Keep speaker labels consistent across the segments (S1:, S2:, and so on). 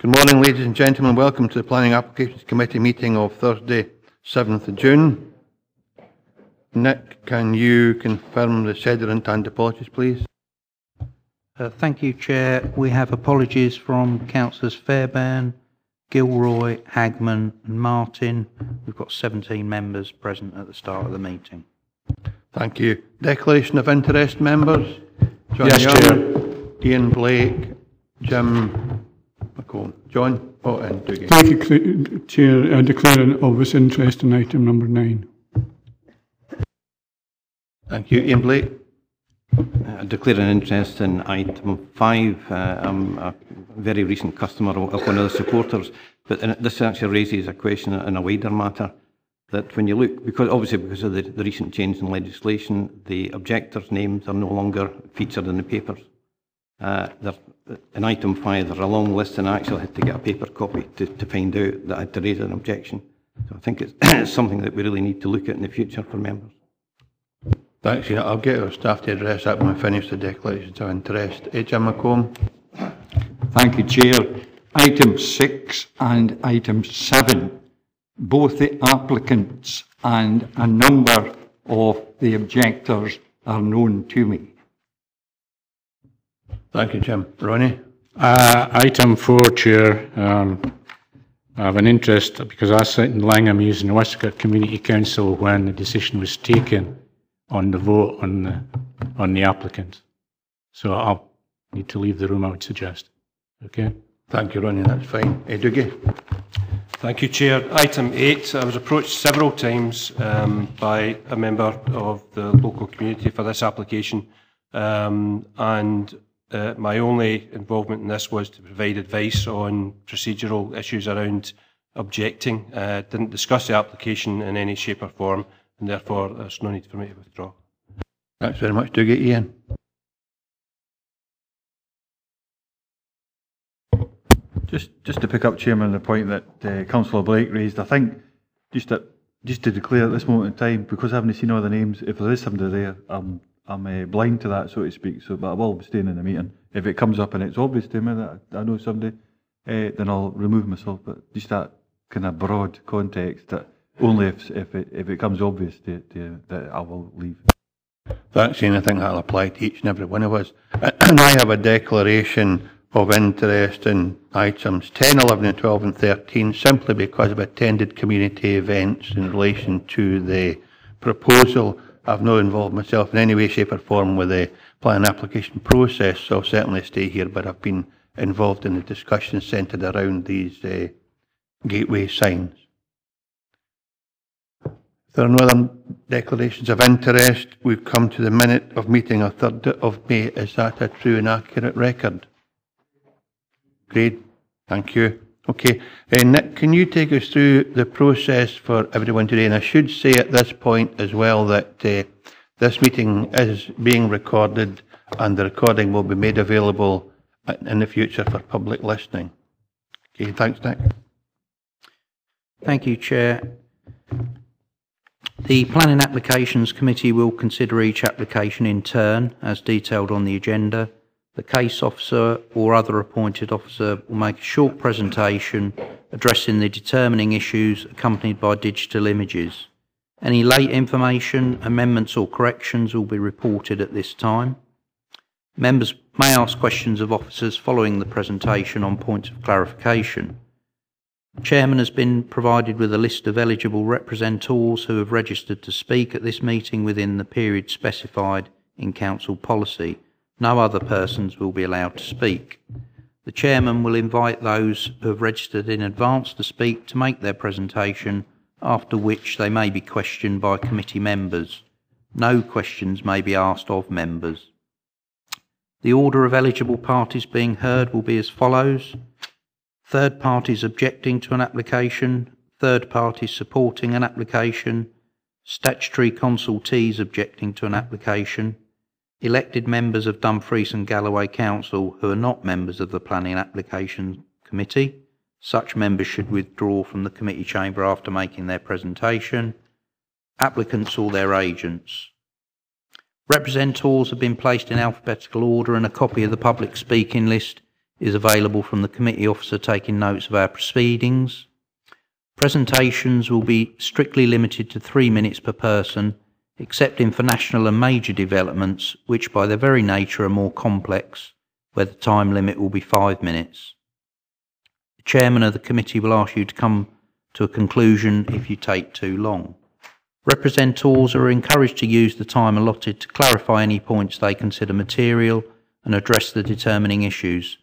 S1: Good morning, ladies and gentlemen. Welcome to the Planning Applications Committee meeting of Thursday, 7th of June. Nick, can you confirm the sederunt and apologies, please?
S2: Uh, Thank you, Chair. We have apologies from councillors Fairbairn, Gilroy, Hagman and Martin. We've got 17 members present at the start of the meeting.
S1: Thank you. Declaration of interest, members? John
S3: Yes,
S1: Young, Ian Blake, Jim McColm. John? Oh, and Dougie.
S3: Thank you, Chair. I declare an obvious interest in item number nine.
S1: Thank you. Ian Blake?
S4: I declare an interest in item five. Uh, I'm a very recent customer of of one of the supporters, but this actually raises a question in a wider matter that when you look, because obviously because of the, the recent change in legislation, the objectors' names are no longer featured in the papers. Uh, there, in item five, there's a long list, and I actually had to get a paper copy to, to find out that I had to raise an objection. So I think it's, it's something that we really need to look at in the future for members.
S1: Thanks, Ian. I'll get our staff to address that when we finish the declarations of interest. Jim McColm?
S5: Thank you, Chair. Item six and item seven, both the applicants and a number of the objectors are known to me.
S1: Thank you, Jim. Ronnie?
S6: Uh, Item four, Chair. Um, I have an interest because I sit in Langholm using the Westerkirk Community Council when the decision was taken on the vote on the, on the applicant. So I'll need to leave the room, I would suggest. Okay?
S1: Thank you, Ronnie. That's fine. Dougie?
S7: Thank you, Chair. Item eight, I was approached several times um, by a member of the local community for this application, um, and uh, my only involvement in this was to provide advice on procedural issues around objecting. Uh, didn't discuss the application in any shape or form, and therefore there's no need for me to withdraw.
S1: Thanks very much, Dougie. Ian?
S8: Just, just to pick up, Chairman, the point that uh, Councillor Blake raised, I think just that, just to declare at this moment in time, because I haven't seen all the names, if there is somebody there, I'm, I'm uh, blind to that, so to speak. So, but I will be staying in the meeting. If it comes up and it's obvious to me that I know somebody, uh, then I'll remove myself. But just that kind of broad context that only if if it if it comes obvious to, to that I will leave.
S1: Thanks, Ian. I think that'll apply to each and every one of us. And I have a declaration of interest in items 10, 11 and 12 and 13 simply because I've attended community events in relation to the proposal. I've not involved myself in any way, shape or form with the plan application process, so I'll certainly stay here, but I've been involved in the discussion centred around these uh, gateway signs. If there are no other declarations of interest, we've come to the minute of meeting of 3rd of May. Is that a true and accurate record? Great, thank you. Okay, uh, Nick, can you take us through the process for everyone today? And I should say at this point as well that uh, this meeting is being recorded and the recording will be made available in the future for public listening. Okay, thanks, Nick.
S2: Thank you, Chair. The Planning Applications Committee will consider each application in turn as detailed on the agenda. The case officer or other appointed officer will make a short presentation addressing the determining issues accompanied by digital images. Any late information, amendments or corrections will be reported at this time. Members may ask questions of officers following the presentation on points of clarification. The Chairman has been provided with a list of eligible representatives who have registered to speak at this meeting within the period specified in council policy. No other persons will be allowed to speak. The chairman will invite those who have registered in advance to speak to make their presentation, after which they may be questioned by committee members. No questions may be asked of members. The order of eligible parties being heard will be as follows. Third parties objecting to an application, third parties supporting an application, statutory consultees objecting to an application, elected members of Dumfries and Galloway Council who are not members of the Planning Application Committee. Such members should withdraw from the committee chamber after making their presentation. Applicants or their agents. Representatives have been placed in alphabetical order and a copy of the public speaking list is available from the committee officer taking notes of our proceedings. Presentations will be strictly limited to three minutes per person, excepting for national and major developments, which by their very nature are more complex, where the time limit will be five minutes. The chairman of the committee will ask you to come to a conclusion if you take too long. Representatives are encouraged to use the time allotted to clarify any points they consider material and address the determining issues.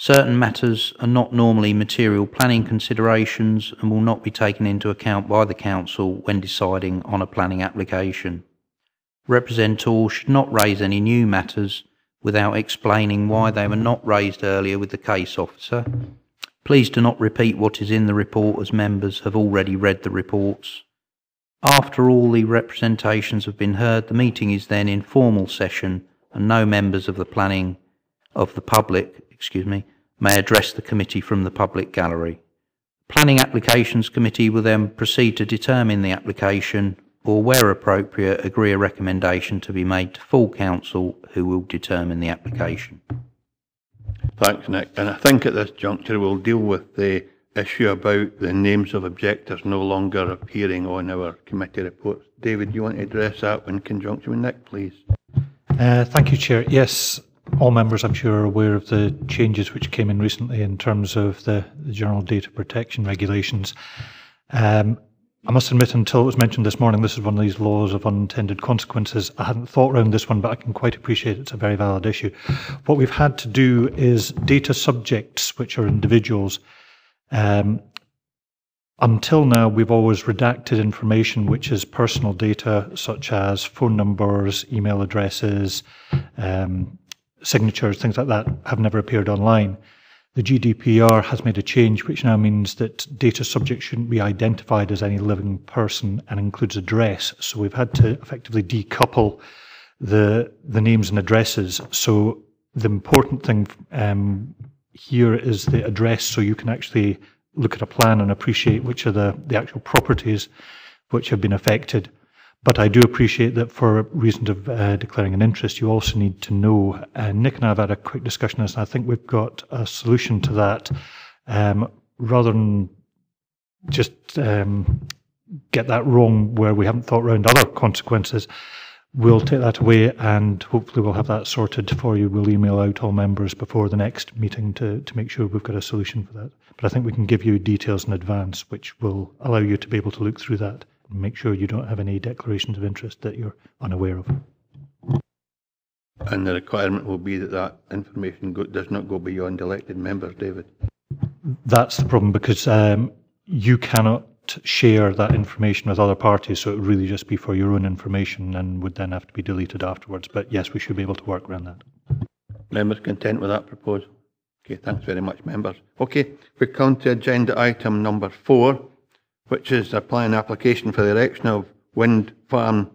S2: Certain matters are not normally material planning considerations and will not be taken into account by the Council when deciding on a planning application. Representatives should not raise any new matters without explaining why they were not raised earlier with the case officer. Please do not repeat what is in the report as members have already read the reports. After all the representations have been heard, the meeting is then in formal session and no members of the planning of the public excuse me, may address the committee from the public gallery. Planning Applications Committee will then proceed to determine the application or, where appropriate, agree a recommendation to be made to full council who will determine the application.
S1: Thanks, Nick. And I think at this juncture we'll deal with the issue about the names of objectors no longer appearing on our committee reports. David, do you want to address that in conjunction with Nick, please?
S9: Uh, thank you, Chair. Yes, all members, I'm sure, are aware of the changes which came in recently in terms of the, the general data protection regulations. Um, I must admit, until it was mentioned this morning, this is one of these laws of unintended consequences. I hadn't thought around this one, but I can quite appreciate it's a very valid issue. What we've had to do is data subjects, which are individuals, um, until now, we've always redacted information which is personal data, such as phone numbers, email addresses, um, signatures, things like that, have never appeared online. The GDPR has made a change which now means that data subjects shouldn't be identified as any living person and includes address. So we've had to effectively decouple the the names and addresses. So the important thing um, here is the address, so you can actually look at a plan and appreciate which are the, the actual properties which have been affected. But I do appreciate that for reasons of uh, declaring an interest, you also need to know. Uh, Nick and I have had a quick discussion and I think we've got a solution to that. Um, rather than just um, get that wrong where we haven't thought around other consequences, we'll take that away and hopefully we'll have that sorted for you. We'll email out all members before the next meeting to, to make sure we've got a solution for that. But I think we can give you details in advance, which will allow you to be able to look through that make sure you don't have any declarations of interest that you're unaware of.
S1: And the requirement will be that that information go, does not go beyond elected members, David.
S9: That's the problem because um, you cannot share that information with other parties, so it would really just be for your own information and would then have to be deleted afterwards. But yes, we should be able to work around that.
S1: Members content with that proposal? Okay, thanks very much, members. Okay, we come to agenda item number four, which is a plan application for the erection of wind farm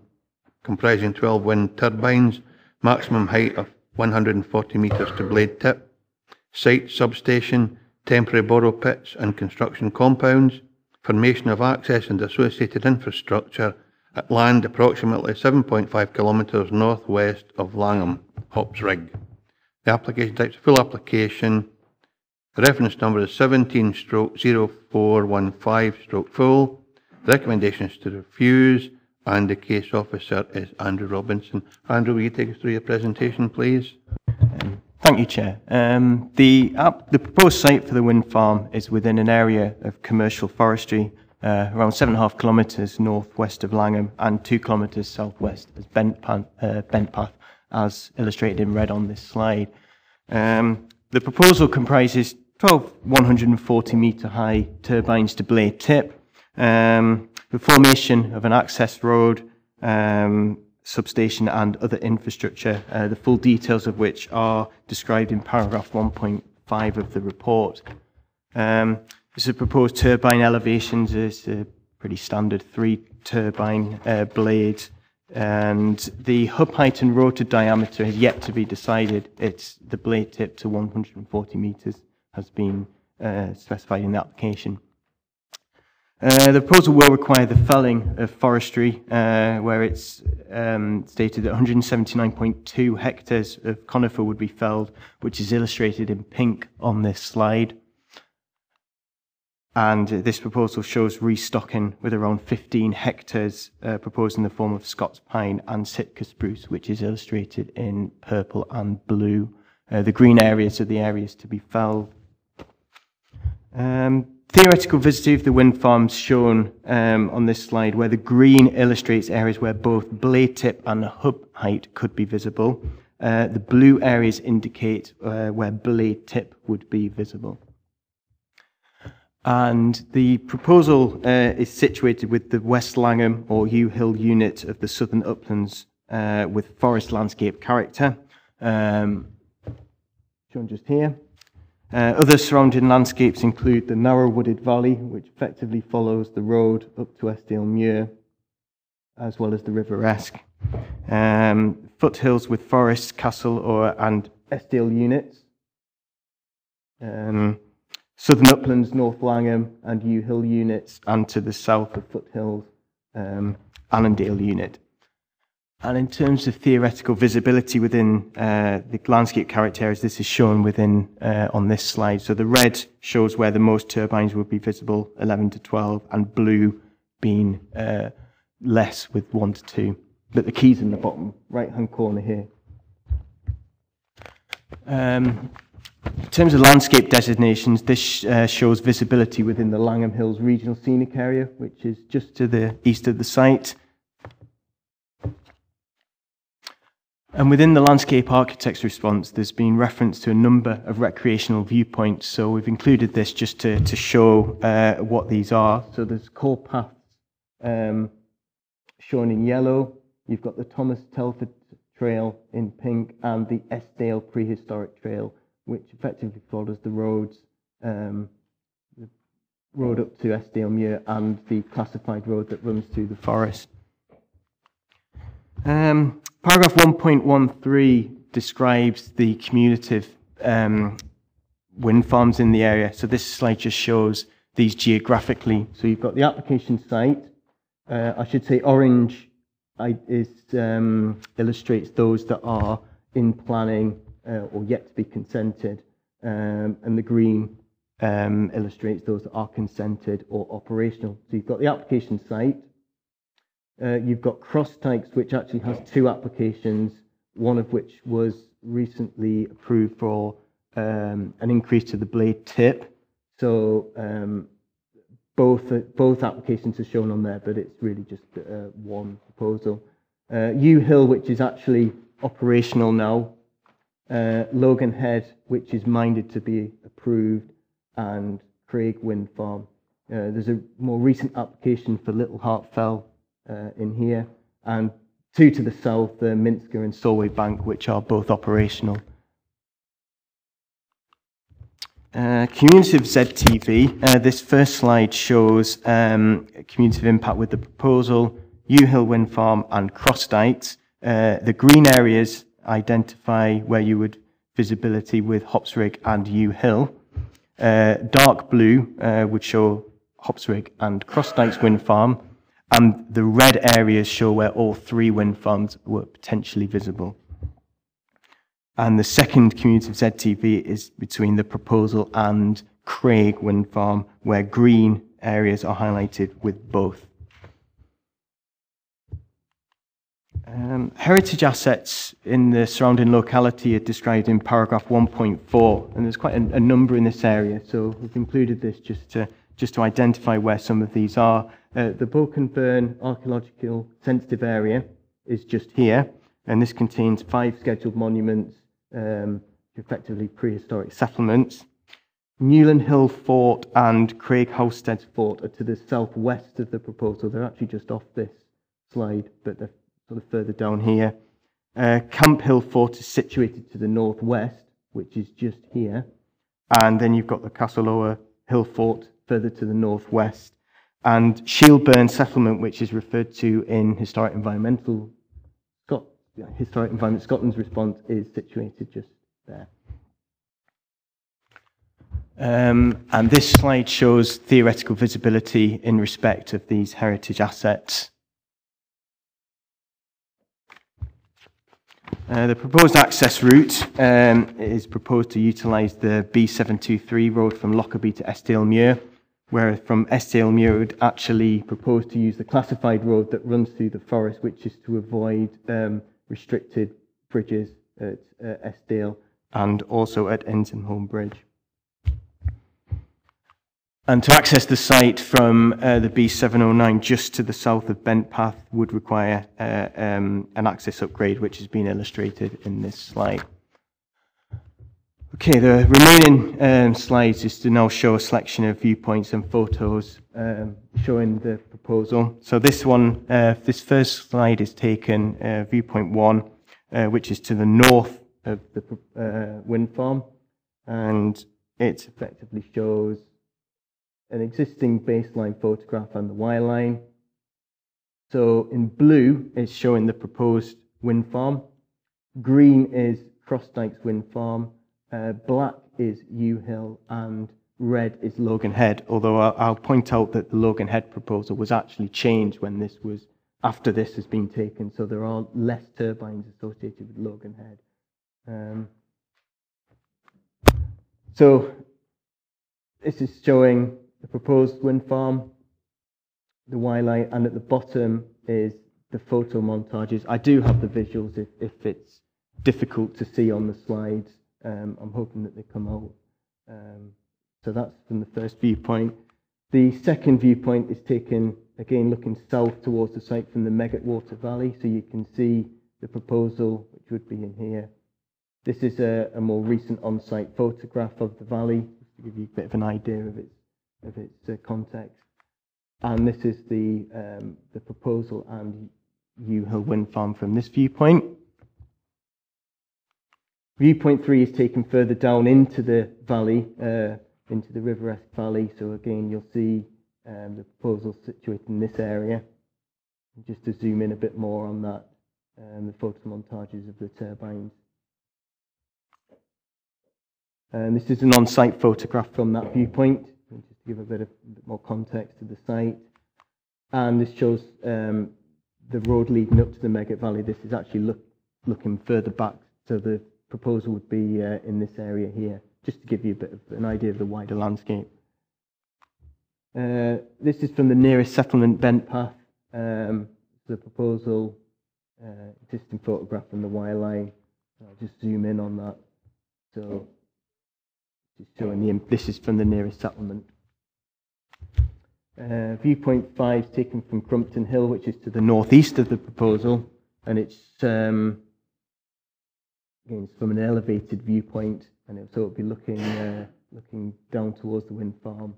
S1: comprising 12 wind turbines, maximum height of 140 metres to blade tip, site substation, temporary borrow pits and construction compounds, formation of access and associated infrastructure at land approximately 7.5 kilometres northwest of Langholm, Hops Rig. The application type is full application reference number is 17 stroke 0415 stroke full. The recommendation is to refuse, and the case officer is Andrew Robinson. Andrew, will you take us through your presentation, please?
S10: Thank you, Chair. Um, the, app, the proposed site for the wind farm is within an area of commercial forestry uh, around 7.5 kilometres northwest of Langholm and 2 kilometres southwest as bent, uh, bent path, as illustrated in red on this slide. Um, the proposal comprises 12 140 metre high turbines to blade tip, um, the formation of an access road, um, substation and other infrastructure, uh, the full details of which are described in paragraph 1.5 of the report. Um, this is proposed turbine elevations is a pretty standard three turbine uh, blades and the hub height and rotor diameter has yet to be decided. It's the blade tip to 140 metres has been uh, specified in the application. Uh, the proposal will require the felling of forestry, uh, where it's um, stated that 179.2 hectares of conifer would be felled, which is illustrated in pink on this slide. And this proposal shows restocking with around 15 hectares uh, proposed in the form of Scots pine and Sitka spruce, which is illustrated in purple and blue. Uh, the green areas are the areas to be felled. Um, theoretical visibility of the wind farms shown um, on this slide, where the green illustrates areas where both blade tip and hub height could be visible. Uh, the blue areas indicate uh, where blade tip would be visible. And the proposal uh, is situated with the West Langholm or Ewe Hill unit of the Southern Uplands uh, with forest landscape character, um, shown just here. Uh, other surrounding landscapes include the narrow wooded valley, which effectively follows the road up to Eskdale Muir, as well as the River Esk. Um, foothills with forests, castle, or and Eskdale units. Um, Southern Uplands, North Langholm, and Ewe Hill units, and to the south of Foothills, um, Annandale unit. And in terms of theoretical visibility within uh, the landscape character areas, this is shown within uh, on this slide. So the red shows where the most turbines would be visible, 11 to 12, and blue being uh, less with 1 to 2. But the key's in the bottom right-hand corner here. Um, in terms of landscape designations, this uh, shows visibility within the Langholm Hills Regional Scenic Area, which is just to the east of the site. And within the landscape architect's response, there's been reference to a number of recreational viewpoints. So we've included this just to, to show uh, what these are. So there's core paths um, shown in yellow. You've got the Thomas Telford Trail in pink and the Eskdale Prehistoric Trail which effectively follows the roads, um, the road up to Eskdale Muir and the classified road that runs through the forest. Um, paragraph 1.13 describes the cumulative um, wind farms in the area. So this slide just shows these geographically. So you've got the application site. Uh, I should say orange is, um, illustrates those that are in planning uh, or yet to be consented, um, and the green um, illustrates those that are consented or operational. So you've got the application site, uh, you've got Crossdyke, which actually has two applications, one of which was recently approved for um, an increase to the blade tip. So um, both uh, both applications are shown on there, but it's really just uh, one proposal. Uh, Ewe Hill, which is actually operational now, uh, Logan Head, which is minded to be approved, and Craig Wind Farm. Uh, there's a more recent application for Little Hart Fell uh, in here, and two to the south, uh, Minsca and Solway Bank, which are both operational. Uh, of ZTV. Uh, this first slide shows um, of impact with the proposal, Ewe Hill Wind Farm and Crossdyke. Uh, the green areas identify where you would visibility with Hopsrig and Ewe Hill. Uh, dark blue uh, would show Hopsrig and Crossdyke wind farm, and the red areas show where all three wind farms were potentially visible. And the second community of ZTV is between the proposal and Craig wind farm, where green areas are highlighted with both. Um, heritage assets in the surrounding locality are described in paragraph 1.4, and there's quite a, a, number in this area, so we've included this just to, just to identify where some of these are. Uh, the Bokenburn Archaeological Sensitive Area is just here, and this contains five scheduled monuments, um, effectively prehistoric settlements. Newland Hill Fort and Craig Housestead Fort are to the southwest of the proposal. They're actually just off this slide, but they're sort of further down here. Uh, Camp Hill Fort is situated to the northwest, which is just here. And then you've got the Castle Hill Fort further to the northwest. And Shieldburn Settlement, which is referred to in Historic Environmental Historic Environment Scotland's response, is situated just there. Um, and this slide shows theoretical visibility in respect of these heritage assets. Uh, the proposed access route um, is proposed to utilise the B723 road from Lockerbie to Eskdalemuir, where from it would actually propose to use the classified road that runs through the forest, which is to avoid um, restricted bridges at uh, and also at Enzieholm Bridge. And to access the site from uh, the B709 just to the south of Bent Path would require uh, um, an access upgrade, which has been illustrated in this slide. Okay, the remaining um, slides is to now show a selection of viewpoints and photos um, showing the proposal. So this one, uh, this first slide is taken uh, viewpoint one, uh, which is to the north of the uh, wind farm, and it effectively shows an existing baseline photograph on the wireline. So in blue is showing the proposed wind farm. Green is Crossdykes wind farm. Uh, black is Ewe Hill and red is Logan Head. Although I'll, point out that the Logan Head proposal was actually changed when this was after this has been taken. So there are less turbines associated with Logan Head. Um, so this is showing the proposed wind farm, the wireline, and at the bottom is the photo montages. I do have the visuals if, if it's difficult to see on the slides. Um, I'm hoping that they come out. Um, so that's from the first viewpoint. The second viewpoint is taken, again, looking south towards the site from the Meggettwater Valley. So you can see the proposal, which would be in here. This is a, a more recent on-site photograph of the valley, just to give you a bit of an idea of its of its uh, context. And this is the, um, the proposal and Hill Wind Farm from this viewpoint. Viewpoint three is taken further down into the valley, uh, into the River Esk Valley. So again, you'll see um, the proposal situated in this area. And just to zoom in a bit more on that, um, the photo montages of the turbines. And this is an on-site photograph from that viewpoint just to give a bit of a bit more context to the site. And this shows um, the road leading up to the Megget Valley. This is actually look, looking further back, so the proposal would be uh, in this area here, just to give you a bit of an idea of the wider landscape. Uh, this is from the nearest settlement bent path. Um, the proposal, uh, existing photograph from the wire line. I'll just zoom in on that. So, just showing the, this is from the nearest settlement. Uh, viewpoint 5 taken from Crumpton Hill, which is to the northeast of the proposal, and it's um, again from an elevated viewpoint, and it'll be looking uh, looking down towards the wind farm.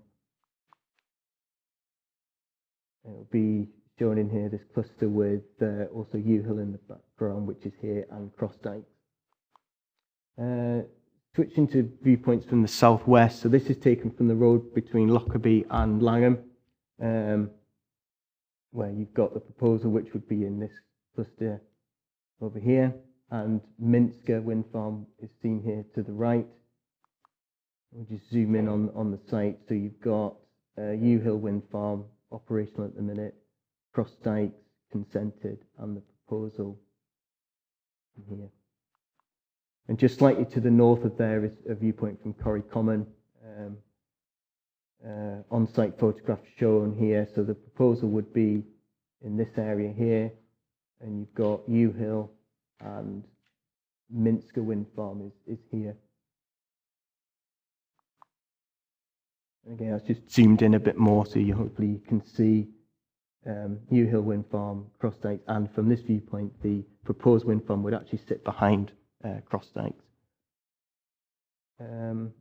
S10: It'll be shown in here this cluster with uh, also Ewe Hill in the background, which is here, and Crossdykes. Uh, switching to viewpoints from the southwest, so this is taken from the road between Lockerbie and Langholm um, where you've got the proposal which would be in this cluster over here, and Minsca wind farm is seen here to the right. We'll just zoom in on, on the site. So you've got uh, Ewe Hill wind farm operational at the minute, Crossdykes consented, and the proposal here. And just slightly to the north of there is a viewpoint from Corrie Common, um, uh, on-site photograph shown here. So the proposal would be in this area here, and you've got Ewe Hill and Minsca Wind Farm is, is here. Again, I've just zoomed in a bit more so you hopefully you can see um, Ewe Hill Wind Farm, Crossdykes, and from this viewpoint, the proposed wind farm would actually sit behind uh, Crossdykes. Um,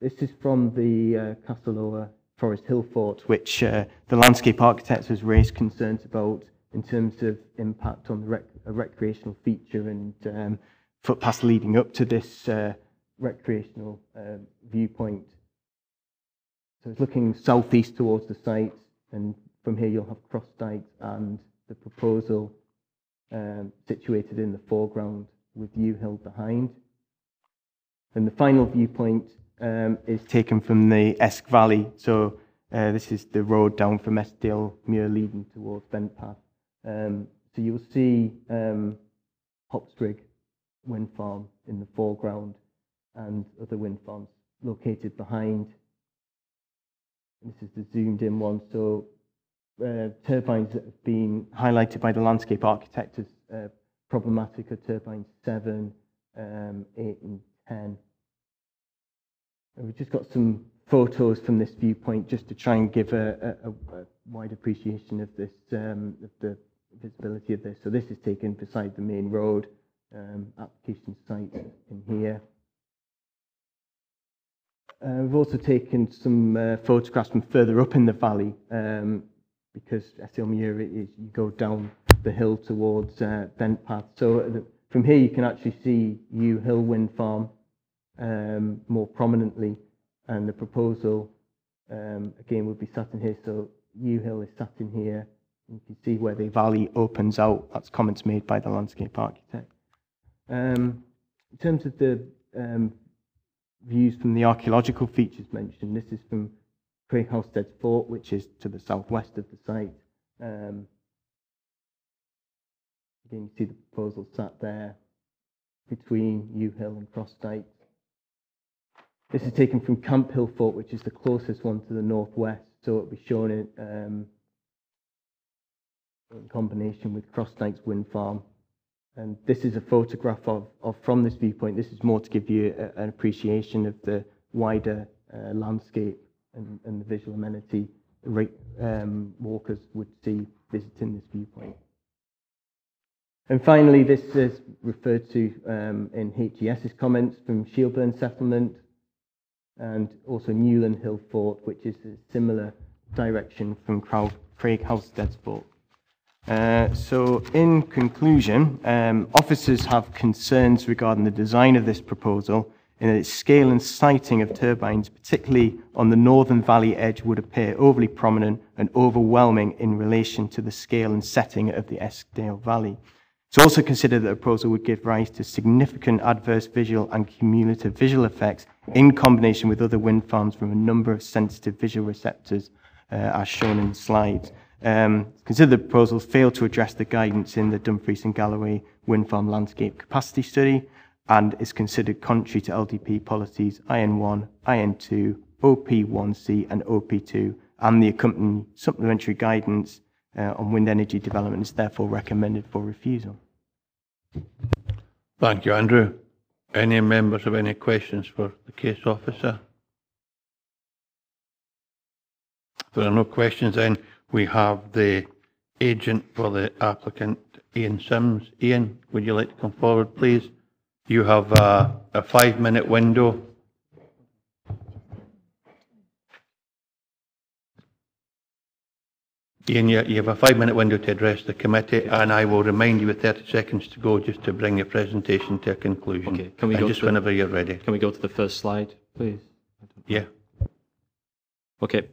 S10: this is from the uh, Forest Hill Fort, which uh, the landscape architect has raised concerns about in terms of impact on the rec recreational feature and um, footpaths leading up to this uh, recreational uh, viewpoint. So it's looking southeast towards the site, and from here you'll have Crossdykes and the proposal um, situated in the foreground with Ewe Hill behind. And the final viewpoint um, is taken from the Esk Valley. So uh, this is the road down from Eskdale Muir leading towards Bent Path. Um, so you'll see um, Hopsrig wind farm in the foreground and other wind farms located behind. This is the zoomed in one. So uh, turbines that have been highlighted by the landscape architect as uh, problematic are turbines 7, um, 8 and 10. And we've just got some photos from this viewpoint just to try and give a, a, a wide appreciation of this, um, of the visibility of this. So this is taken beside the main road, um, application site in here. Uh, we've also taken some uh, photographs from further up in the valley um, because Eskdalemuir is you go down the hill towards uh, Bent Path. So the, from here you can actually see Ewe Hill Wind Farm um, more prominently and the proposal um, again would be sat in here. So Ewe Hill is sat in here. You can see where the valley opens out. That's comments made by the landscape architect. Um, in terms of the um, views from the archaeological features mentioned, this is from Craig Halstead's Fort, which is to the southwest of the site. Um, again, you see the proposal sat there between Ewe Hill and Cross Dyke. This is taken from Camp Hill Fort, which is the closest one to the northwest, so it'll be shown in, um, in combination with Crossdykes Wind Farm. And this is a photograph of, of from this viewpoint. This is more to give you a, an appreciation of the wider uh, landscape and, and the visual amenity um, walkers would see visiting this viewpoint. And finally, this is referred to um, in HES's comments from Shieldburn Settlement and also Newland Hill Fort, which is a similar direction from Craig Halstead's fort. Uh, so, in conclusion, um, officers have concerns regarding the design of this proposal in that its scale and siting of turbines, particularly on the northern valley edge, would appear overly prominent and overwhelming in relation to the scale and setting of the Eskdale Valley. It's also considered that the proposal would give rise to significant adverse visual and cumulative visual effects in combination with other wind farms from a number of sensitive visual receptors, uh, as shown in the slides. Um, consider the proposals fail to address the guidance in the Dumfries and Galloway wind farm landscape capacity study and is considered contrary to LDP policies IN1, IN2, OP1C, and OP2, and the accompanying supplementary guidance uh, on wind energy development is therefore recommended for refusal.
S1: Thank you, Andrew. Any members have any questions for the case officer? If there are no questions, then we have the agent for the applicant, Ian Sims. Ian, would you like to come forward, please? You have a, a five-minute window Ian, you, you have a five-minute window to address the committee, and I will remind you with 30 seconds to go just to bring your presentation to a conclusion.
S11: Okay, can we
S1: and
S11: go
S1: just
S11: to the-
S1: whenever you're ready.
S11: Can we go to the first slide, please?
S1: Yeah,
S11: Okay.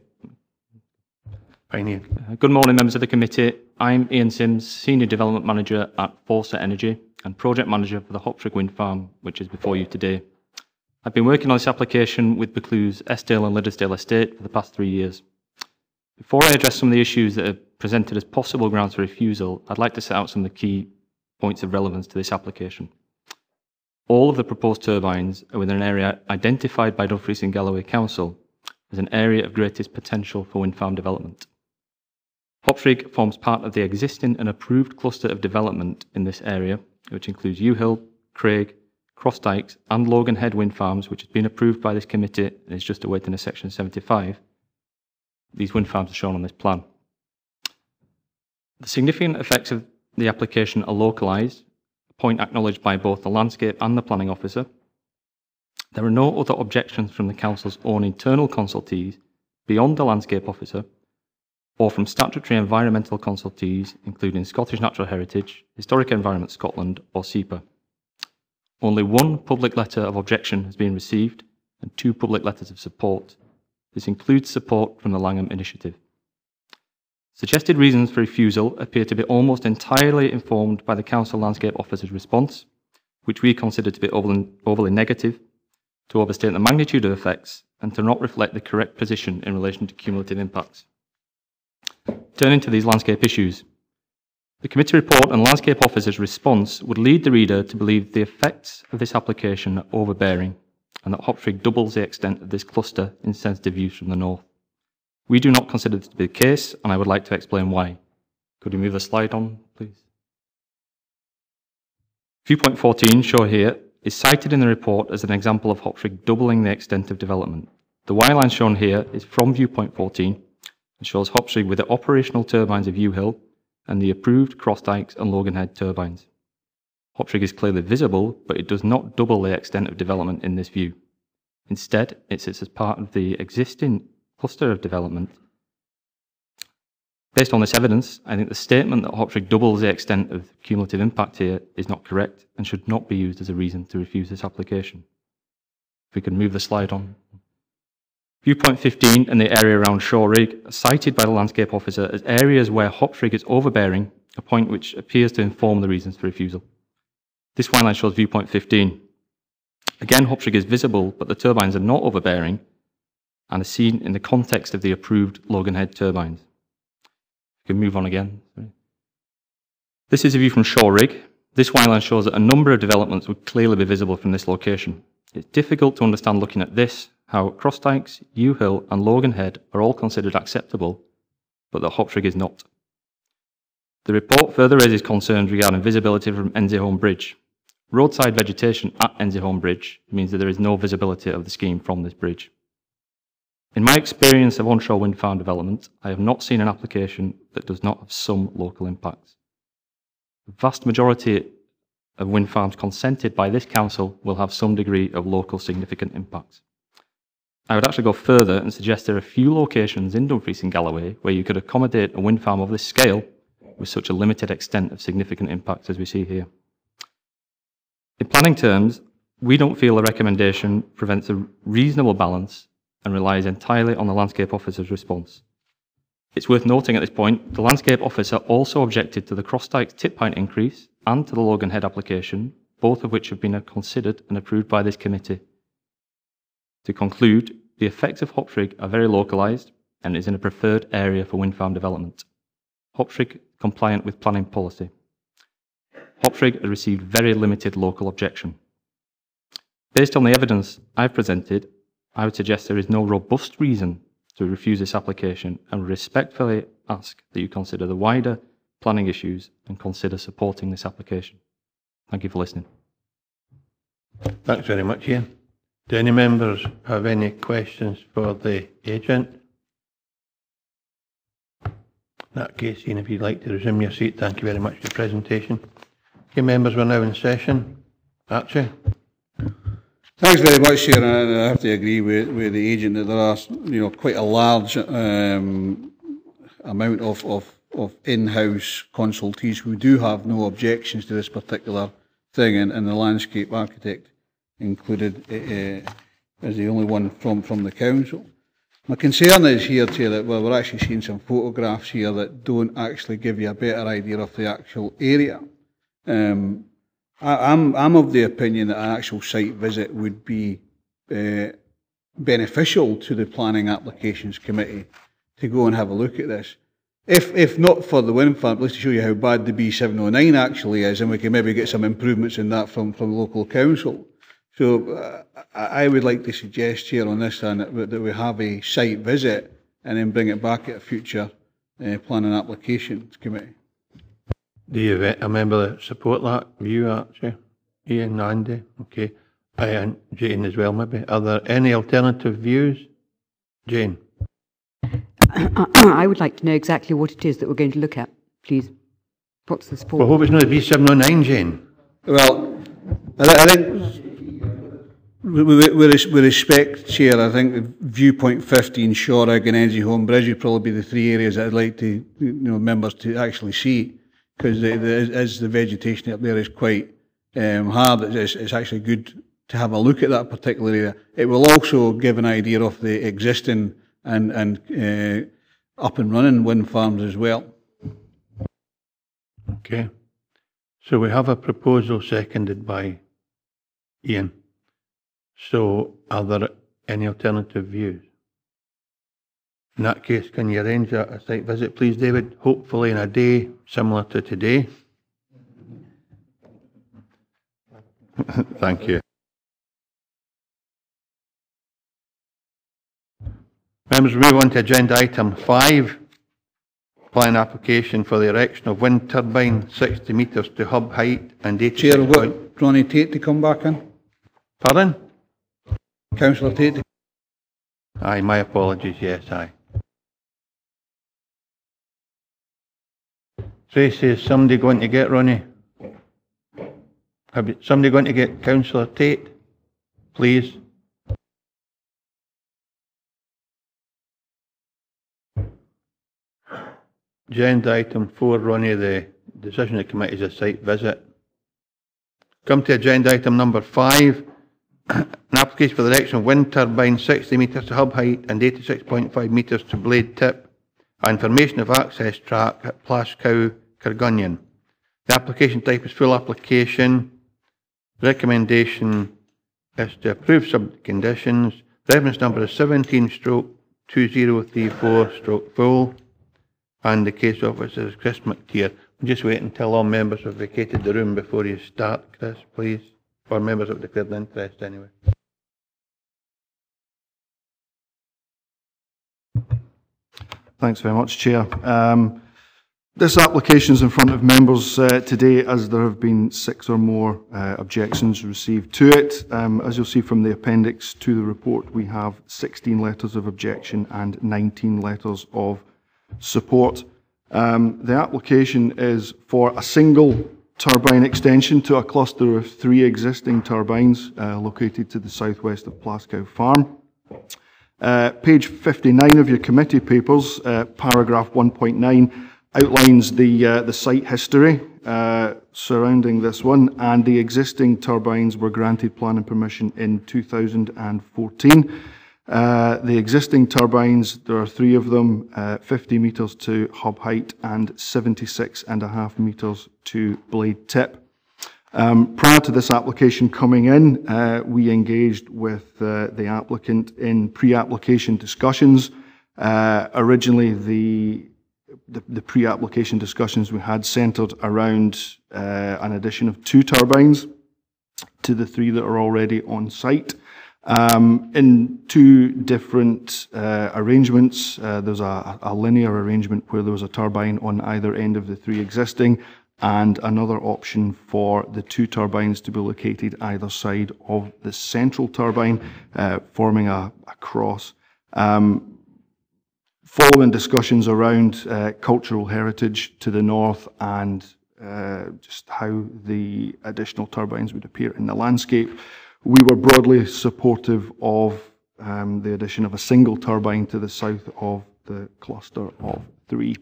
S11: Uh, Good morning, members of the committee. I'm Ian Sims, Senior Development Manager at Foresight Energy and Project Manager for the Hopsrig Wind Farm, which is before you today. I've been working on this application with Buccleuch's Eskdale and Liddesdale estate for the past three years. Before I address some of the issues that are presented as possible grounds for refusal, I'd like to set out some of the key points of relevance to this application. All of the proposed turbines are within an area identified by Dumfries and Galloway Council as an area of greatest potential for wind farm development. Hopsrig forms part of the existing and approved cluster of development in this area, which includes Ewe Hill, Craig, Crossdykes, and Logan Head wind farms, which has been approved by this committee and is just awaiting a Section 75. These wind farms are shown on this plan. The significant effects of the application are localised, a point acknowledged by both the landscape and the planning officer. There are no other objections from the council's own internal consultees beyond the landscape officer or from statutory environmental consultees, including Scottish Natural Heritage, Historic Environment Scotland, or SEPA. Only one public letter of objection has been received and two public letters of support. This includes support from the Langholm Initiative. Suggested reasons for refusal appear to be almost entirely informed by the Council Landscape Officer's response, which we consider to be overly, overly negative, to overstate the magnitude of effects, and to not reflect the correct position in relation to cumulative impacts. Turning to these landscape issues, the committee report and landscape officer's response would lead the reader to believe the effects of this application are overbearing and that Hopsrig doubles the extent of this cluster in sensitive use from the north. We do not consider this to be the case, and I would like to explain why. Could you move the slide on, please? Viewpoint 14, shown here, is cited in the report as an example of Hopsrig doubling the extent of development. The wireline shown here is from viewpoint 14 shows Hopsrig with the operational turbines of Ewe Hill and the approved Cross Dykes and Logan Head turbines. Hopsrig is clearly visible, but it does not double the extent of development in this view. Instead, it sits as part of the existing cluster of development. Based on this evidence, I think the statement that Hopsrig doubles the extent of cumulative impact here is not correct and should not be used as a reason to refuse this application. If we could move the slide on. Viewpoint 15 and the area around Shore Rig are cited by the landscape officer as areas where Hopsrig is overbearing, a point which appears to inform the reasons for refusal. This line shows viewpoint 15. Again, Hopsrig is visible, but the turbines are not overbearing and are seen in the context of the approved Loganhead turbines. We can move on again. This is a view from Shore Rig. This line shows that a number of developments would clearly be visible from this location. It's difficult to understand looking at this how Cross Dykes, Ewe Hill, and Logan Head are all considered acceptable, but that Hopsrig is not. The report further raises concerns regarding visibility from Enzieholm Bridge. Roadside vegetation at Enzieholm Bridge means that there is no visibility of the scheme from this bridge. In my experience of onshore wind farm development, I have not seen an application that does not have some local impacts. The vast majority of wind farms consented by this council will have some degree of local significant impacts. I would actually go further and suggest there are a few locations in Dumfries and Galloway where you could accommodate a wind farm of this scale with such a limited extent of significant impacts as we see here. In planning terms, we don't feel the recommendation prevents a reasonable balance and relies entirely on the landscape officer's response. It's worth noting at this point, the landscape officer also objected to the cross dykes tip height increase and to the Logan Head application, both of which have been considered and approved by this committee. To conclude, the effects of Hopsrig are very localised and is in a preferred area for wind farm development. Hopsrig compliant with planning policy. Hopsrig has received very limited local objection. Based on the evidence I've presented, I would suggest there is no robust reason to refuse this application and respectfully ask that you consider the wider planning issues and consider supporting this application. Thank you for listening.
S1: Thanks very much, Ian. Do any members have any questions for the agent? In that case, Ian, if you'd like to resume your seat, thank you very much for your presentation. Okay, members, we're now in session. Archie?
S12: Thanks very much, Chair, I have to agree with, with the agent that there are, you know, quite a large um, amount of, of, of in-house consultees who do have no objections to this particular thing, and, and the landscape architect included uh, as the only one from, from the council. My concern is here, Chair, that well, we're actually seeing some photographs here that don't actually give you a better idea of the actual area. Um, I, I'm, I'm of the opinion that an actual site visit would be uh, beneficial to the Planning Applications Committee to go and have a look at this. If, if not for the wind farm, let's show you how bad the B709 actually is, and we can maybe get some improvements in that from, from local council. So uh, I would like to suggest here on this then that, that we have a site visit and then bring it back at a future uh, planning applications committee.
S1: Do you have a member that support that view, actually? Ian, Andy, okay. And Jane as well, maybe. Are there any alternative views? Jane?
S13: I would like to know exactly what it is that we're going to look at, please. What's the support?
S1: Well, hope it's not the B709, Jane.
S12: Well, I think with, respect, Chair, I think viewpoint 15, Shorig and Enzieholm Bridge would probably be the three areas I'd like to, you know, members to actually see, because as the vegetation up there is quite um, hard, it's, it's actually good to have a look at that particular area. It will also give an idea of the existing and, and uh, up and running wind farms as well.
S1: Okay. So we have a proposal seconded by Ian. So are there any alternative views? In that case, can you arrange a, a site visit, please, David? Hopefully in a day similar to today. Thank you. Members, we move on to agenda item five. Plan application for the erection of wind turbine, 60 metres to hub height and 86
S12: Chair, we've got Ronnie Tait to come back in.
S1: Pardon?
S12: Councillor Tait.
S1: Aye, my apologies, yes, aye. Tracy, is somebody going to get Ronnie? Have you, somebody going to get councillor Tait? Please? Agenda item four, Ronnie, the decision of the committee is a site visit. Come to agenda item number five, an application for the erection of wind turbine 60 metres to hub height and 86.5 metres to blade tip, and formation of access track at Plascow, Kirkgunzeon. The application type is full application. Recommendation is to approve subject conditions. Reference number is 17 stroke 2034 stroke full. And the case officer is Chris McTeer. Just wait until all members have vacated the room before you start, Chris, please. Or members have declared interest anyway.
S14: Thanks very much, Chair. Um, this application is in front of members uh, today as there have been six or more uh, objections received to it. Um, as you'll see from the appendix to the report, we have 16 letters of objection and 19 letters of support. Um, the application is for a single turbine extension to a cluster of three existing turbines uh, located to the southwest of Plascow Farm. Uh, page 59 of your committee papers, uh, paragraph 1.9, outlines the, uh, the site history uh, surrounding this one, and the existing turbines were granted planning permission in 2014. Uh, the existing turbines, there are three of them, uh, 50 metres to hub height and 76 and a half metres to blade tip. Um, prior to this application coming in, uh, we engaged with uh, the applicant in pre-application discussions. Uh, originally, the, the, the pre-application discussions we had centred around uh, an addition of two turbines to the three that are already on site. Um, in two different uh, arrangements, uh, there's a, a linear arrangement where there was a turbine on either end of the three existing, and another option for the two turbines to be located either side of the central turbine, uh, forming a, a cross. Um, following discussions around uh, cultural heritage to the north and uh, just how the additional turbines would appear in the landscape, we were broadly supportive of um, the addition of a single turbine to the south of the cluster of three.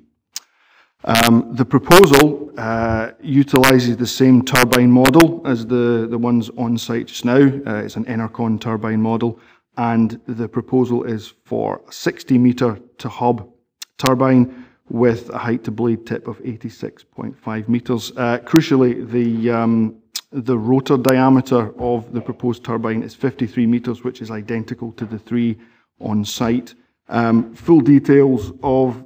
S14: Um, the proposal uh, utilises the same turbine model as the, the ones on site just now. Uh, it's an Enercon turbine model, and the proposal is for a 60 metre to hub turbine with a height to blade tip of 86.5 metres. Uh, crucially, the, um, the rotor diameter of the proposed turbine is 53 metres, which is identical to the three on site. Um, full details of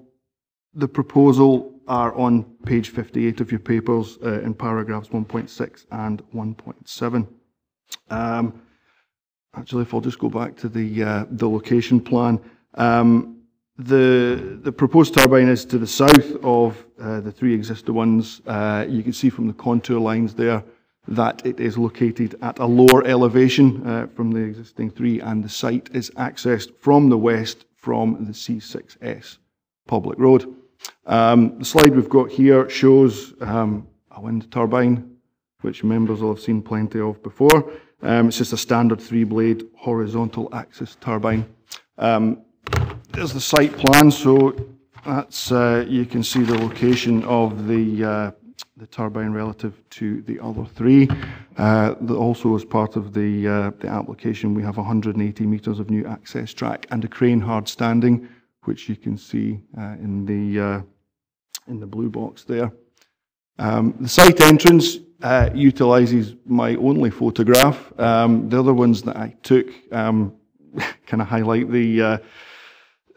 S14: the proposal are on page 58 of your papers uh, in paragraphs 1.6 and 1.7. Um, actually, if I'll just go back to the, uh, the location plan, um, the, the proposed turbine is to the south of uh, the three existing ones. Uh, you can see from the contour lines there that it is located at a lower elevation uh, from the existing three, and the site is accessed from the west from the C6S public road. Um, the slide we've got here shows um, a wind turbine, which members will have seen plenty of before. Um, it's just a standard three-blade horizontal axis turbine. Um, there's the site plan, so that's uh, you can see the location of the uh, the turbine relative to the other three. Uh, also, as part of the uh, the application, we have 180 metres of new access track and a crane hard standing, which you can see uh, in the uh, in the blue box there. Um, the site entrance, uh, utilises my only photograph. Um, the other ones that I took um, kind of highlight the uh,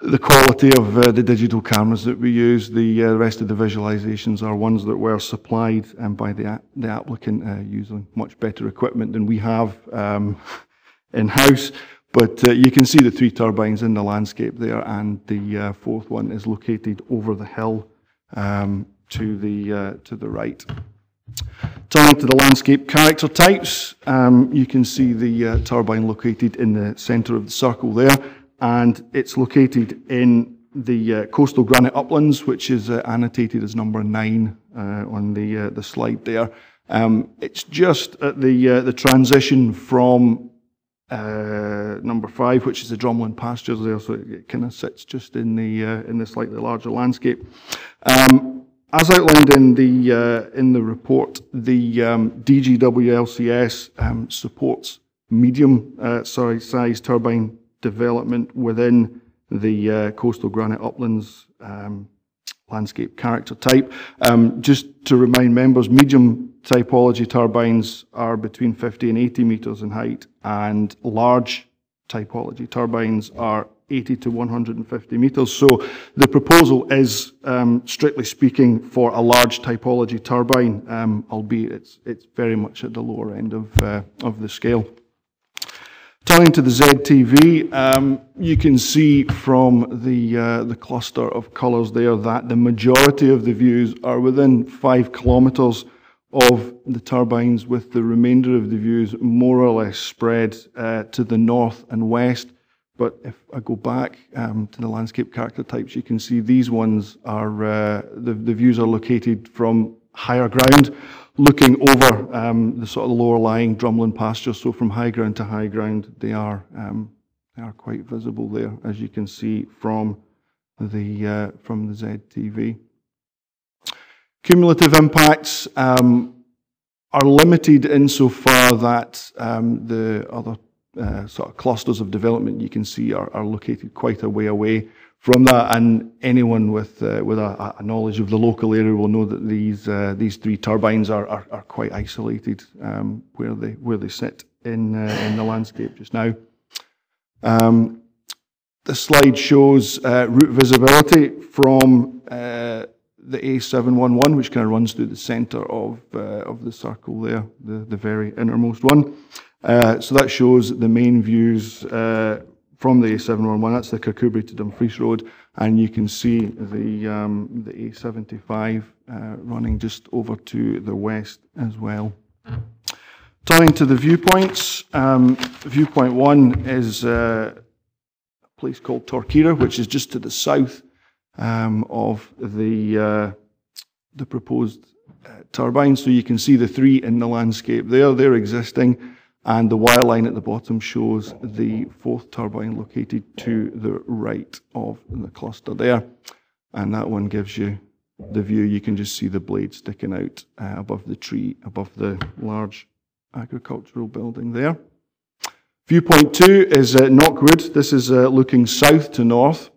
S14: the quality of uh, the digital cameras that we use. The uh, rest of the visualizations are ones that were supplied um, by the, the applicant uh, using much better equipment than we have um, in-house. But uh, you can see the three turbines in the landscape there, and the uh, fourth one is located over the hill um, to, the, uh, to the right. Turning to the landscape character types, um, you can see the turbine located in the centre of the circle there and it's located in the uh, coastal granite uplands, which is uh, annotated as number nine uh, on the uh, the slide there. Um, it's just at the uh, the transition from uh, number five, which is the drumlin pastures there, so it, it kind of sits just in the in the slightly larger landscape. Um, as outlined in the in the report, the um, DGWLCS um, supports medium sorry size turbine development within the uh, coastal granite uplands um, landscape character type. Um, just to remind members, medium typology turbines are between 50 and 80 metres in height, and large typology turbines are 80 to 150 metres. So the proposal is, um, strictly speaking, for a large typology turbine, um, albeit it's, it's very much at the lower end of, uh, of the scale. Turning to the ZTV, um, you can see from the, uh, the cluster of colours there that the majority of the views are within five kilometres of the turbines, with the remainder of the views more or less spread uh, to the north and west. But if I go back um, to the landscape character types, you can see these ones are, uh, the, the views are located from higher ground looking over um, the sort of lower lying drumlin pastures. So from high ground to high ground, they are um, they are quite visible there, as you can see from the uh, from the ZTV. Cumulative impacts um, are limited insofar that um, the other uh, sort of clusters of development you can see are, are located quite a way away from that, and anyone with uh, with a, a, knowledge of the local area will know that these uh, these three turbines are are, are quite isolated um, where they where they sit in uh, in the landscape just now. Um, the slide shows uh, route visibility from uh, the A711, which kind of runs through the centre of uh, of the circle there, the the very innermost one. so that shows the main views from the A711, that's the Kirkcudbright to Dumfries Road, and you can see the, um, the A75 uh, running just over to the west as well. Turning to the viewpoints, um, viewpoint one is uh, a place called Torquera, which is just to the south um, of the, uh, the proposed uh, turbine. So you can see the three in the landscape there, they're existing. And the wire line at the bottom shows the fourth turbine located to the right of the cluster there. And that one gives you the view. You can just see the blade sticking out uh, above the tree, above the large agricultural building there. Viewpoint two is uh, Knockwood. This is uh, looking south to north.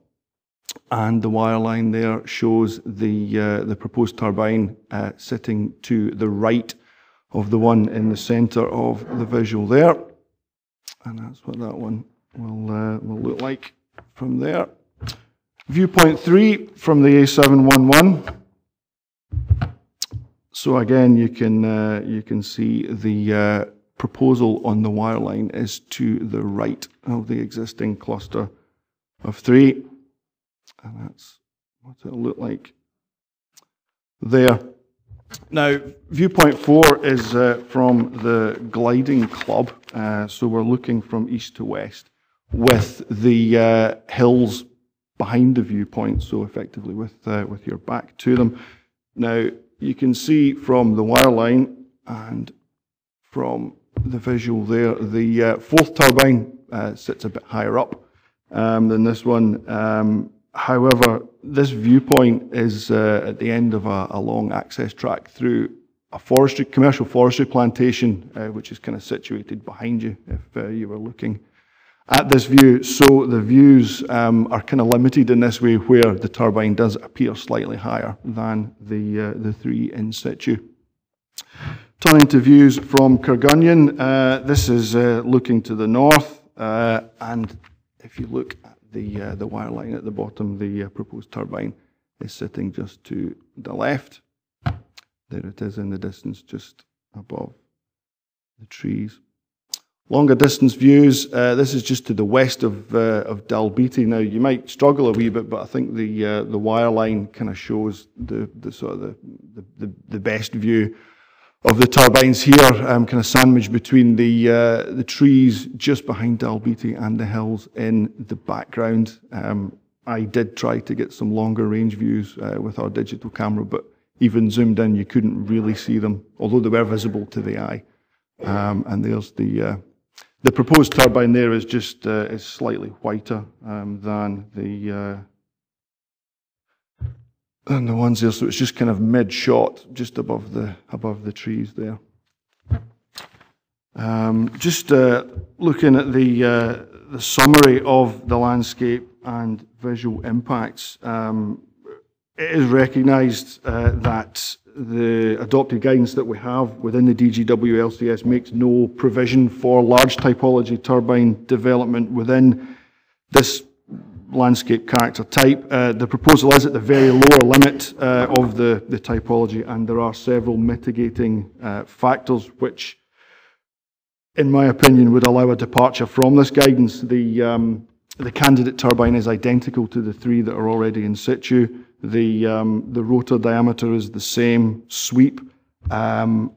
S14: And the wire line there shows the, uh, the proposed turbine uh, sitting to the right of the one in the center of the visual there. And that's what that one will, uh, will look like from there. Viewpoint three from the A711. So again, you can, uh, you can see the uh, proposal on the wireline is to the right of the existing cluster of three. And that's what it'll look like there. Now, viewpoint four is uh, from the gliding club. Uh, so we're looking from east to west with the uh, hills behind the viewpoint, so effectively with, uh, with your back to them. Now, you can see from the wire line and from the visual there, the uh, fourth turbine uh, sits a bit higher up um, than this one. Um, However, this viewpoint is uh, at the end of a, a, long access track through a forestry, commercial forestry plantation, uh, which is kind of situated behind you if uh, you were looking at this view. So the views um, are kind of limited in this way where the turbine does appear slightly higher than the, uh, the three in situ. Turning to views from Kirkgunzeon, uh, this is uh, looking to the north, and if you look at the uh, the wire line at the bottom, the uh, proposed turbine is sitting just to the left. There it is in the distance, just above the trees. Longer distance views, uh, this is just to the west of, uh, of Dalbeattie. Now, you might struggle a wee bit, but I think the, uh, the wire line kind of shows the, the sort of the, the, the best view of the turbines here, um, kind of sandwiched between the, uh, the trees just behind Dalbeattie and the hills in the background. Um, I did try to get some longer range views uh, with our digital camera, but even zoomed in, you couldn't really see them, although they were visible to the eye. Um, and there's the uh, the proposed turbine there is just uh, is slightly whiter um, than the uh, than the ones there, so it's just kind of mid shot, just above the above the trees there. Um, just uh, looking at the uh, the summary of the landscape and visual impacts, um, it is recognised uh, that the adopted guidance that we have within the DGW LCS makes no provision for large typology turbine development within this landscape character type. Uh, the proposal is at the very lower limit uh, of the, the typology, and there are several mitigating uh, factors which, in my opinion, would allow a departure from this guidance. The, um, the candidate turbine is identical to the three that are already in situ. The, um, the rotor diameter is the same sweep. Um,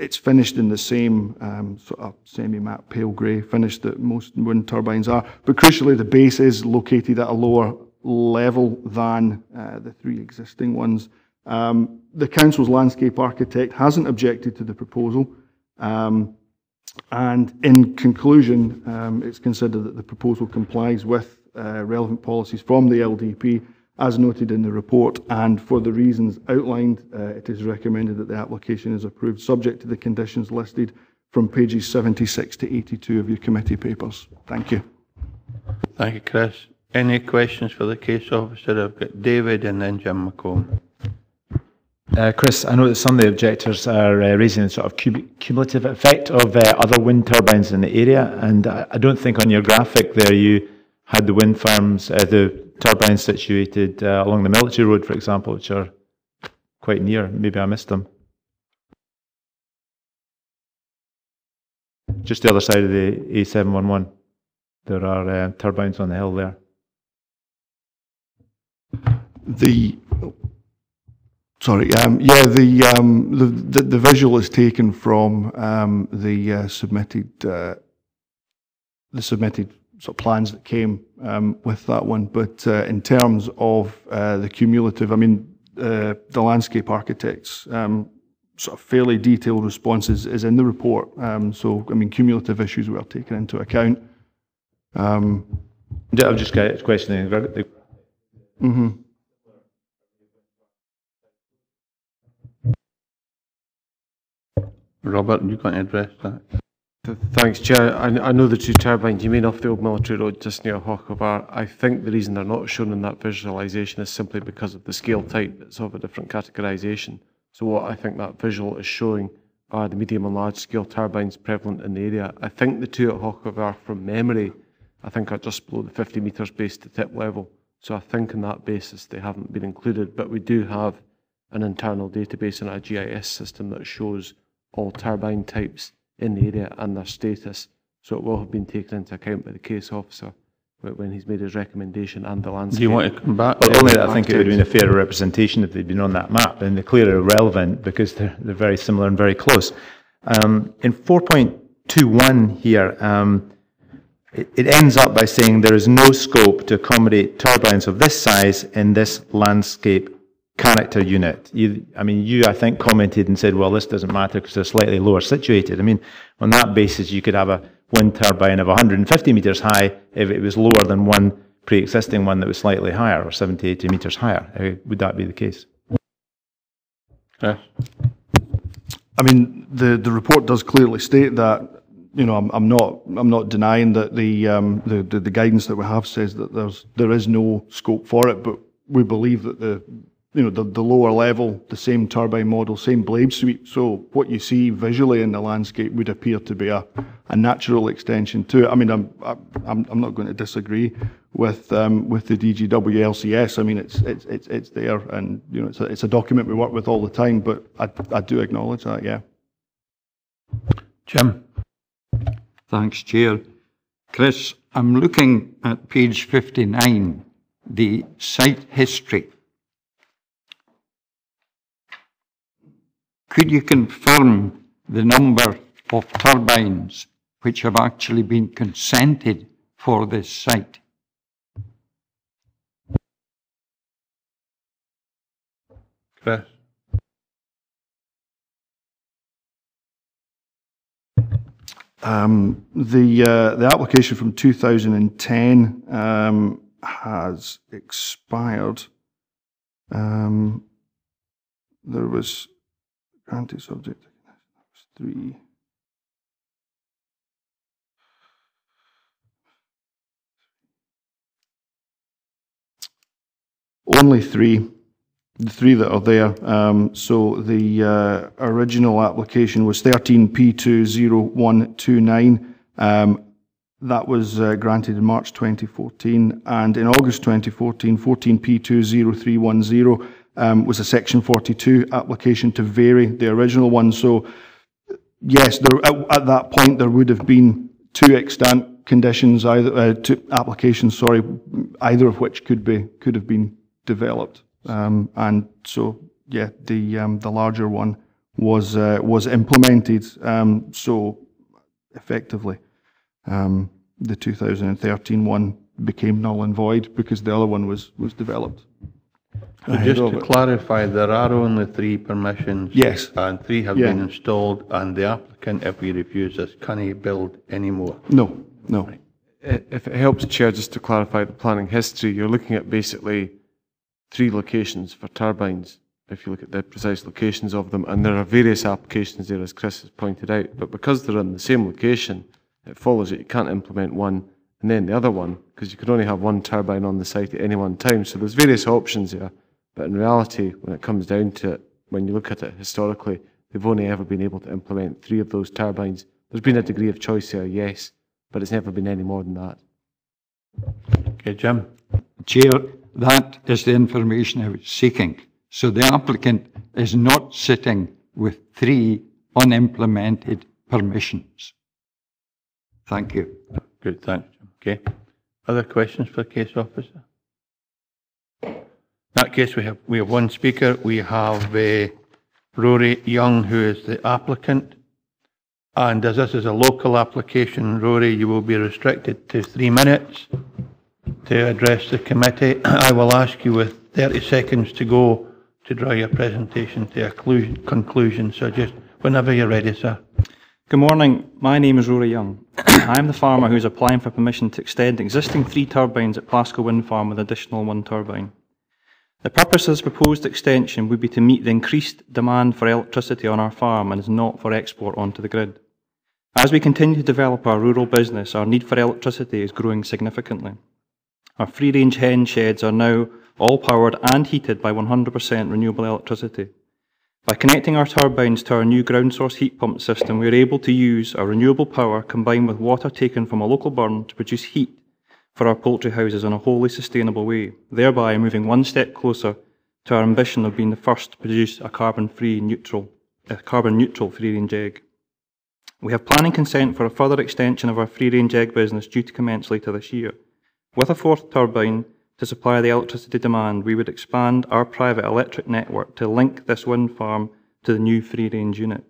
S14: it's finished in the same um, sort of semi-matte pale grey finish that most wind turbines are. But crucially, the base is located at a lower level than uh, the three existing ones. Um, the council's landscape architect hasn't objected to the proposal. Um, and in conclusion, um, it's considered that the proposal complies with uh, relevant policies from the LDP as noted in the report, and for the reasons outlined, uh, it is recommended that the application is approved, subject to the conditions listed from pages 76 to 82 of your committee papers. Thank you.
S1: Thank you, Chris. Any questions for the case officer? I've got David and then Jim McColm.
S15: Uh, Chris, I know that some of the objectors are uh, raising the sort of cumulative effect of uh, other wind turbines in the area, and I, I, don't think on your graphic there you had the wind farms, uh, the turbines situated uh, along the military road, for example, which are quite near. Maybe I missed them. Just the other side of the A711. There are uh, turbines on the hill there.
S14: The sorry, um, yeah, the, um, the, the the visual is taken from um, the uh, submitted uh, the submitted sort of plans that came um, with that one. But uh, in terms of uh, the cumulative, I mean, uh, the landscape architects um, sort of fairly detailed responses is in the report. Um, so, I mean, cumulative issues were taken into account. Um,
S15: I'm just questioning.
S14: Mm-hmm.
S1: Robert, you can address that.
S7: Thanks, Chair. I, I know the two turbines you mean off the old military road just near Hochovar. I think the reason they're not shown in that visualisation is simply because of the scale type. It's of a different categorisation. So what I think that visual is showing are the medium and large scale turbines prevalent in the area. I think the two at Hochovar, from memory, I think are just below the 50 metres base to tip level. So I think on that basis they haven't been included. But we do have an internal database in our GIS system that shows all turbine types in the area and their status. So it will have been taken into account by the case officer when he's made his recommendation and the landscape.
S1: Do you want to come back?
S15: Well, only that I think it would have been a fairer representation if they'd been on that map, and they're clearly relevant because they're, they're very similar and very close. Um, in 4.21 here, um, it, it ends up by saying there is no scope to accommodate turbines of this size in this landscape character unit. You, I mean, you, I think, commented and said, well, this doesn't matter because they're slightly lower situated. I mean, on that basis, you could have a wind turbine of 150 metres high if it was lower than one pre-existing one that was slightly higher or 70, 80 metres higher. Uh, would that be the case?
S1: Yeah.
S14: I mean, the, the report does clearly state that, you know, I'm, I'm not I'm not denying that the, um, the, the the guidance that we have says that there's there is no scope for it, but we believe that the you know, the, the lower level, the same turbine model, same blade suite. So what you see visually in the landscape would appear to be a, a natural extension to it. I mean, I'm, I'm, I'm not going to disagree with, um, with the DGW LCS. I mean, it's, it's, it's, it's there and, you know, it's a, it's a document we work with all the time, but I, I do acknowledge that, yeah.
S1: Jim.
S5: Thanks, Chair. Chris, I'm looking at page 59, the site history. Could you confirm the number of turbines which have actually been consented for this site?
S1: Chris.
S14: Um, the uh, the application from 2010 um, has expired. Um, there was granted subject three. Only three the three that are there. Um, so the uh, original application was 13P20129. Um, that was uh, granted in March 2014. And in August 2014, 14P20310 um, was a Section 42 application to vary the original one. So, yes, there, at, at, that point, there would have been two extant conditions, either uh, two applications, sorry, either of which could be could have been developed. Um, and so, yeah, the um, the larger one was uh, was implemented. Um, so, effectively, um, the 2013 one became null and void because the other one was was developed.
S1: So just to clarify, there are only three permissions.
S14: Yes.
S1: And three have
S14: Yeah.
S1: been installed, and the applicant, if we refuse this, can he build any more.
S14: No, no.
S7: I- If it helps, Chair, just to clarify the planning history, you're looking at basically three locations for turbines, if you look at the precise locations of them, and there are various applications there, as Chris has pointed out, but because they're in the same location, it follows that you can't implement one and then the other one, because you can only have one turbine on the site at any one time. So there's various options there, but in reality, when it comes down to it, when you look at it historically, they've only ever been able to implement three of those turbines. There's been a degree of choice there, yes, but it's never been any more than that.
S1: Okay, Jim.
S5: Chair, that is the information I was seeking. So the applicant is not sitting with three unimplemented permissions. Thank you.
S1: Good, thanks, Jim. Okay. Other questions for the case officer? In that case, we have, we have one speaker. We have uh, Rory Young, who is the applicant. And as this is a local application, Rory, you will be restricted to three minutes to address the committee. I will ask you with 30 seconds to go to draw your presentation to a conclusion. So just whenever you're ready, sir.
S11: Good morning. My name is Rory Young. I am the farmer who is applying for permission to extend existing three turbines at Plascow Wind Farm with additional one turbine. The purpose of this proposed extension would be to meet the increased demand for electricity on our farm and is not for export onto the grid. As we continue to develop our rural business, our need for electricity is growing significantly. Our free range hen sheds are now all powered and heated by 100% renewable electricity. By connecting our turbines to our new ground source heat pump system, we are able to use our renewable power combined with water taken from a local burn to produce heat for our poultry houses in a wholly sustainable way, thereby moving one step closer to our ambition of being the first to produce a carbon-free neutral, a carbon neutral free-range egg. We have planning consent for a further extension of our free-range egg business due to commence later this year. With a fourth turbine to supply the electricity demand, we would expand our private electric network to link this wind farm to the new free-range unit.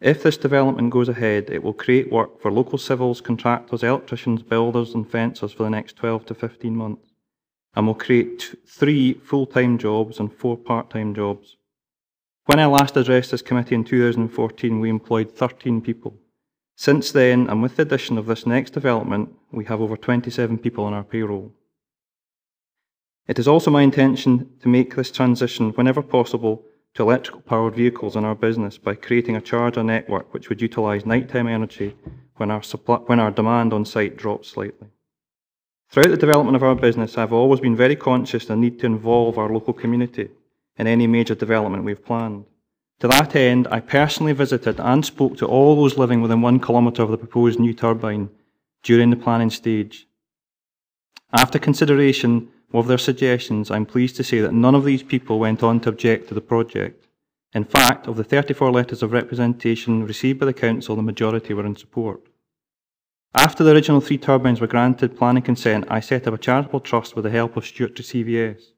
S11: If this development goes ahead, it will create work for local civils, contractors, electricians, builders and fencers for the next 12 to 15 months, and will create three full-time jobs and four part-time jobs. When I last addressed this committee in 2014, we employed 13 people. Since then, and with the addition of this next development, we have over 27 people on our payroll. It is also my intention to make this transition, whenever possible, to electrical powered vehicles in our business by creating a charger network which would utilise nighttime energy when our, supply, when our demand on site drops slightly. Throughout the development of our business, I've always been very conscious of the need to involve our local community in any major development we've planned. To that end, I personally visited and spoke to all those living within one kilometre of the proposed new turbine during the planning stage. After consideration of their suggestions, I'm pleased to say that none of these people went on to object to the project. In fact, of the 34 letters of representation received by the Council, the majority were in support. After the original three turbines were granted planning consent, I set up a charitable trust with the help of Stewartry CVS.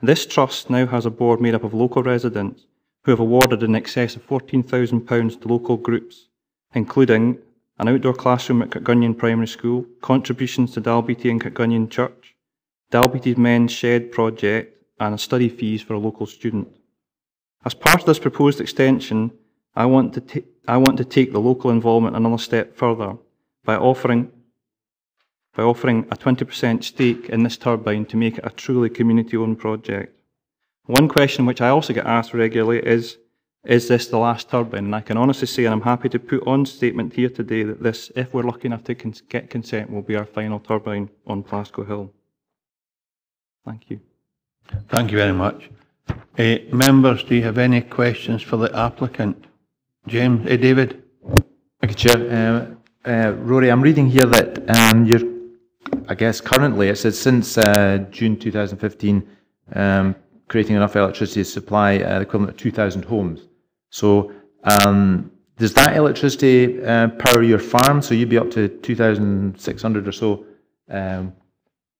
S11: This trust now has a board made up of local residents who have awarded in excess of £14,000 to local groups, including an outdoor classroom at Kirkgunzeon Primary School, contributions to Dalbeattie and Kirkgunzeon Church, Dalbeattie Men's Shed project, and a study fees for a local student. As part of this proposed extension, I want to, I want to take the local involvement another step further by offering by offering a 20% stake in this turbine to make it a truly community-owned project. One question which I also get asked regularly is, is this the last turbine? And I can honestly say, and I'm happy to put on statement here today, that this, if we're lucky enough to cons get consent, will be our final turbine on Plascow Hill. Thank you.
S1: Thank you very much. Uh, members, do you have any questions for the applicant? James, uh, David?
S15: Thank you, Chair. Uh, uh, Rory, I'm reading here that um, you're, I guess currently, it says since uh, June 2015, um, creating enough electricity to supply uh, the equivalent of 2,000 homes. So um, does that electricity uh, power your farm? So you'd be up to 2,600 or so um,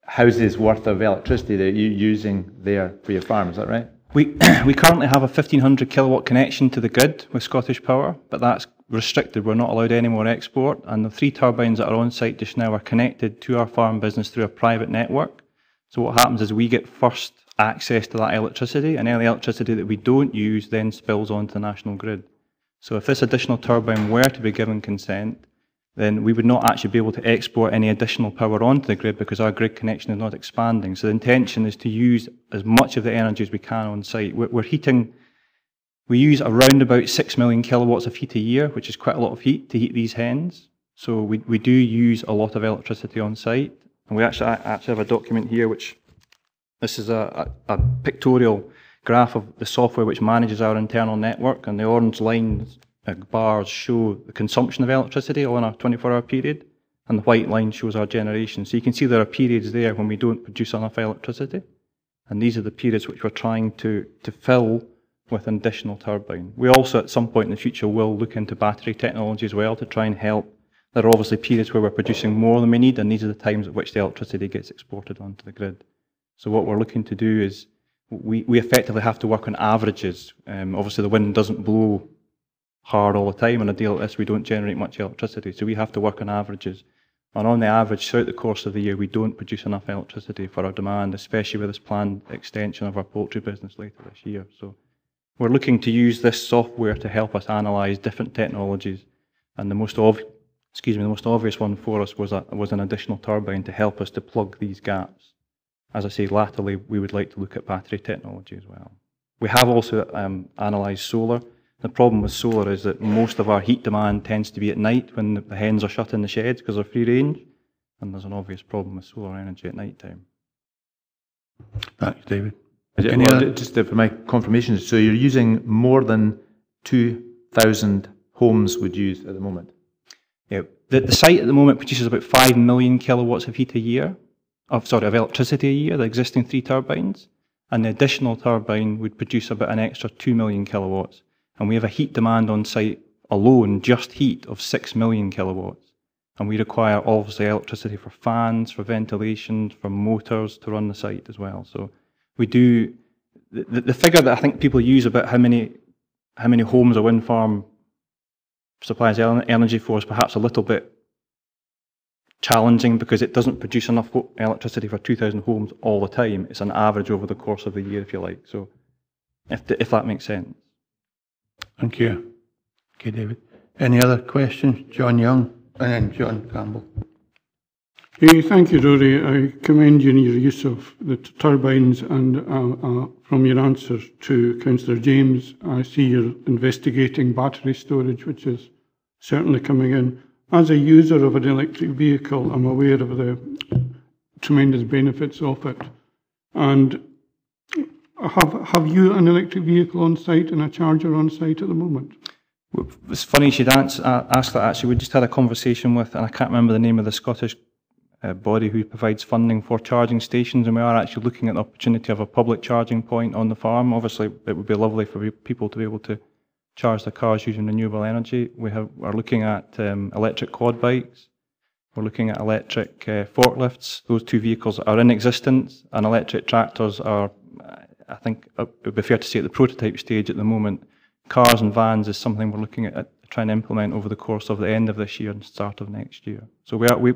S15: houses worth of electricity that you're using there for your farm, is that right?
S11: We, we currently have a 1500 kilowatt connection to the grid with Scottish Power, but that's restricted. We're not allowed any more export, and the three turbines that are on site just now are connected to our farm business through a private network. So what happens is we get first access to that electricity, and any electricity that we don't use then spills onto the national grid. So if this additional turbine were to be given consent, then we would not actually be able to export any additional power onto the grid because our grid connection is not expanding. So the intention is to use as much of the energy as we can on site. We're, we're heating, we use around about 6 million kilowatts of heat a year, which is quite a lot of heat to heat these hens. So we, we do use a lot of electricity on site. And we actually, actually have a document here which this is a, a, a, pictorial graph of the software which manages our internal network, and the orange lines bars show the consumption of electricity on a 24-hour period, and the white line shows our generation. So you can see there are periods there when we don't produce enough electricity, and these are the periods which we're trying to, to fill with an additional turbine. We also, at some point in the future, will look into battery technology as well to try and help. There are obviously periods where we're producing more than we need, and these are the times at which the electricity gets exported onto the grid. So what we're looking to do is we, we effectively have to work on averages. Um, obviously, the wind doesn't blow hard all the time. On a deal like this, we don't generate much electricity, so we have to work on averages. And on the average, throughout the course of the year, we don't produce enough electricity for our demand, especially with this planned extension of our poultry business later this year. So we're looking to use this software to help us analyse different technologies. And the most obvious, excuse me, the most obvious one for us was a, was an additional turbine to help us to plug these gaps. As I say, latterly, we would like to look at battery technology as well. We have also um, analysed solar. The problem with solar is that most of our heat demand tends to be at night when the hens are shut in the sheds because they're free range, and there's an obvious problem with solar energy at night time.
S1: Thanks, David.
S15: It, well, just uh, for my confirmation, so you're using more than 2,000 homes would use at the moment?
S11: Yeah, the, the site at the moment produces about 5 million kilowatts of heat a year of sorry of electricity a year, the existing three turbines, and the additional turbine would produce about an extra two million kilowatts. And we have a heat demand on site alone, just heat, of six million kilowatts. And we require obviously electricity for fans, for ventilation, for motors to run the site as well. So we do the, the figure that I think people use about how many how many homes a wind farm supplies energy for is perhaps a little bit challenging because it doesn't produce enough electricity for 2,000 homes all the time. It's an average over the course of the year, if you like. So, if, if that makes sense.
S1: Thank you. Okay, David. Any other questions? John Young and then John Campbell.
S3: Hey, thank you, Rory. I commend you in your use of the turbines and uh, uh, from your answer to Councillor James, I see you're investigating battery storage, which is certainly coming in. As a user of an electric vehicle, I'm aware of the tremendous benefits of it. And have, have you an electric vehicle on site and a charger on site at the moment?
S16: It's funny you should ask that actually. We just had a conversation with, and I can't remember the name of the Scottish uh, body who provides funding for charging stations, and we are actually looking at the opportunity of a public charging point on the farm. Obviously, it would be lovely for people to be able to charge their cars using renewable energy. We have, are looking at um, electric quad bikes. We're looking at electric uh, forklifts. Those two vehicles are in existence, and electric tractors are, I think, uh, it would be fair to say, at the prototype stage at the moment cars and vans is something we're looking at, at trying to implement over the course of the end of this year and start of next year. So we are, we,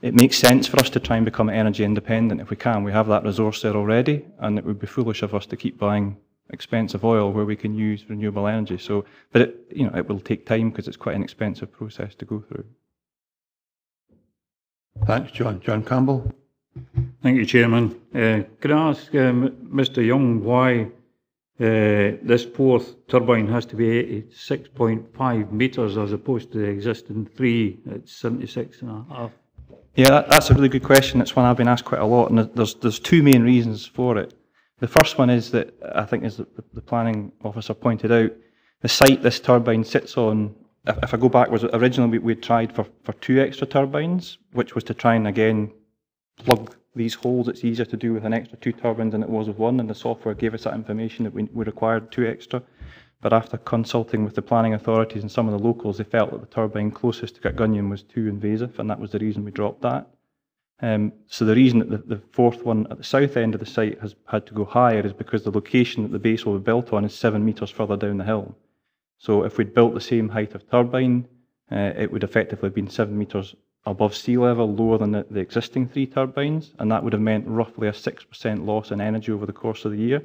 S16: it makes sense for us to try and become energy independent if we can. We have that resource there already, and it would be foolish of us to keep buying expensive oil where we can use renewable energy. So, but it, you know, it will take time because it's quite an expensive process to go through.
S1: Thanks, John. John Campbell.
S17: Thank you, Chairman. Uh, can I ask um, Mr. Young why uh, this fourth turbine has to be 86.5 metres as opposed to the existing three at 76 and a half.
S16: Yeah, that, that's a really good question. It's one I've been asked quite a lot, and there's there's two main reasons for it. The first one is that I think, as the, the planning officer pointed out, the site this turbine sits on. If, if I go backwards, originally we, we tried for, for two extra turbines, which was to try and again plug these holes, it's easier to do with an extra two turbines than it was with one, and the software gave us that information that we, we required two extra. But after consulting with the planning authorities and some of the locals, they felt that the turbine closest to Kirkgunzeon was too invasive, and that was the reason we dropped that. Um, so the reason that the, the, fourth one at the south end of the site has had to go higher is because the location that the base will be built on is seven metres further down the hill. So if we'd built the same height of turbine, uh, it would effectively have been seven metres above sea level, lower than the, the existing three turbines, and that would have meant roughly a 6% loss in energy over the course of the year.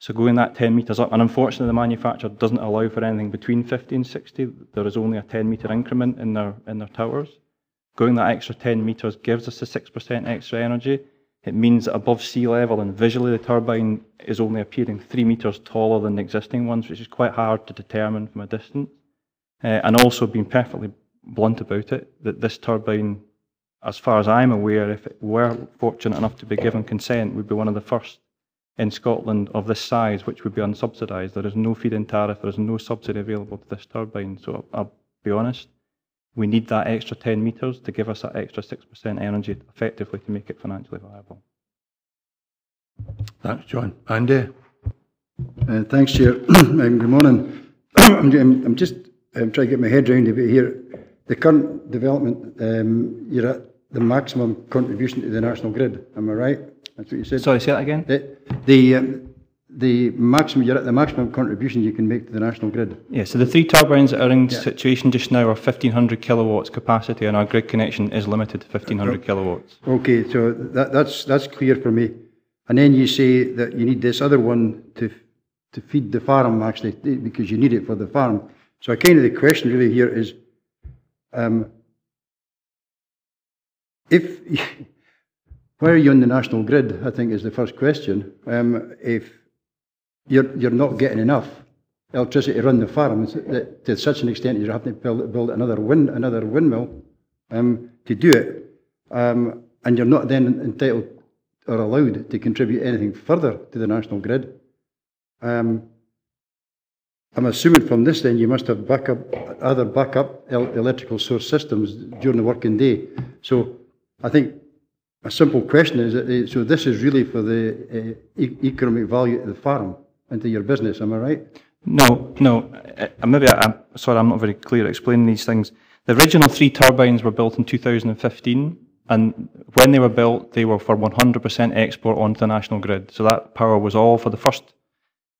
S16: So going that 10 metres up, and unfortunately the manufacturer doesn't allow for anything between 50 and 60. There is only a 10 metre increment in their, in their towers. Going that extra 10 metres gives us a 6% extra energy. It means that above sea level and visually the turbine is only appearing 3 metres taller than the existing ones, which is quite hard to determine from a distance. Uh, and also being perfectly blunt about it, that this turbine, as far as I'm aware, if it were fortunate enough to be given consent, would be one of the first in Scotland of this size, which would be unsubsidised. There is no feed-in tariff, there is no subsidy available to this turbine. So I'll be honest, we need that extra 10 metres to give us that extra 6% energy effectively to make it financially viable.
S1: Thanks, John. Andy?
S18: Uh, thanks, Chair. um, good morning. I'm, I'm, just I'm trying to get my head around a bit here the current development, um, you're at the maximum contribution to the national grid. Am I right? That's what you said.
S16: Sorry, say that again.
S18: The the, um, the maximum you're at the maximum contribution you can make to the national grid.
S16: Yeah. So the three turbines that are in yeah. situation just now are 1500 kilowatts capacity, and our grid connection is limited to 1500 kilowatts.
S18: Okay, so that, that's that's clear for me. And then you say that you need this other one to to feed the farm actually because you need it for the farm. So I kind of the question really here is um, if where are you on the national grid? I think is the first question. Um, if you're you're not getting enough electricity to run the farm to such an extent you're having to build, build another wind another windmill um, to do it, um, and you're not then entitled or allowed to contribute anything further to the national grid. Um, I'm assuming from this then you must have backup, other backup electrical source systems during the working day. So I think a simple question is, that, uh, so this is really for the uh, economic value of the farm and to your business, am I right?
S16: No, no. Uh, maybe I, am sorry, I'm not very clear explaining these things. The original three turbines were built in 2015, and when they were built, they were for 100% export onto the national grid. So that power was all for the first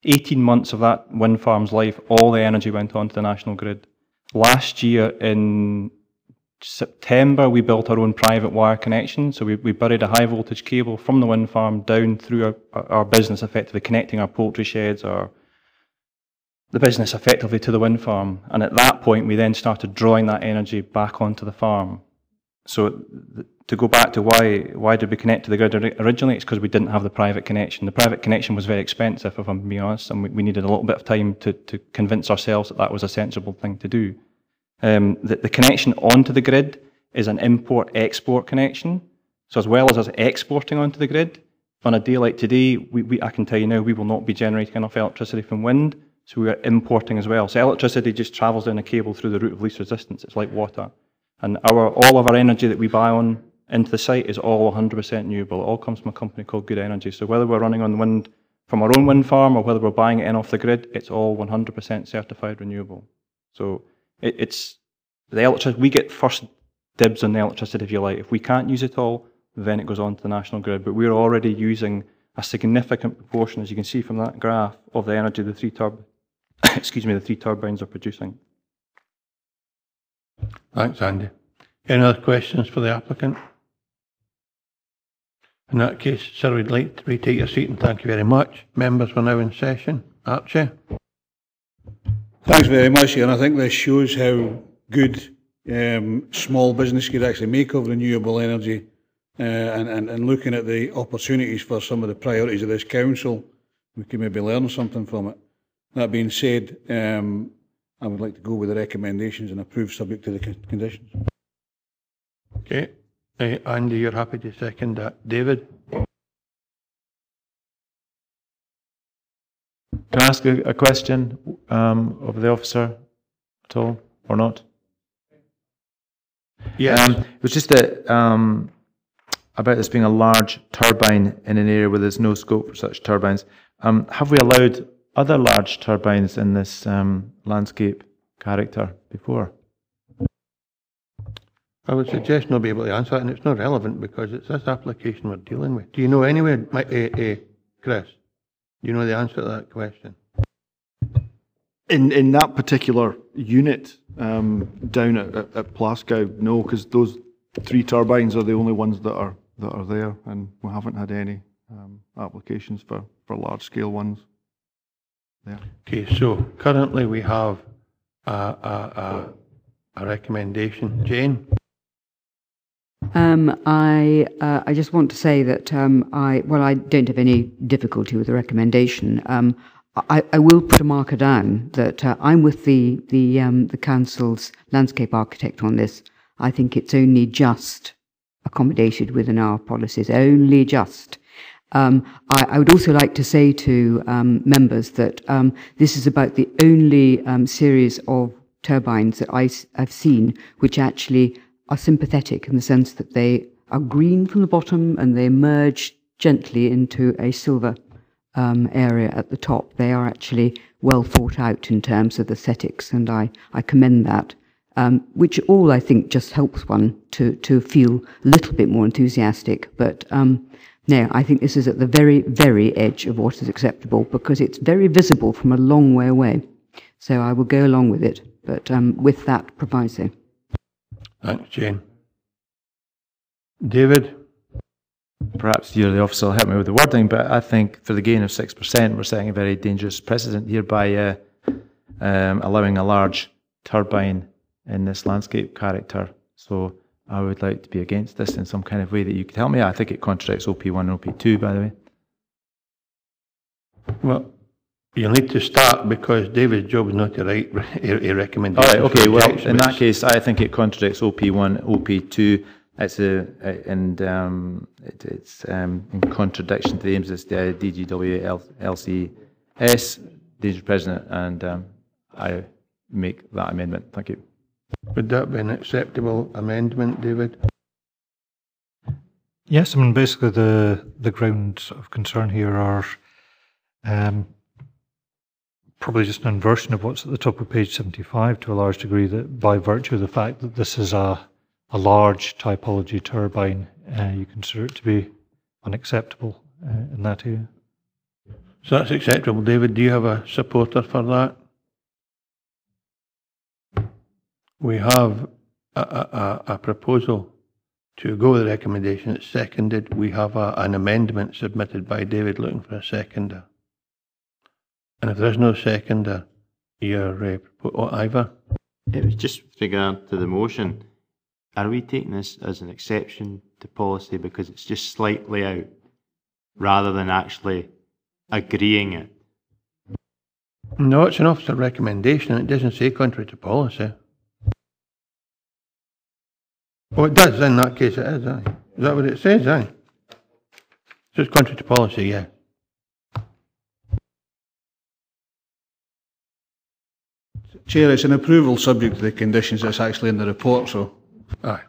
S16: 18 months of that wind farm's life, all the energy went onto the national grid. Last year in September, we built our own private wire connection. So we, we buried a high voltage cable from the wind farm down through our, our business, effectively connecting our poultry sheds, our the business effectively to the wind farm. And at that point, we then started drawing that energy back onto the farm. So to go back to why why did we connect to the grid originally, it's because we didn't have the private connection. The private connection was very expensive, if I'm being honest, and we, we needed a little bit of time to, to convince ourselves that that was a sensible thing to do. Um, the, the connection onto the grid is an import-export connection. So as well as us exporting onto the grid, on a day like today, we, we, I can tell you now, we will not be generating enough electricity from wind, so we are importing as well. So electricity just travels down a cable through the route of least resistance. It's like water. And our, all of our energy that we buy on into the site is all 100% renewable. It all comes from a company called Good Energy. So whether we're running on the wind from our own wind farm or whether we're buying it in off the grid, it's all 100% certified renewable. So it, it's the electricity, we get first dibs on the electricity if you like. If we can't use it all, then it goes on to the national grid. But we're already using a significant proportion, as you can see from that graph, of the energy the three turb excuse me, the three turbines are producing.
S1: Thanks, Andy. Any other questions for the applicant? In that case, sir, we'd like to retake your seat and thank you very much. Members, we're now in session. Archie?
S12: Thanks very much, and I think this shows how good um, small business could actually make of renewable energy uh, and, and, and looking at the opportunities for some of the priorities of this council, we can maybe learn something from it. That being said, um, I would like to go with the recommendations and approve subject to the conditions.
S1: Okay. Uh, Andy, you're happy to second that. David?
S15: Can I ask a, a question um, of the officer at all, or not?
S1: Yes.
S15: Um, it was just that um, about this being a large turbine in an area where there's no scope for such turbines. Um, have we allowed other large turbines in this um, landscape character before?
S1: I would suggest not be able to answer that, and it's not relevant because it's this application we're dealing with. Do you know anywhere, uh, uh, Chris? Do you know the answer to that question?
S14: In in that particular unit um, down at, at, at Plascow, no, because those three turbines are the only ones that are that are there, and we haven't had any um, applications for, for large scale ones. There.
S1: Okay, so currently we have a, a, a, a recommendation. Jane?
S13: Um, I uh, I just want to say that um, I well I don't have any difficulty with the recommendation. Um, I, I, will put a marker down that uh, I'm with the the um, the council's landscape architect on this. I think it's only just accommodated within our policies, only just. Um, I, I, would also like to say to um, members that this is about the only series of turbines that I, have seen which actually are sympathetic in the sense that they are green from the bottom and they merge gently into a silver um, area at the top. They are actually well thought out in terms of aesthetics, and I, I commend that. Um, which all I think just helps one to, to feel a little bit more enthusiastic. But um, no, I think this is at the very, very edge of what is acceptable because it's very visible from a long way away. So I will go along with it, but um, with that proviso.
S1: Thanks, Jane. David?
S15: Perhaps you're the officer will help me with the wording, but I think for the gain of 6%, we're setting a very dangerous precedent here by uh, um, allowing a large turbine in this landscape character. So I would like to be against this in some kind of way that you could help me. I think it contradicts OP1 and OP2, by the way.
S1: Well, you'll need to start because David's job is not to write a, a recommendation.
S15: All right, okay, well, in that case, I think it contradicts OP1, OP2. It's a, and um, it, it's um, in contradiction to the aims of the DGW LCS, Mr. President, and um, I make that amendment. Thank you.
S1: Would that be an acceptable amendment, David?
S9: Yes, I mean, basically the, the grounds of concern here are um, probably just an inversion of what's at the top of page 75 to a large degree, that by virtue of the fact that this is a, a large typology turbine, uh, you consider it to be unacceptable uh, in that area.
S1: So that's acceptable. David, do you have a supporter for that? we have a, a, a proposal to go with the recommendation. It's seconded. We have a, an amendment submitted by David looking for a seconder. And if there's no seconder, you're uh, oh, Ivor?
S19: It was just with regard to the motion. Are we taking this as an exception to policy because it's just slightly out rather than actually agreeing it?
S1: No, it's an officer recommendation. and It doesn't say contrary to policy. Well, it does, in that case it is, aye. Is that what it says, aye? So it's contrary to policy, yeah.
S12: Chair, it's an approval subject to the conditions that's actually in the report, so.
S1: Aye.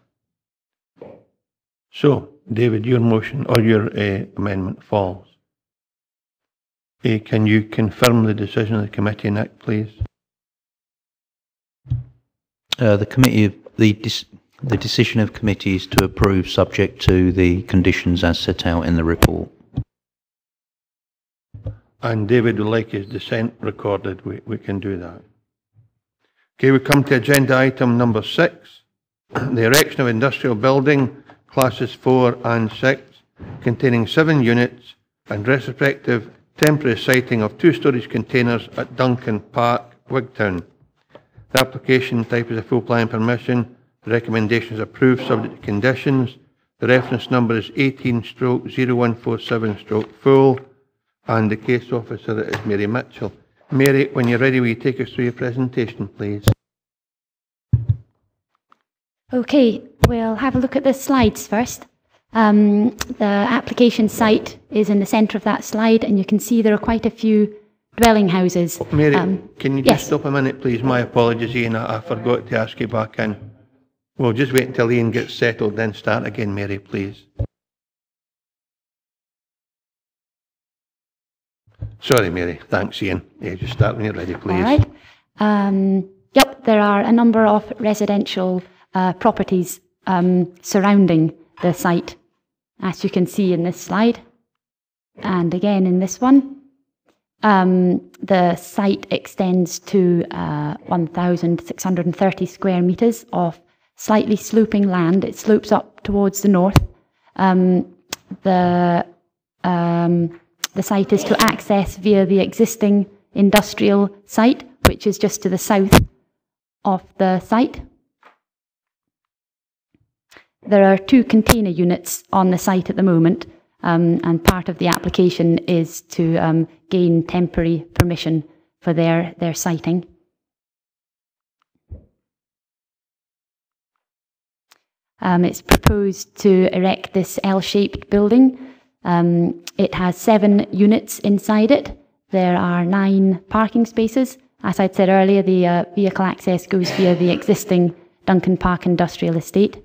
S1: So, David, your motion or your uh, amendment falls. Uh, can you confirm the decision of the committee, Nick, please?
S2: Uh, the committee, the, dis- the decision of committee is to approve subject to the conditions as set out in the report.
S1: And David would like his dissent recorded. We, we can do that. Okay, we come to agenda item number six. the erection of industrial building, classes four and six, containing seven units and respective temporary siting of two storage containers at Duncan Park, Wigtown. The application type is a full plan permission. The recommendation is approved subject to conditions. The reference number is 18 stroke 0147 stroke full and the case officer is Mary Mitchell. Mary, when you're ready, will you take us through your presentation, please?
S20: Okay, we'll have a look at the slides first. Um, the application site is in the centre of that slide, and you can see there are quite a few dwelling houses.
S1: Mary,
S20: Um,
S1: can you
S20: yes.
S1: just stop a minute, please? My apologies, Ian. I, I forgot to ask you back in. We'll just wait until Ian gets settled, then start again, Mary, please. Sorry, Mary. Thanks, Ian. Yeah, just start when you're ready, please.
S20: All right. Um, yep, there are a number of residential uh, properties um, surrounding the site, as you can see in this slide, and again in this one. Um, the site extends to uh, 1,630 square metres of slightly sloping land. It slopes up towards the north. Um, the um, the site is to access via the existing industrial site, which is just to the south of the site. There are two container units on the site at the moment, um, and part of the application is to um, gain temporary permission for their, their siting. Um, it's proposed to erect this L-shaped building. Um, it has seven units inside it. There are nine parking spaces. As I said earlier, the uh, vehicle access goes via the existing Duncan Park Industrial Estate.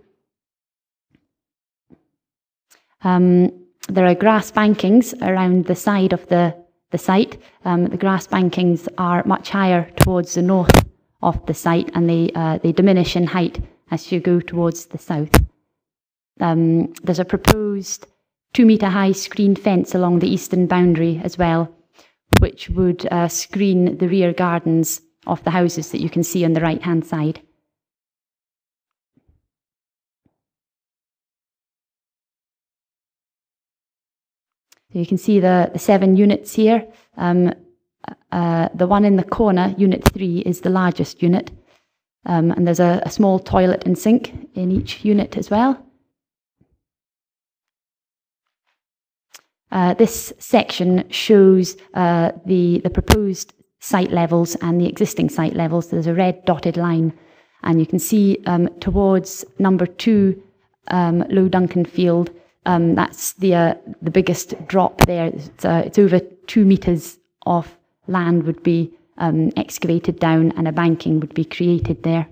S20: Um, there are grass bankings around the side of the, the site. Um, the grass bankings are much higher towards the north of the site and they, uh, they diminish in height as you go towards the south. Um, there's a proposed two metre high screen fence along the eastern boundary as well, which would uh, screen the rear gardens of the houses that you can see on the right hand side. So you can see the, the seven units here. Um, uh, the one in the corner, unit three, is the largest unit. Um, and there's a, a small toilet and sink in each unit as well. Uh, this section shows uh, the, the proposed site levels and the existing site levels. There's a red dotted line, and you can see um, towards number two, um, Low Duncan Field, um, that's the, uh, the biggest drop there. It's, uh, it's over two metres of land would be um, excavated down, and a banking would be created there.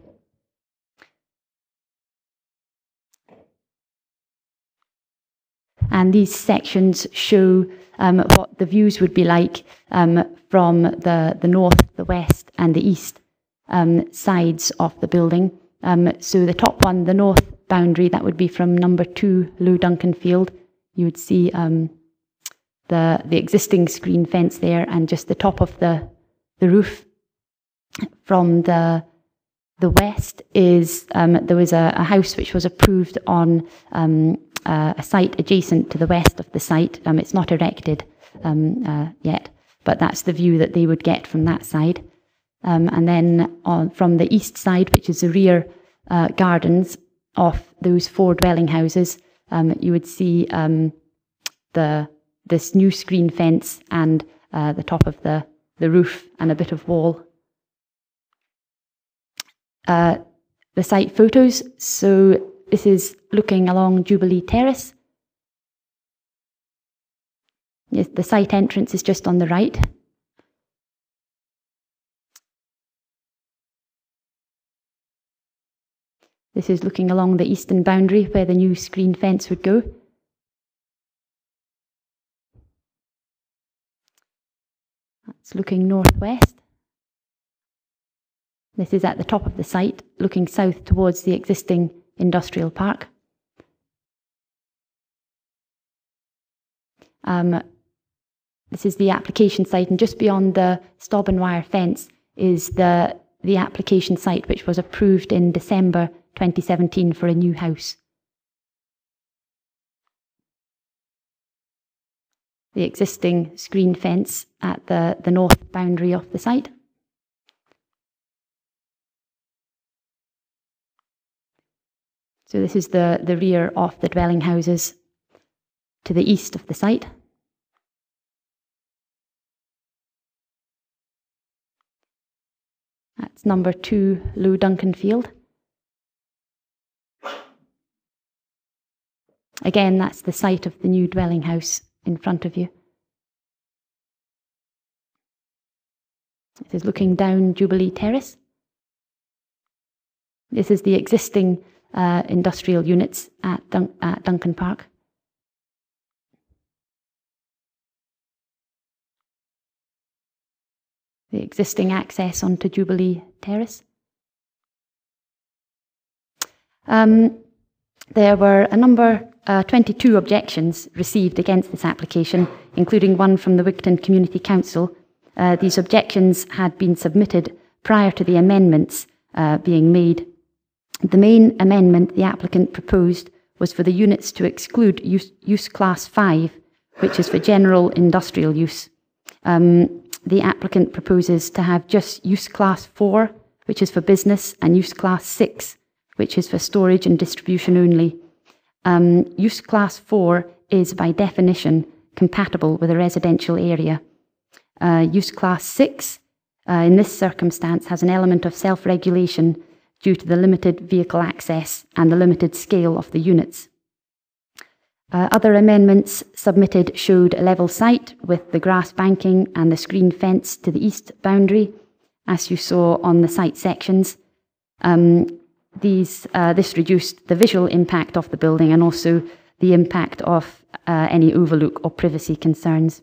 S20: And these sections show um, what the views would be like um, from the, the north, the west, and the east um, sides of the building. Um, so the top one, the north boundary, that would be from number two, Low Duncan Field. You would see um, the the existing screen fence there, and just the top of the the roof. From the the west is um, there was a, a, house which was approved on uh, a site adjacent to the west of the site. Um, it's not erected um, uh, yet, but that's the view that they would get from that side. Um, and then on, from the east side, which is the rear uh, gardens of those four dwelling houses, um, you would see the this new screen fence and uh, the top of the, the roof and a bit of wall. Uh, the site photos. So this is looking along Jubilee Terrace. Yes, the site entrance is just on the right. This is looking along the eastern boundary where the new screen fence would go. That's looking northwest. This is at the top of the site, looking south towards the existing industrial park. Um, this is the application site, and just beyond the stub and wire fence is the, the application site which was approved in December 2017 for a new house. The existing screen fence at the, the north boundary of the site. So this is the, the rear of the dwelling houses to the east of the site. That's number two, Low Duncan Field. Again, that's the site of the new dwelling house in front of you. This is looking down Jubilee Terrace. This is the existing uh, industrial units at, Dun- at Duncan Park. The existing access onto Jubilee Terrace. Um, there were a number, uh, 22 objections received against this application, including one from the Wigtown Community Council. Uh, these objections had been submitted prior to the amendments uh, being made. The main amendment the applicant proposed was for the units to exclude use, use class 5, which is for general industrial use. Um, the applicant proposes to have just use class 4, which is for business, and use class 6, which is for storage and distribution only. Um, use class 4 is by definition compatible with a residential area. Uh, use class 6 uh, in this circumstance has an element of self regulation due to the limited vehicle access and the limited scale of the units. Uh, other amendments submitted showed a level site with the grass banking and the screen fence to the east boundary, as you saw on the site sections. Um, these, uh, this reduced the visual impact of the building and also the impact of uh, any overlook or privacy concerns.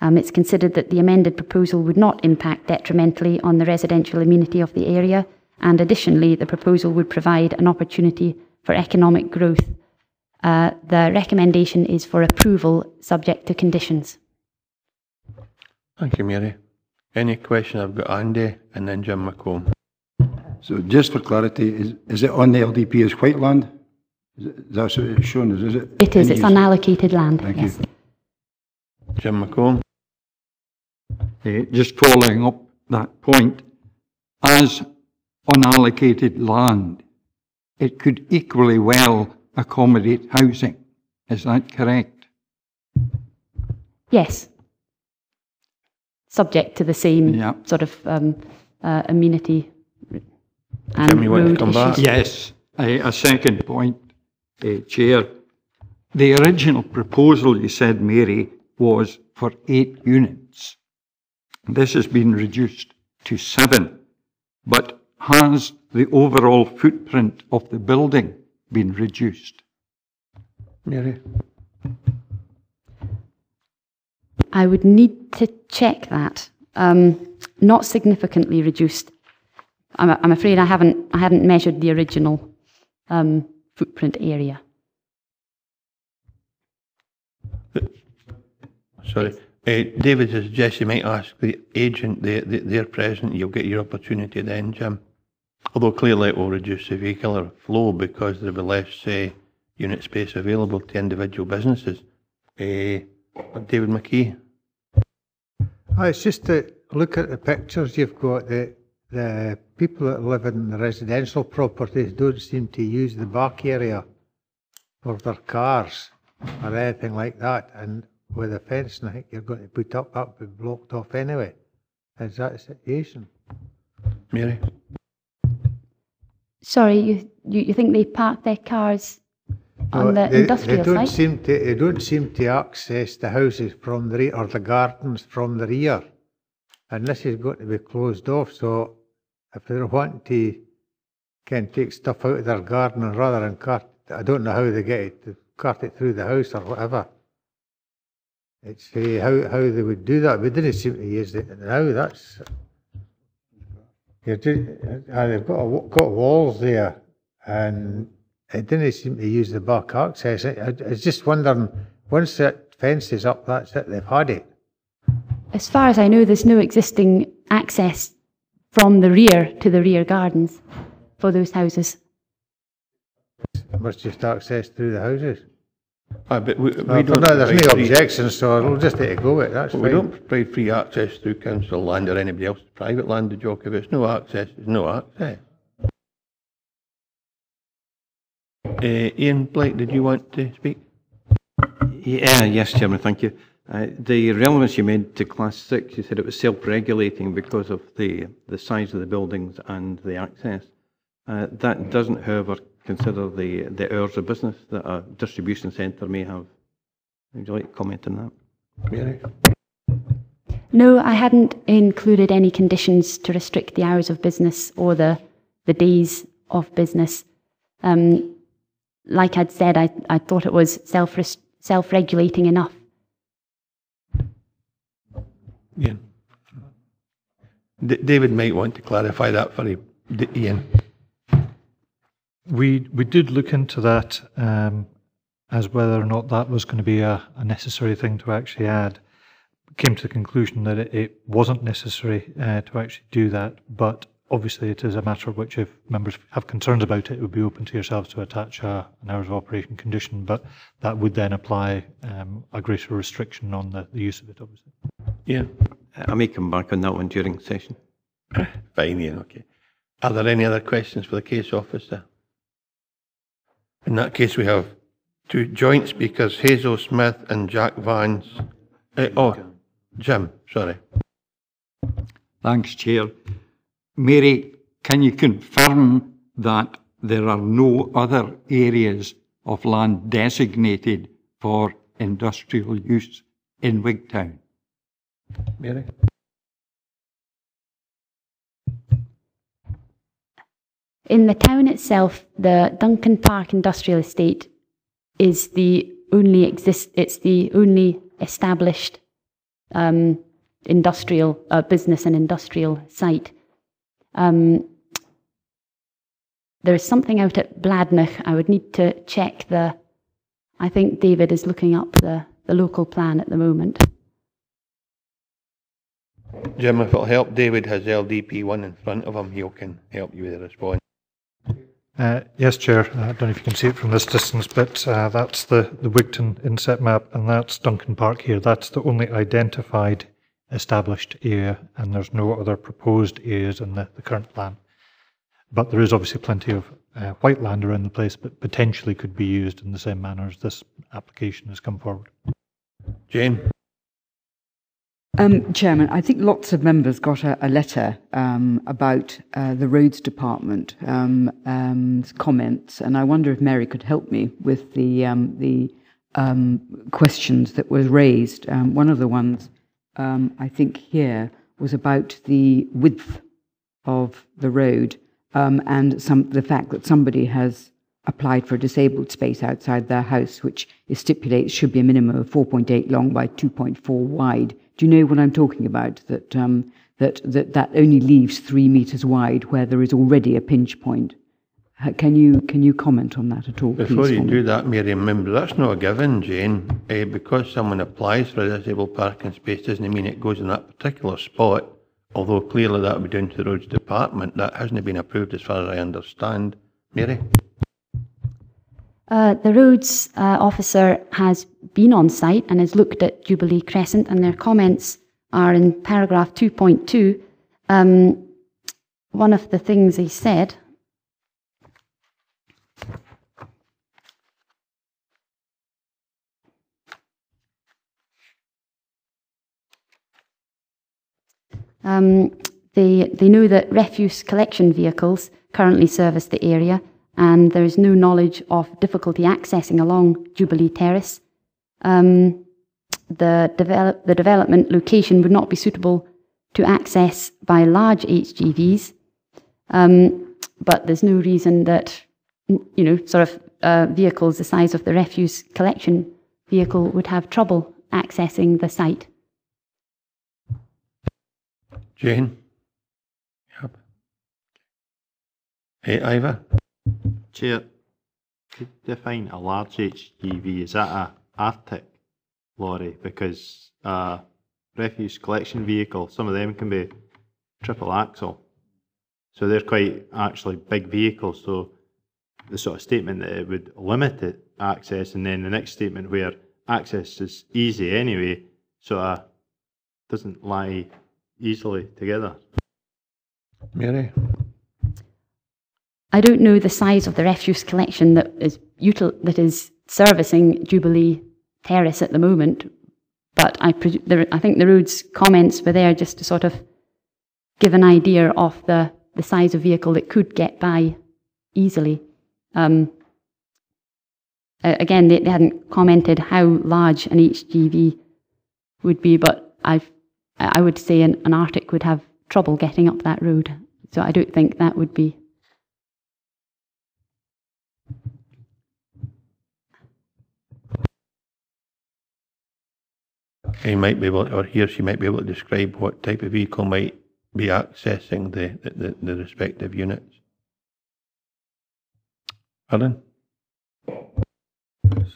S20: Um, it's considered that the amended proposal would not impact detrimentally on the residential amenity of the area, and additionally, the proposal would provide an opportunity for economic growth. Uh, the recommendation is for approval subject to conditions.
S1: Thank you, Mary. Any question? I've got Andy and then Jim McColm.
S18: So just for clarity, is, is it on the LDP as white land? Is it, that's what it's shown as, is it?
S20: It is, it's
S18: use?
S20: unallocated land.
S18: Thank
S20: yes.
S18: you.
S1: Jim McColm.
S5: Eh, just following up that point, as unallocated land, it could equally well accommodate housing. Is that correct?
S20: Yes. Subject to the same
S5: Yeah.
S20: sort of um, uh, amenity and
S5: Jim, you want to
S20: road
S5: come back? Yes. A, a second point, uh, Chair. The original proposal, you said, Mary, was for eight units. This has been reduced to seven. But has the overall footprint of the building been reduced?
S1: Mary.
S20: I would need to check that. Um, not significantly reduced. I'm, I'm afraid I haven't. I hadn't measured the original um, footprint area.
S1: Sorry. Uh, David has suggested you might ask the agent, they, they, they're present, you'll get your opportunity then, Jim. Although clearly it will reduce the vehicular flow because there will be less uh, unit space available to individual businesses. Uh, David McKee.
S21: Oh, it's just to look at the pictures you've got. The the people that live in the residential properties don't seem to use the back area for their cars or anything like that. And with the fence, I think you're going to put up that will be blocked off anyway. Is that the situation?
S1: Mary.
S20: Sorry, you, you, you think they park their cars? on the
S21: they,
S20: industrial
S21: they don't
S20: site.
S21: seem to they don't seem to access the houses from the rear or the gardens from the rear, and this is going to be closed off. So if they're wanting to can take stuff out of their garden rather than cart, I don't know how they get it, to cart it through the house or whatever. It's uh, how how they would do that. We didn't seem to use it now. That's you do, uh, they've got a, got walls there, and it didn't seem to use the back access. I, I, I was just wondering, once that fence is up, that's it. They've had it.
S20: As far as I know, there's no existing access from the rear to the rear gardens for those houses.
S21: It must just access through the houses.
S1: Aye, but we, we
S21: Well,
S1: don't.
S21: no, there's no
S1: free-
S21: objections, so we'll just let it go. It that's
S1: Well, we
S21: fine.
S1: don't provide free access through council land or anybody else's private land, the joke. If it's no access, there's no access. Uh, Ian Blake, did you want to speak?
S4: Yeah, yes, Chairman, thank you. Uh, the relevance you made to Class 6, you said it was self-regulating because of the, the size of the buildings and the access. Uh, that doesn't, however, consider the, the hours of business that a distribution centre may have. Would you like to comment on that?
S1: Mary?
S20: No, I hadn't included any conditions to restrict the hours of business or the, the days of business. Um, like I'd said, I, I thought it was self self-regulating enough.
S1: Ian? D- David might want to clarify that for you. D- Ian?
S9: We we did look into that um, as whether or not that was going to be a, a necessary thing to actually add. Came to the conclusion that it, it wasn't necessary uh, to actually do that, but obviously it is a matter of which if members have concerns about it, it would be open to yourselves to attach a, an hours of operation condition, but that would then apply um, a greater restriction on the, the use of it, obviously.
S1: Yeah.
S4: I may come back on that one during session.
S1: Fine, Ian, okay. Are there any other questions for the case officer? In that case, we have two joint speakers, Hazel Smith and Jack Vance. Eh, oh, Jim, sorry.
S5: Thanks, Chair. Mary, can you confirm that there are no other areas of land designated for industrial use in Wigtown?
S1: Mary?
S20: In the town itself, the Duncan Park Industrial Estate is the only exist. It's the only established um, industrial uh, business and industrial site. Um, there is something out at Bladnoch. I would need to check the. I think David is looking up the, the local plan at the moment.
S1: Jim, if it'll help, David has LDP1 in front of him. He can help you with the response.
S9: Uh, yes, Chair. I don't know if you can see it from this distance, but uh, that's the, the Wigtown inset map, and that's Duncan Park here. That's the only identified established area, and there's no other proposed areas in the, the current plan. But there is obviously plenty of uh, white land around the place, but potentially could be used in the same manner as this application has come forward.
S1: Jane?
S13: Um, Chairman, I think lots of members got a, a letter um, about uh, the roads department um, um, comments, and I wonder if Mary could help me with the um, the um, questions that were raised. One of the ones I think here was about the width of the road and some the fact that somebody has applied for a disabled space outside their house, which is stipulates should be a minimum of 4.8 long by 2.4 wide. Do you know what I'm talking about? That um, that that that only leaves three meters wide where there is already a pinch point. Can you can you comment on that at all?
S1: Before
S13: please,
S1: you do that, Mary, remember, that's not a given, Jane. Eh, because someone applies for a disabled parking space doesn't mean it goes in that particular spot, although clearly that would be down to the roads department. That hasn't been approved as far as I understand. Mary?
S20: Uh, the roads uh, officer has been on site and has looked at Jubilee Crescent, and their comments are in paragraph 2.2. Um, one of the things he said. Um, they, they know that refuse collection vehicles currently service the area and there is no knowledge of difficulty accessing along Jubilee Terrace. Um, the, develop, the development location would not be suitable to access by large HGVs, um, but there's no reason that, you know, sort of uh, vehicles the size of the refuse collection vehicle would have trouble accessing the site.
S1: Jane? Yep. Hey, Ivor?
S19: Chair, could define a large HGV? Is that a Arctic lorry? Because a refuse collection vehicle, some of them can be triple axle. So they're quite actually big vehicles. So the sort of statement that it would limit it access, and then the next statement where access is easy anyway, so of doesn't lie easily together.
S1: Mary?
S20: I don't know the size of the refuse collection that is util- that is servicing Jubilee Terrace at the moment, but I, there, I think the roads comments were there just to sort of give an idea of the, the size of vehicle that could get by easily. Um, again, they, they hadn't commented how large an HGV would be, but i I would say an, an Arctic would have trouble getting up that road. So I don't think that would be
S1: He might be able, or he or she might be able to describe what type of vehicle might be accessing the, the, the respective units. Alan?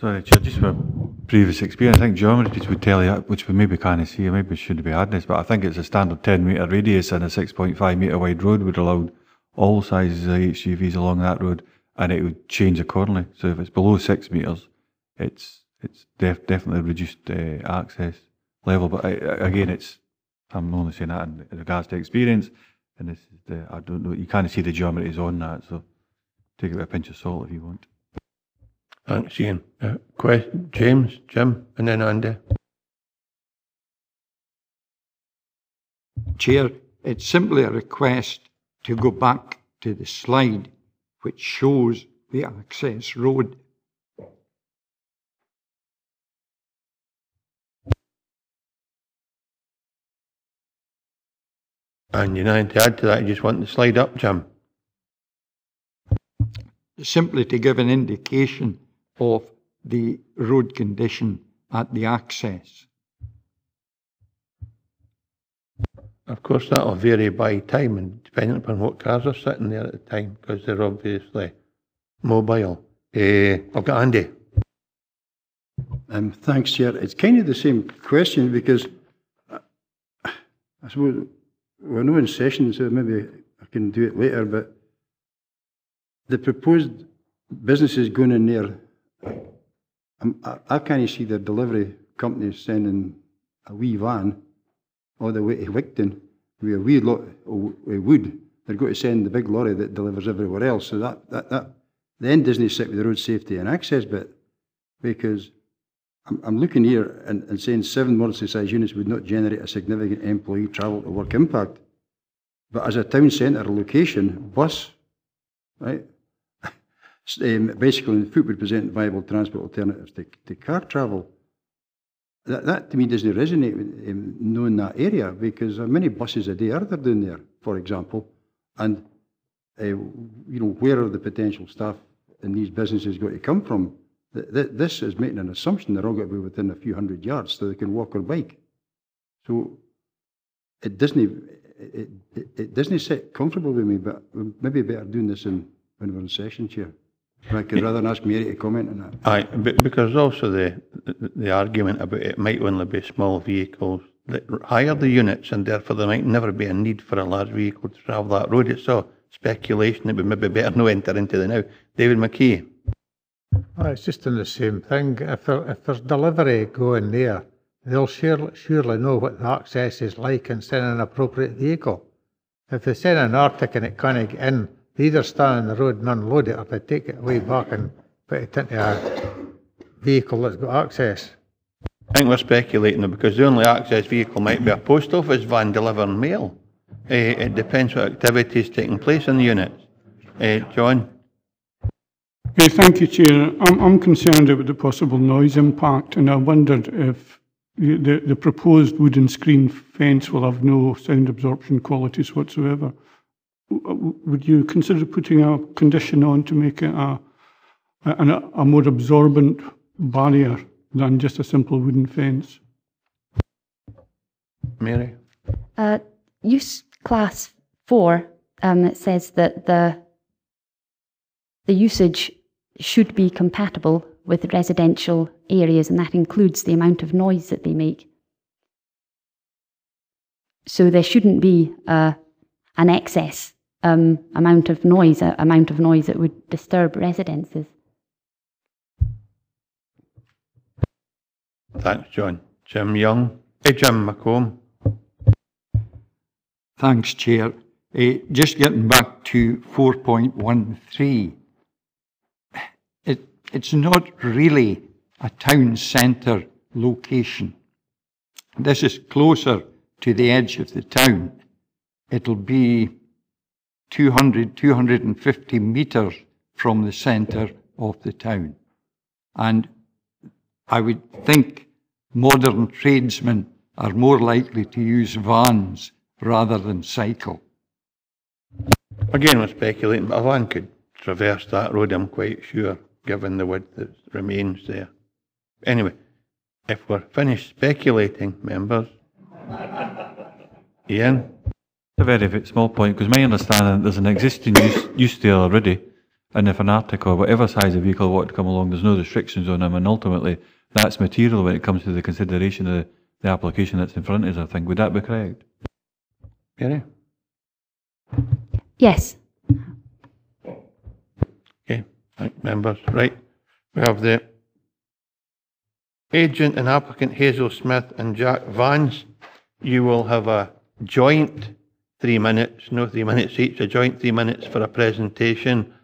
S8: Sorry, Chair, just from previous experience, I think geometries would tell you, which we maybe can't see, maybe shouldn't be adding this, but I think it's a standard 10 metre radius and a 6.5 metre wide road would allow all sizes of HGVs along that road and it would change accordingly. So if it's below 6 metres, it's it's def- definitely reduced uh, access level. But I, again, it's I'm only saying that in, in regards to experience, and this is the I don't know. You kind of see the geometry is on that, so take it with a pinch of salt if you want.
S1: Thanks, Ian. Uh, question, James, Jim, and then Andy.
S5: Chair, it's simply a request to go back to the slide which shows the access road
S1: And you know, to add to that, you just want to slide up, Jim.
S5: Simply to give an indication of the road condition at the access.
S1: Of course, that'll vary by time and depending upon what cars are sitting there at the time, because they're obviously mobile. Uh, I've got Andy.
S18: Um, thanks, Chair. It's kind of the same question because I, I suppose we're not in session, so maybe I can do it later, but the proposed businesses going in there, I, I can't see the delivery company sending a wee van all the way to Wigtown with a wee lot of wood. They're going to send the big lorry that delivers everywhere else. So that, that, that then doesn't sit with the road safety and access bit because I'm, I'm looking here and, and saying seven moderately sized units would not generate a significant employee travel to work impact. But as a town centre location, bus, right? um, basically, foot would present viable transport alternatives to, to car travel. That, that to me doesn't resonate with um, knowing that area because how many buses a day are there down there, for example? And, uh, you know, where are the potential staff in these businesses going to come from? This is making an assumption they're all going to be within a few hundred yards so they can walk or bike. So it doesn't, it, it, it doesn't sit comfortable with me, but maybe better doing this in, when we're in session, Chair. I could rather ask Mary to comment on that.
S1: Aye, because also the, the, the argument about it might only be small vehicles that hire the units and therefore there might never be a need for a large vehicle to travel that road. It's all speculation. It would maybe better no enter into the now. David McKee.
S21: Oh, it's just in the same thing. If, there, if there's delivery going there, they'll surely, surely know what the access is like and send an appropriate vehicle. If they send an Arctic and it can't get in, they either stand on the road and unload it or they take it away back and put it into a vehicle that's got access.
S1: I think we're speculating because the only access vehicle might be a post office van delivering mail. Uh, it depends what activity is taking place in the unit. Uh, John?
S3: Hey, thank you, Chair. I'm, I'm concerned about the possible noise impact, and I wondered if the, the, the proposed wooden screen fence will have no sound absorption qualities whatsoever. Would you consider putting a condition on to make it a, a, a more absorbent barrier than just a simple wooden fence?
S1: Mary?
S20: Uh, use class four um, says that the the usage should be compatible with residential areas, and that includes the amount of noise that they make. So there shouldn't be uh, an excess um, amount of noise, a amount of noise that would disturb residences.
S1: Thanks, John. Jim Young? Hey, Jim McColm?
S5: Thanks, Chair. Eh, just getting back to 4.13, it, it's not really a town centre location. This is closer to the edge of the town. It'll be 200, 250 metres from the centre of the town. And I would think modern tradesmen are more likely to use vans rather than cycle.
S1: Again, we're speculating, but a van could traverse that road, I'm quite sure, given the width that remains there. Anyway, if we're finished speculating, members. Ian?
S8: A very, very small point, because my understanding there's an existing use, use there already, and if an Arctic or whatever size of vehicle want to come along, there's no restrictions on them, and ultimately that's material when it comes to the consideration of the, the application that's in front of us, I think. Would that be correct?
S1: Mary?
S20: Yes.
S1: Members. Right, we have the agent and applicant Hazel Smith and Jack Vance. You will have a joint three minutes, no three minutes each, a joint three minutes for a presentation.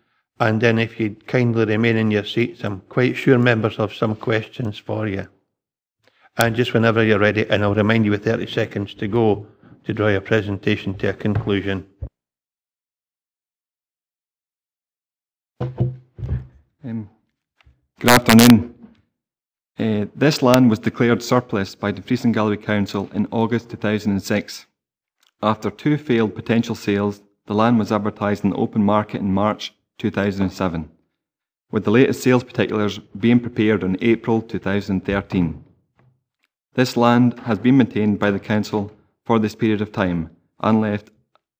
S1: And then if you'd kindly remain in your seats, I'm quite sure members have some questions for you. And just whenever you're ready, and I'll remind you with 30 seconds to go to draw your presentation to a conclusion.
S22: Um, good afternoon. Uh, this land was declared surplus by the Dumfries and Galloway Council in August 2006. After two failed potential sales, the land was advertised in the open market in March 2007, with the latest sales particulars being prepared in April 2013. This land has been maintained by the Council for this period of time and left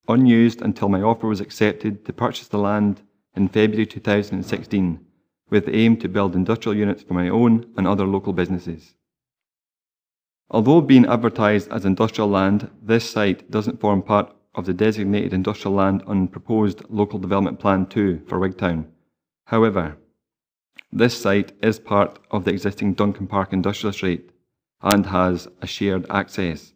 S22: unused until my offer was accepted to purchase the land in February 2016 with the aim to build industrial units for my own and other local businesses. Although being advertised as industrial land, this site doesn't form part of the designated industrial land on proposed Local Development Plan 2 for Wigtown. However, this site is part of the existing Duncan Park Industrial Estate and has a shared access.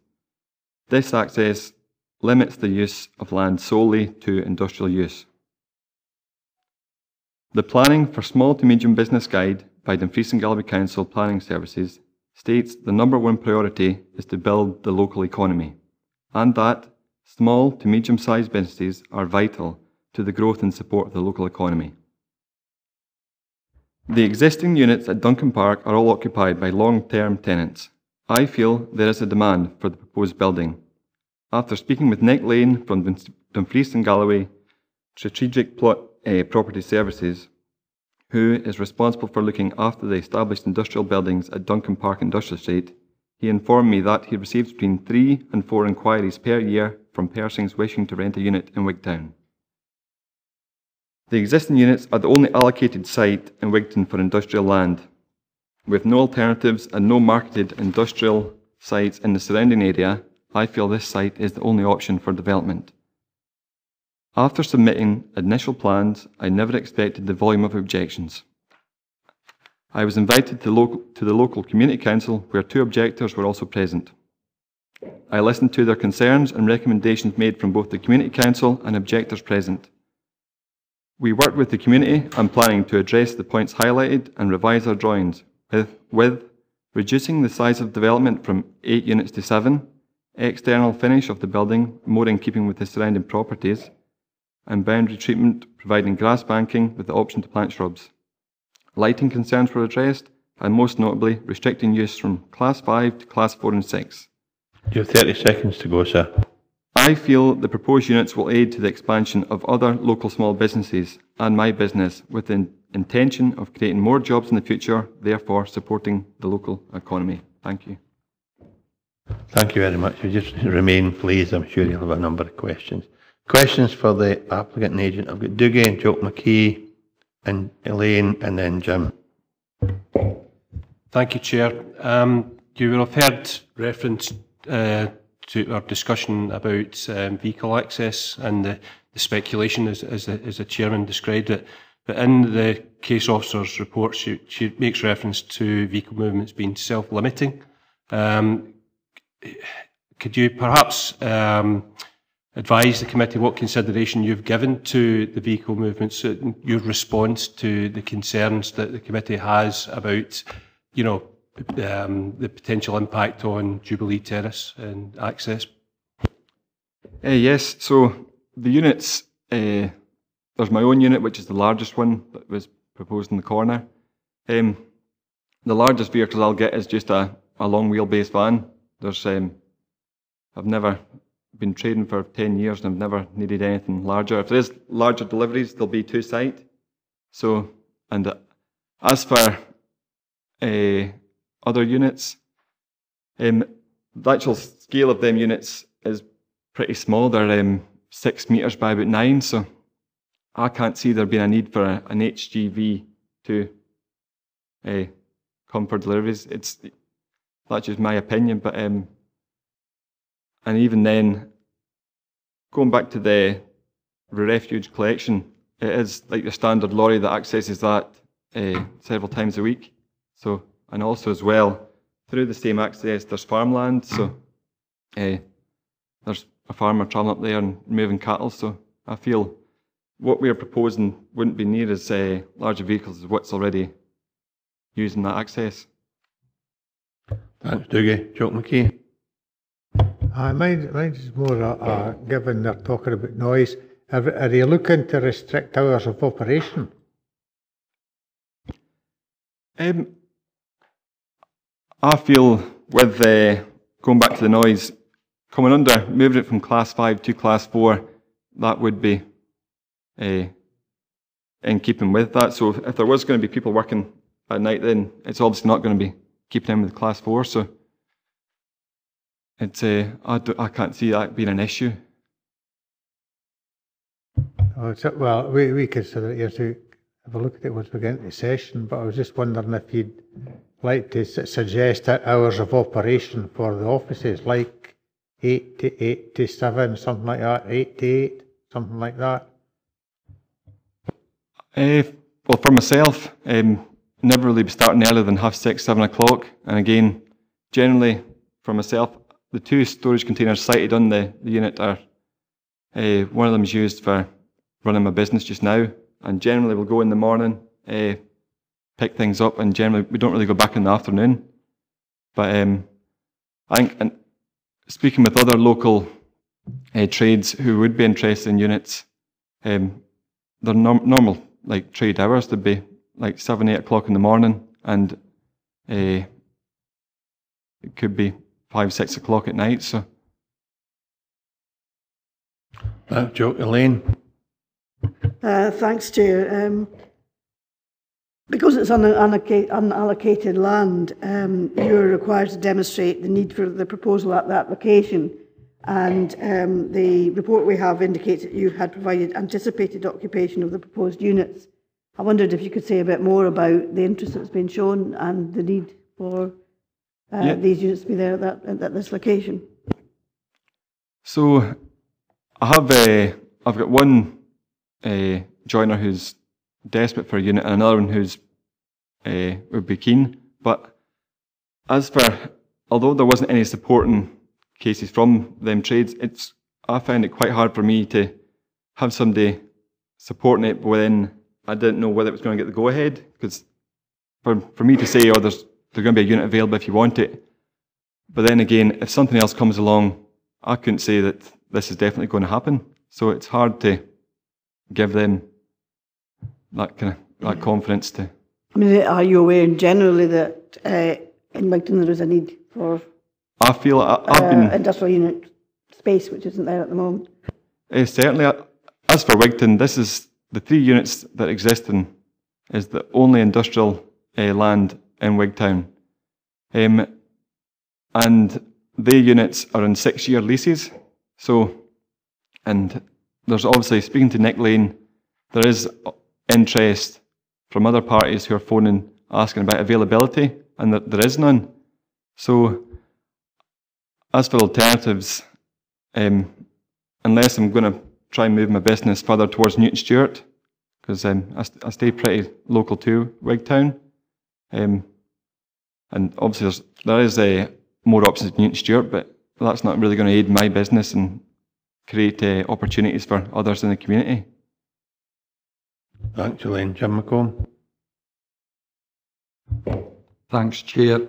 S22: This access limits the use of land solely to industrial use. The Planning for Small to Medium Business Guide by Dumfries and Galloway Council Planning Services states the number one priority is to build the local economy, and that small to medium sized businesses are vital to the growth and support of the local economy. The existing units at Duncan Park are all occupied by long term tenants. I feel there is a demand for the proposed building. After speaking with Nick Lane from Dumfries and Galloway Strategic Plot uh, Property Services, who is responsible for looking after the established industrial buildings at Duncan Park Industrial Estate, he informed me that he receives between three and four inquiries per year from persons wishing to rent a unit in Wigtown. The existing units are the only allocated site in Wigtown for industrial land. With no alternatives and no marketed industrial sites in the surrounding area, I feel this site is the only option for development. After submitting initial plans, I never expected the volume of objections. I was invited to, local, to, the local community council where two objectors were also present. I listened to their concerns and recommendations made from both the community council and objectors present. We worked with the community on planning to address the points highlighted and revise our drawings with, with reducing the size of development from 8 units to 7, external finish of the building more in keeping with the surrounding properties, and boundary treatment, providing grass banking with the option to plant shrubs. Lighting concerns were addressed, and most notably, restricting use from Class 5 to Class 4 and 6.
S1: You have 30 seconds to go, sir.
S22: I feel the proposed units will aid to the expansion of other local small businesses and my business with the intention of creating more jobs in the future, therefore supporting the local economy. Thank you.
S1: Thank you very much. You just remain, please. I'm sure you'll have a number of questions. Questions for the applicant and agent. I've got Dougie, Joe McKee, and Elaine, and then Jim.
S7: Thank you, Chair. Um, you will have heard reference uh, to our discussion about um, vehicle access and the, the speculation, as, as, the, as the Chairman described it. But in the case officer's report, she, she makes reference to vehicle movements being self-limiting. Um, could you perhaps um, advise the committee what consideration you've given to the vehicle movements, uh, your response to the concerns that the committee has about, you know, um, the potential impact on Jubilee Terrace and access?
S22: Uh, yes, so the units, uh, there's my own unit, which is the largest one that was proposed in the corner. Um, the largest vehicle I'll get is just a, a long wheelbase van. There's, um, I've never been trading for 10 years and I've never needed anything larger. If there is larger deliveries, there'll be two site. So, and uh, as for uh, other units, um, the actual scale of them units is pretty small. They're um, six metres by about nine, so I can't see there being a need for a, an HGV to uh, come for deliveries. It's that's just my opinion, but um, and even then, going back to the refuge collection, it is like the standard lorry that accesses that uh, several times a week. So, and also as well, through the same access, there's farmland. So, uh, there's a farmer travelling up there and moving cattle. So, I feel what we are proposing wouldn't be near as uh, larger vehicles as what's already using that access.
S1: Thanks, Dougie. Joe McKee.
S21: Uh, mine, mine is more, uh, uh, given they're talking about noise, are, are you looking to restrict hours of operation?
S22: Um, I feel with uh, going back to the noise, coming under, moving it from class 5 to class 4, that would be uh, in keeping with that. So if there was going to be people working at night, then it's obviously not going to be keeping in with class 4. So it's, uh, I, do, I can't see that being an issue.
S21: Oh, so, well, we, we consider it here to have a look at it once we get into the session, but I was just wondering if you'd like to su- suggest that hours of operation for the offices, like 8 to 8 to 7, something like that, 8 to 8, something like that.
S22: Uh, well, for myself, um, never really be starting earlier than half six, seven o'clock. And again, generally for myself, the two storage containers sited on the, the unit are uh, one of them is used for running my business just now, and generally we'll go in the morning, uh, pick things up, and generally we don't really go back in the afternoon. But um, I think, and speaking with other local uh, trades who would be interested in units, um, they're norm- normal like trade hours. They'd be like seven, eight o'clock in the morning, and it could be five, six o'clock at night. So,
S1: uh, Joe, Elaine.
S23: Uh, thanks, Chair. Um, because it's un- unallocated, unallocated land, um, you're required to demonstrate the need for the proposal at the application. And um, the report we have indicates that you had provided anticipated occupation of the proposed units. I wondered if you could say a bit more about the interest that's been shown and the need for uh,
S22: Yeah.
S23: these units to be there at, that, at this location.
S22: so I have uh, I've got one uh, joiner who's desperate for a unit, and another one who's uh, would be keen. But as for although there wasn't any supporting cases from them trades, it's I found it quite hard for me to have somebody supporting it when I didn't know whether it was going to get the go ahead. Because for for me to say, oh, there's there's going to be a unit available if you want it, but then again, if something else comes along, I couldn't say that this is definitely going to happen. So it's hard to give them that kind of that confidence to.
S23: I mean, are you aware generally that uh, in Wigtown there is a need for
S22: I feel I, I've
S23: uh,
S22: been
S23: industrial unit space, which isn't there at the moment?
S22: Uh, certainly, uh, as for Wigtown, this is the three units that exist in is the only industrial uh, land in Wigtown, um, and the units are on six-year leases. So, and there's obviously speaking to Nick Lane, there is interest from other parties who are phoning asking about availability, and there, there is none. So, as for alternatives, um, unless I'm going to try and move my business further towards Newton Stewart, because um, I, st- I stay pretty local to Wigtown. Um, and obviously, there's, there is uh, more options at Newton Stewart, but that's not really going to aid my business and create uh, opportunities for others in the community.
S1: Thanks, Elaine. Jim McColm.
S5: Thanks, Chair.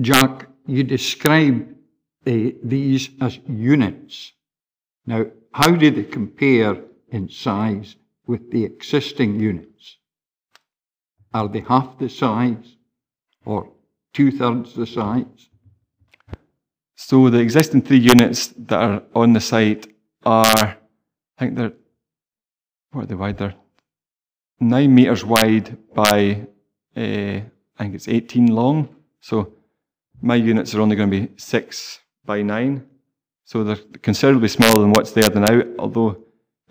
S5: Jack, you describe uh, these as units. Now, how do they compare in size with the existing units? Are they half the size or two thirds the size?
S22: So the existing three units that are on the site are, I think they're, what are they wide? They're nine metres wide by, uh, I think it's 18 long. So my units are only going to be six by nine. So they're considerably smaller than what's there now, although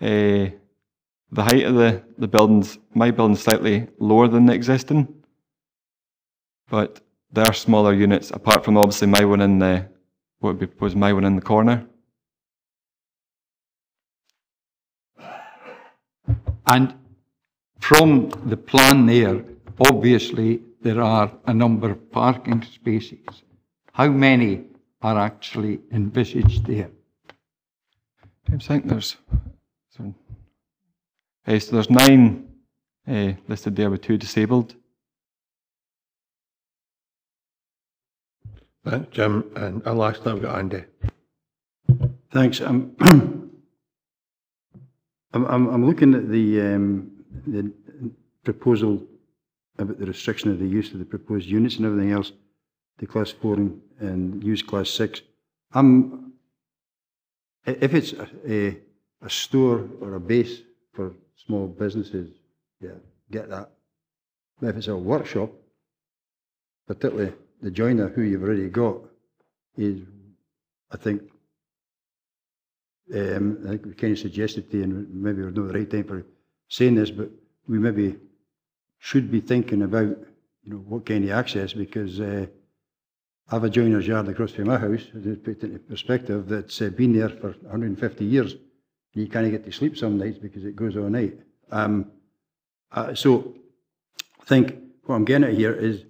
S22: uh, the height of the, the buildings, my building's slightly lower than the existing. But they're smaller units, apart from obviously my one in the, what be proposed, my one in the corner.
S5: And from the plan there, obviously there are a number of parking spaces. How many are actually envisaged there?
S22: I think there's so, uh, so there's nine uh, listed there with two disabled.
S1: Thanks, Jim. And I'll last I've got Andy.
S18: Thanks. I'm, I'm, I'm looking at the, um, the proposal about the restriction of the use of the proposed units and everything else, the class four and, and use class six. I'm, if it's a, a, a store or a base for small businesses, yeah, get that. But if it's a workshop, particularly the joiner who you've already got, is, I think, um, I think we kind of suggested to you, and maybe we're not the right time for saying this, but we maybe should be thinking about, you know, what kind of access, because uh, I have a joiner's yard across from my house, to put it into perspective, that's uh, been there for 150 years. You can't get to sleep some nights because it goes all night. Um, uh, so I think what I'm getting at here is,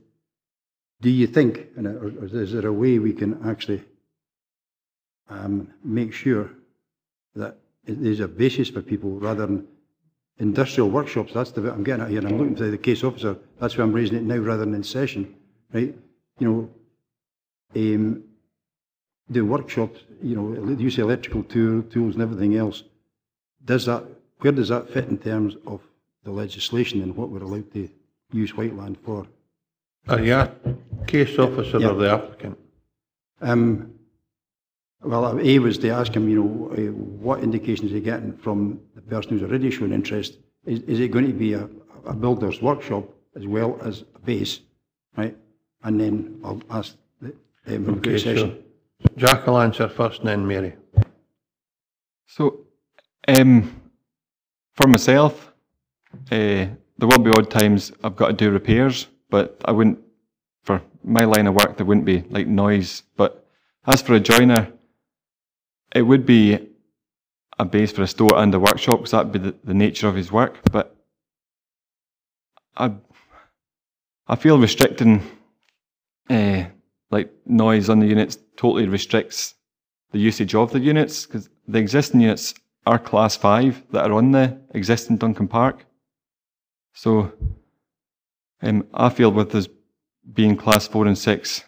S18: do you think, and, or is there a way we can actually um, make sure that there's a basis for people rather than industrial workshops, that's the bit I'm getting at here, I'm looking for the case officer, that's why I'm raising it now rather than in session, right? You know, um, the workshops, you know, use of electrical tool, tools and everything else, does that, where does that fit in terms of the legislation and what we're allowed to use white land for?
S1: You a case officer
S18: Yeah.
S1: or the applicant?
S18: Um, well, A was to ask him, you know, uh, what indications are you getting from the person who's already shown interest? Is, is it going to be a, a builder's workshop as well as a base, right? And then I'll ask the um,
S1: Okay,
S18: okay,
S1: sure.
S18: session.
S1: Jack will answer first and then Mary.
S22: So, um, for myself, uh, there will be odd times I've got to do repairs, but I wouldn't, for my line of work, there wouldn't be like noise. But as for a joiner, it would be a base for a store and a workshop because that'd be the, the nature of his work. But I, I feel restricting uh, like noise on the units totally restricts the usage of the units because the existing units are class five that are on the existing Duncan Park. So um, I feel with us being class four and six,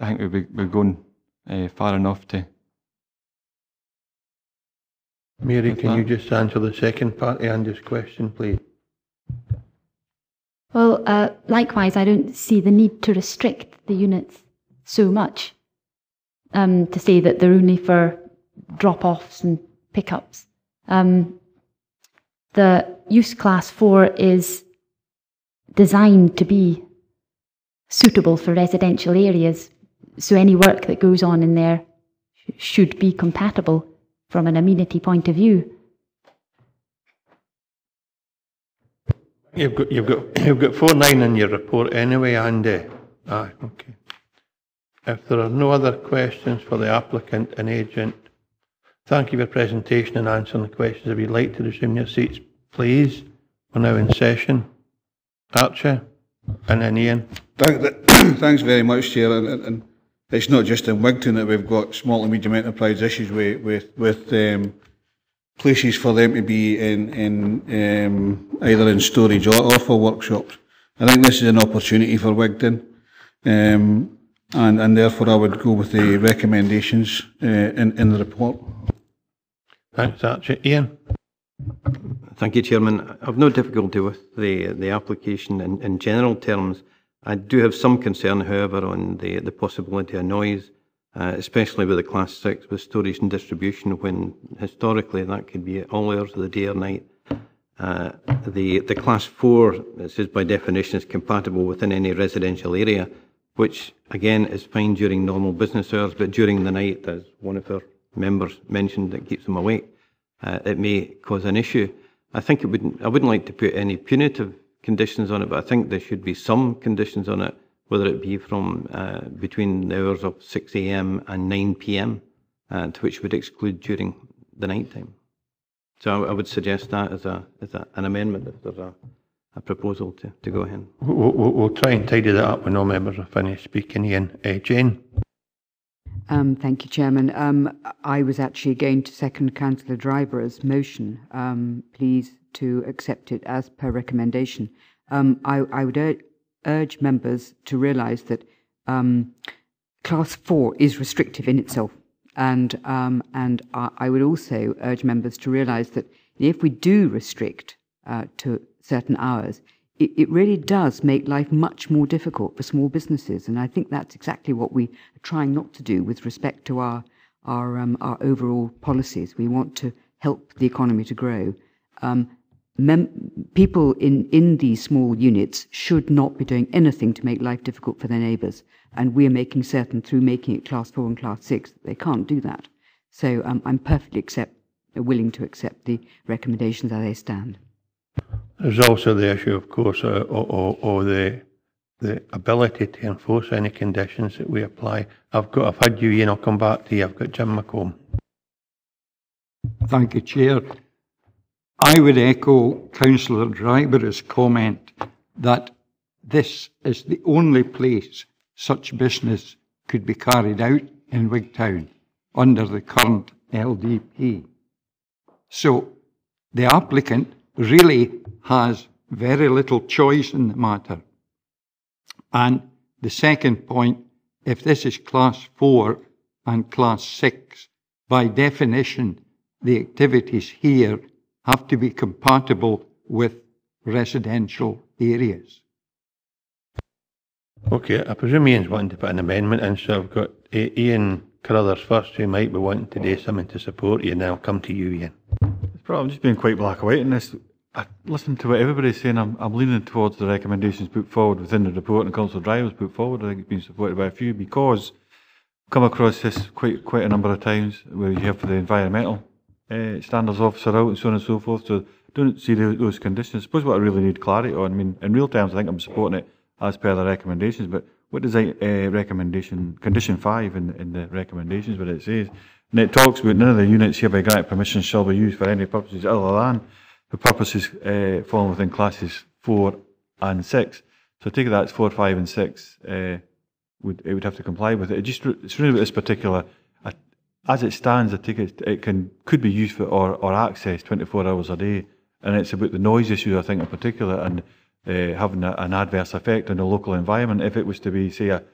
S22: I think we'll be, we're going uh, far enough to.
S1: Mary,
S22: With
S1: can you just answer the second part of Andy's question, please?
S20: Well, uh, likewise, I don't see the need to restrict the units so much um, to say that they're only for drop offs and pickups. Um, the use class 4 is designed to be suitable for residential areas, so any work that goes on in there should be compatible from an amenity point of view.
S1: You've got, you've got, you've got four nine in your report anyway, Andy. Aye, okay. If there are no other questions for the applicant and agent, thank you for presentation and answering the questions. If you'd like to resume your seats, please. We're now in session. And then Ian.
S12: Thanks very much, Chair. And, and it's not just in Wigtown that we've got small and medium enterprise issues with with, with um, places for them to be in, in um, either in storage or, or for workshops. I think this is an opportunity for Wigtown, um, and, and therefore I would go with the recommendations uh, in, in the report.
S1: Thanks, Archie. Ian?
S4: Thank you, Chairman. I've no difficulty with the, the application in, in general terms. I do have some concern, however, on the, the possibility of noise uh, especially with the class six with storage and distribution when historically that could be at all hours of the day or night. Uh, the, the class four, it says by definition, is compatible within any residential area, which again is fine during normal business hours, but during the night, as one of our members mentioned, that keeps them awake, uh, it may cause an issue. I think it wouldn't, I wouldn't like to put any punitive conditions on it, but I think there should be some conditions on it whether it be from uh, between the hours of 6 a.m. and 9 p.m., uh, which would exclude during the night time. So I, I would suggest that as, a, as a, an amendment if there's a, a proposal to, to go ahead.
S1: We'll, we'll, we'll try and tidy that up when all members have finished speaking. Ian, uh, Jane?
S13: Um, thank you, Chairman. Um, I was actually going to second Councillor Dryburgh's motion, um, please to accept it as per recommendation. Um, I, I, would urge, urge members to realise that um, Class 4 is restrictive in itself. And, um, and I, I, would also urge members to realise that if we do restrict uh, to certain hours, it, it, really does make life much more difficult for small businesses. And I think that's exactly what we are trying not to do with respect to our, our, um, our overall policies. We want to help the economy to grow. Um, mem- people in, in these small units should not be doing anything to make life difficult for their neighbours. And we are making certain through making it class four and class six that they can't do that. So um, I'm perfectly accept, willing to accept the recommendations as they stand.
S1: There's also the issue, of course, or, or, or the the ability to enforce any conditions that we apply. I've got, I've had you, Ian, I'll come back to you. I've got Jim McColm.
S5: Thank you, Chair. I would echo Councillor Dryburgh's comment that this is the only place such business could be carried out in Wigtown under the current LDP. So the applicant really has very little choice in the matter. And the second point, if this is class four and class six, by definition, the activities here have to be compatible with residential areas.
S1: Okay, I presume Ian's wanting to put an amendment in, so I've got Ian Carruthers first, who might be wanting to do something to support you, and then I'll come to you, Ian.
S8: It's probably, I'm just being quite black and white in this. I listen to what everybody's saying. I'm, I'm leaning towards the recommendations put forward within the report and Council Dryburgh's put forward. I think it's been supported by a few because I've come across this quite quite a number of times where you have the environmental uh, standards officer out and so on and so forth. So don't see those conditions. I suppose what I really need clarity on. I mean, in real terms, I think I'm supporting it as per the recommendations. But what does a uh, recommendation condition five in, in the recommendations? What it says, and it talks about none of the units hereby granted permission shall be used for any purposes other than for purposes uh, falling within classes four and six. So take it that's four, five, and six. Uh, would it would have to comply with it. it just it's really about this particular as it stands, I think it, it can could be used for or, or accessed 24 hours a day, and it's about the noise issue, I think, in particular, and uh, having a, an adverse effect on the local environment. If it was to be, say, a,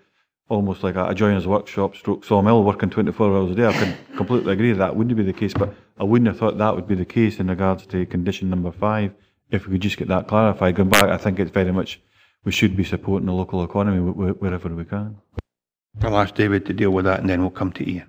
S8: almost like a, a joiner's workshop, stroke sawmill, working 24 hours a day, I can completely agree that, that wouldn't be the case, but I wouldn't have thought that would be the case in regards to condition number five. if we could just get that clarified, going back, I think it's very much, we should be supporting the local economy wh- wh- wherever we can.
S1: I'll ask David to deal with that and then we'll come to Ian.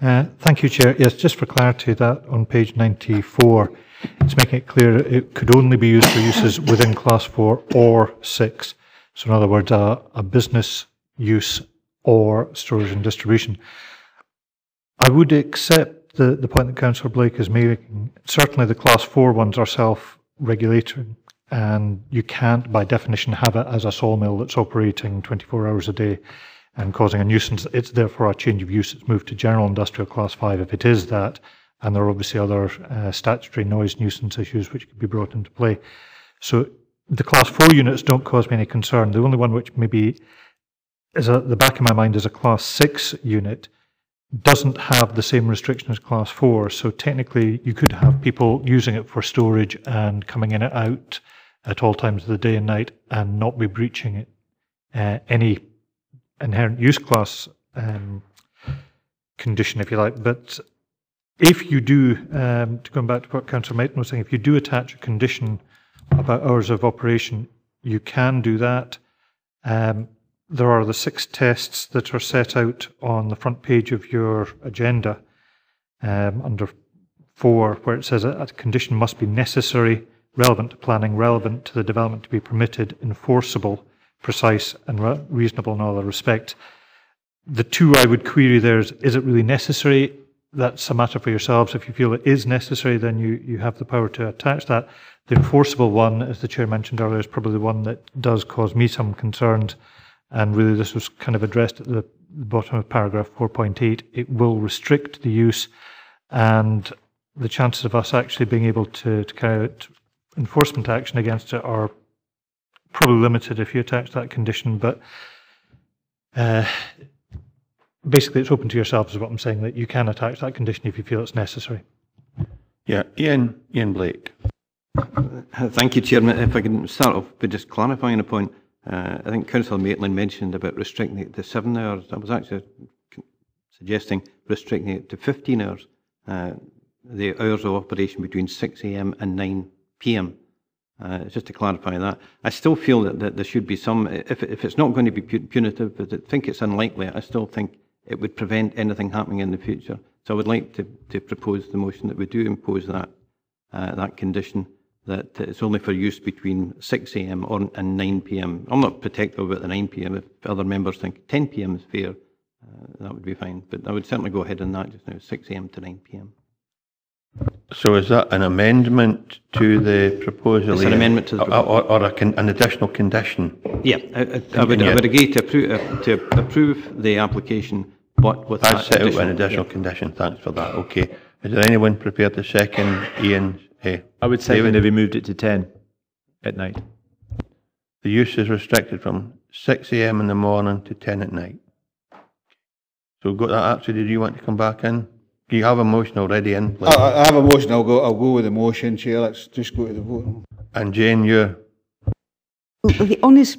S9: Uh, Thank you, Chair. Yes, just for clarity, that on page 94, it's making it clear it could only be used for uses within Class 4 or 6. So in other words, a, a business use or storage and distribution. I would accept the, the point that Councillor Blake is making. Certainly the Class 4 ones are self-regulating and you can't, by definition, have it as a sawmill that's operating 24 hours a day and causing a nuisance. It's therefore a change of use. It's moved to general industrial class five if it is that. And there are obviously other uh, statutory noise nuisance issues which could be brought into play. So the class four units don't cause me any concern. The only one which maybe is at the back of my mind is a class six unit doesn't have the same restriction as class four. So technically you could have people using it for storage and coming in and out at all times of the day and night and not be breaching it. Uh, any inherent use class um, condition, if you like. But if you do, um, to come back to what Councillor Maitland was saying, if you do attach a condition about hours of operation, you can do that. Um, there are the six tests that are set out on the front page of your agenda um, under four, where it says a, condition must be necessary, relevant to planning, relevant to the development to be permitted, enforceable, precise and re- reasonable in all other respect. The two I would query there is, is it really necessary? That's a matter for yourselves. If you feel it is necessary, then you, you have the power to attach that. The enforceable one, as the chair mentioned earlier, is probably the one that does cause me some concerns. And really, this was kind of addressed at the, bottom of paragraph 4.8. It will restrict the use, and the chances of us actually being able to, to carry out enforcement action against it are probably limited if you attach that condition, but uh, basically it's open to yourselves is what I'm saying, that you can attach that condition if you feel it's necessary.
S1: Yeah, Ian, Ian Blake.
S4: Thank you, Chairman. If I can start off by just clarifying a point. Uh, I think Councillor Maitland mentioned about restricting it to seven hours. I was actually suggesting restricting it to 15 hours, uh, the hours of operation between 6am and 9pm. Uh, just to clarify that, I still feel that, that there should be some, if, if it's not going to be punitive, but I think it's unlikely, I still think it would prevent anything happening in the future. So I would like to, to propose the motion that we do impose that, uh, that condition, that it's only for use between 6am or, and 9pm. I'm not protective about the 9pm. If other members think 10pm is fair, uh, that would be fine. But I would certainly go ahead on that just now, 6am to 9pm.
S1: So is that an amendment to the proposal?
S4: It's an amendment to the
S1: Or, or, or a con, an additional condition?
S4: Yeah, I, I, I, would, I would agree to approve, uh, to approve the application, but with
S1: I
S4: that
S1: set out an additional
S4: yeah.
S1: condition, thanks for that, okay. Is there anyone prepared to second Ian? Eh,
S15: I would say
S1: David?
S15: that we moved it to 10 at night.
S1: The use is restricted from six AM in the morning to ten at night. So we've got that, actually, did you want to come back in? Do you have a motion already in?
S12: I, I have a motion, I'll go, I'll go with the motion, Chair, let's just go to the vote.
S1: And Jane, you're,
S13: the honest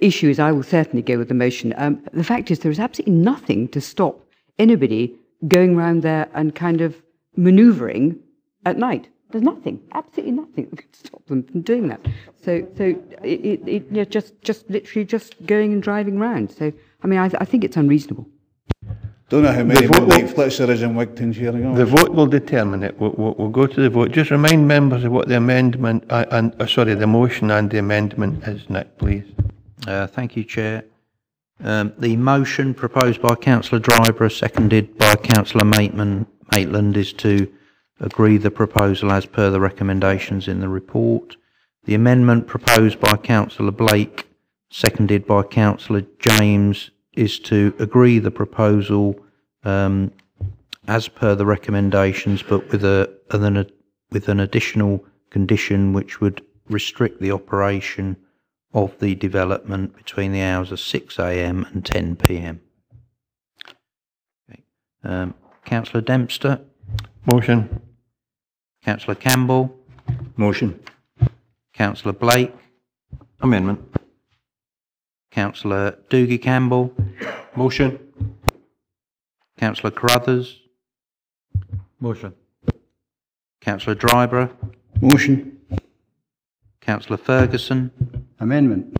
S13: issue is I will certainly go with the motion. Um, the fact is, there is absolutely nothing to stop anybody going around there and kind of manoeuvring at night. There's nothing, absolutely nothing that could stop them from doing that. So, so it, it, it yeah, just, just literally just going and driving around. So, I mean, I, I think it's unreasonable.
S12: Don't know how many
S1: The vote-
S12: midnight flits there is in Wigtown, Chair. you
S1: the vote will determine it. We'll, we'll, we'll go to the vote. Just remind members of what the amendment, uh, and, uh, sorry, the motion and the amendment is, Nick, please.
S2: Uh, Thank you, Chair. Um, The motion proposed by councillor Dryburgh, seconded by councillor Maitman, Maitland, is to agree the proposal as per the recommendations in the report. The amendment proposed by councillor Blake, seconded by councillor James, is to agree the proposal um, as per the recommendations, but with a an, with an additional condition which would restrict the operation of the development between the hours of 6 a.m. and 10 p.m. Okay. Um, Councillor Dempster.
S1: Motion.
S2: Councillor Campbell.
S15: Motion.
S2: Councillor Blake.
S4: Amendment.
S2: Councillor Doogie Campbell.
S7: Motion.
S2: Councillor Carruthers.
S8: Motion.
S2: Councillor Dryburgh.
S18: Motion.
S2: Councillor Ferguson.
S18: Amendment.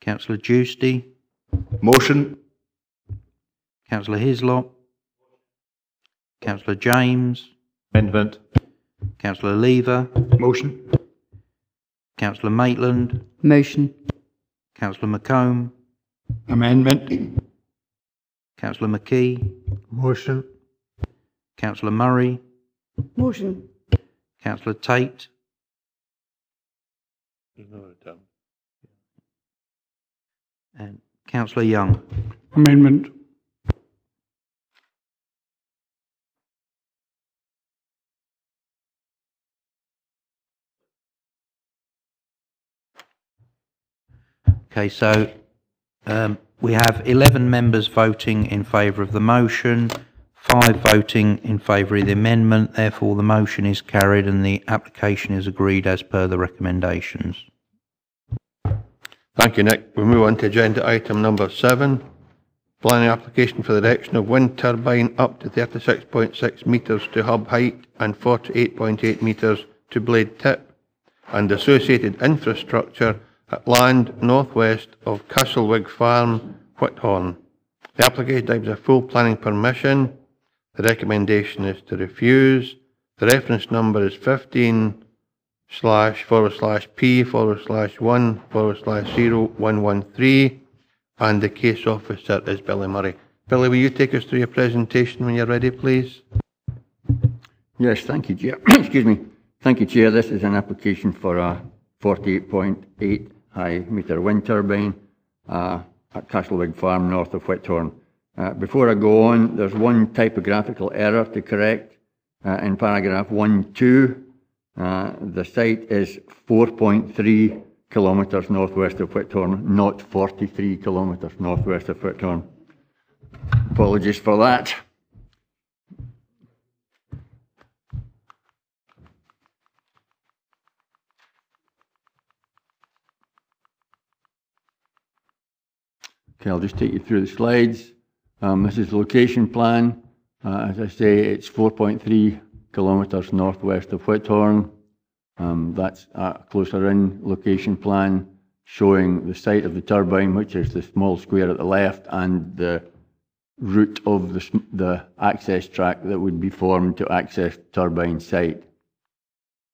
S2: Councillor Giusti.
S24: Motion.
S2: Councillor Hislop. Councillor James.
S15: Amendment.
S2: Councillor Lever.
S24: Motion.
S2: Councillor Maitland.
S13: Motion.
S2: Councillor McColm.
S18: Amendment.
S2: Councillor McKee.
S21: Motion.
S2: Councillor Murray.
S23: Motion.
S2: Councillor Tait. And Councillor Young.
S3: Amendment.
S2: Okay, so um, we have 11 members voting in favour of the motion, five voting in favour of the amendment. Therefore, the motion is carried and the application is agreed as per the recommendations.
S1: Thank you, Nick. We move on to agenda item number seven. Planning application for the erection of wind turbine up to 36.6 metres to hub height and 48.8 metres to blade tip and associated infrastructure at land northwest of Castlewigg Farm, Whithorn. The application type a full planning permission. The recommendation is to refuse. The reference number is 15 slash forward slash P forward slash 1 forward slash 0 113 and the case officer is Billy Murray. Billy, will you take us through your presentation when you're ready, please?
S25: Yes, thank you, Chair. Excuse me. Thank you, Chair. This is an application for a 48.8 high metre wind turbine uh, at Castlewigg Farm, north of Whithorn. Uh, before I go on, there's one typographical error to correct uh, in paragraph 1 2. Uh, the site is 4.3 kilometres northwest of Whithorn, not 43 kilometres northwest of Whithorn. Apologies for that. Okay, I'll just take you through the slides. Um, this is the location plan. Uh, as I say, it's 4.3 kilometres northwest of Whithorn. Um, that's a closer in location plan showing the site of the turbine, which is the small square at the left, and the route of the, the access track that would be formed to access turbine site.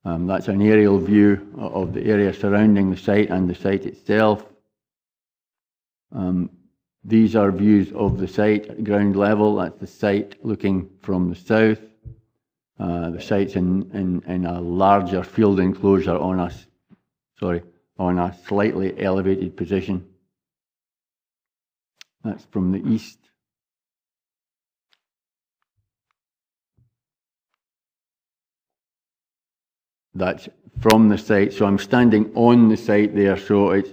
S25: Um, that's an aerial view of the area surrounding the site and the site itself. Um, these are views of the site at ground level. That's the site looking from the south. Uh, the site's in, in, in a larger field enclosure on a, sorry, on a slightly elevated position. That's from the east. That's from the site. So I'm standing on the site there. So it's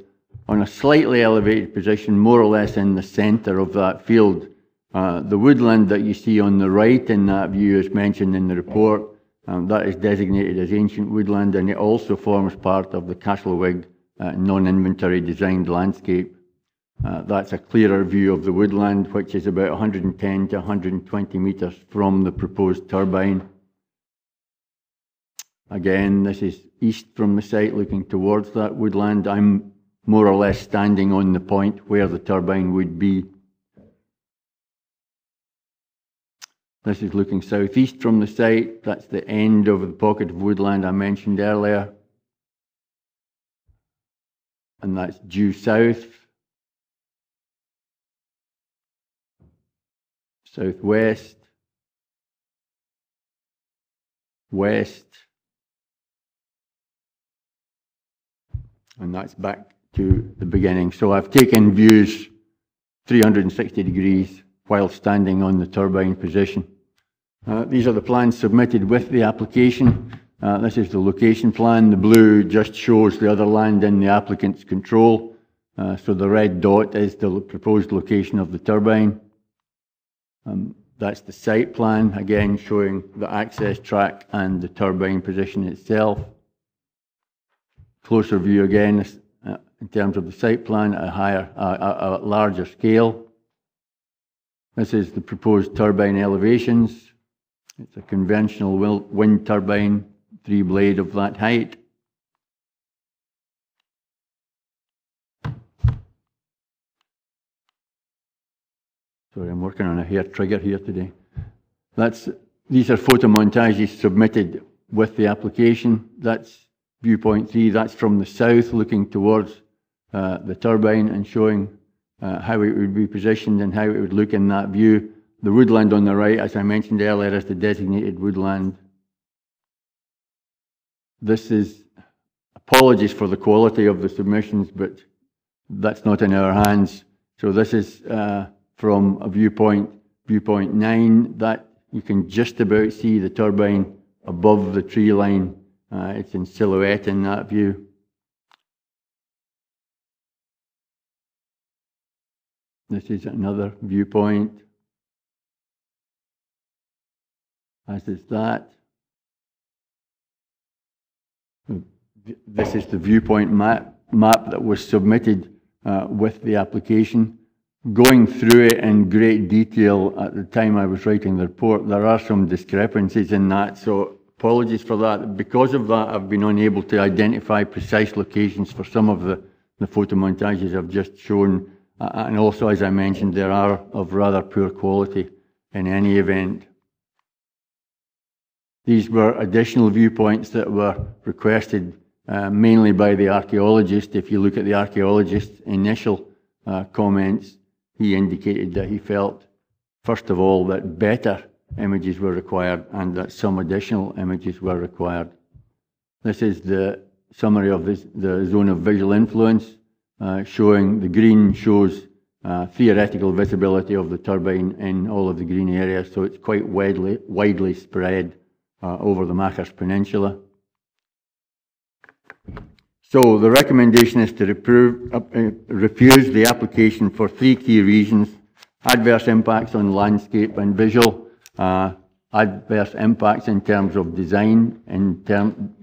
S25: on a slightly elevated position, more or less in the centre of that field. Uh, the woodland that you see on the right in that view is mentioned in the report. Um, that is designated as ancient woodland and it also forms part of the Castlewigg uh, non-inventory designed landscape. Uh, that's a clearer view of the woodland, which is about 110 to 120 metres from the proposed turbine. Again, this is east from the site, looking towards that woodland. I'm more or less standing on the point where the turbine would be. This is looking southeast from the site. That's the end of the pocket of woodland I mentioned earlier. And that's due south. Southwest. West. And that's back to the beginning. So I've taken views 360 degrees while standing on the turbine position. Uh, these are the plans submitted with the application. Uh, this is the location plan. The blue just shows the other land in the applicant's control. Uh, so the red dot is the proposed location of the turbine. Um, that's the site plan, again showing the access track and the turbine position itself. Closer view again in terms of the site plan at a higher, uh, a larger scale. This is the proposed turbine elevations. It's a conventional wind turbine, three blade of that height. Sorry, I'm working on a hair trigger here today. That's, these are photomontages submitted with the application. That's viewpoint three. That's from the south looking towards uh, the turbine and showing uh, how it would be positioned and how it would look in that view. The woodland on the right, as I mentioned earlier, is the designated woodland. This is, apologies for the quality of the submissions, but that's not in our hands. So this is uh, from a viewpoint, viewpoint nine, that you can just about see the turbine above the tree line. Uh, it's in silhouette in that view. This is another viewpoint, as is that. This is the viewpoint map, map that was submitted uh, with the application. Going through it in great detail at the time I was writing the report, there are some discrepancies in that, so apologies for that. Because of that, I've been unable to identify precise locations for some of the, the photomontages I've just shown. Uh, and also, as I mentioned, there are of rather poor quality in any event. These were additional viewpoints that were requested uh, mainly by the archaeologist. If you look at the archaeologist's initial uh, comments, he indicated that he felt, first of all, that better images were required and that some additional images were required. This is the summary of this, the zone of visual influence, uh, showing the green shows uh, theoretical visibility of the turbine in all of the green areas, so it's quite widely, widely spread uh, over the Machars Peninsula. So the recommendation is to reprove, uh, uh, refuse the application for three key reasons. Adverse impacts on landscape and visual, uh, adverse impacts in terms of design, in term,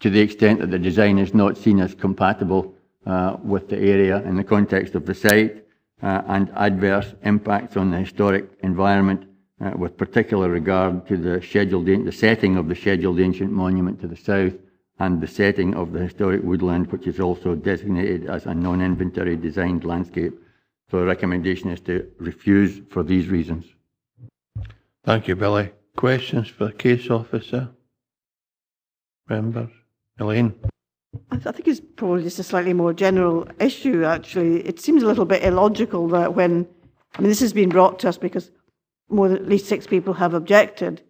S25: to the extent that the design is not seen as compatible uh, with the area in the context of the site, uh, and adverse impacts on the historic environment, uh, with particular regard to the scheduled, the setting of the scheduled ancient monument to the south, and the setting of the historic woodland, which is also designated as a non-inventory designed landscape. So the recommendation is to refuse for these reasons.
S1: Thank you, Billy. Questions for the case officer? Members? Elaine?
S23: I th- I think it's probably just a slightly more general issue, actually. It seems a little bit illogical that when, I mean, this has been brought to us because more than at least six people have objected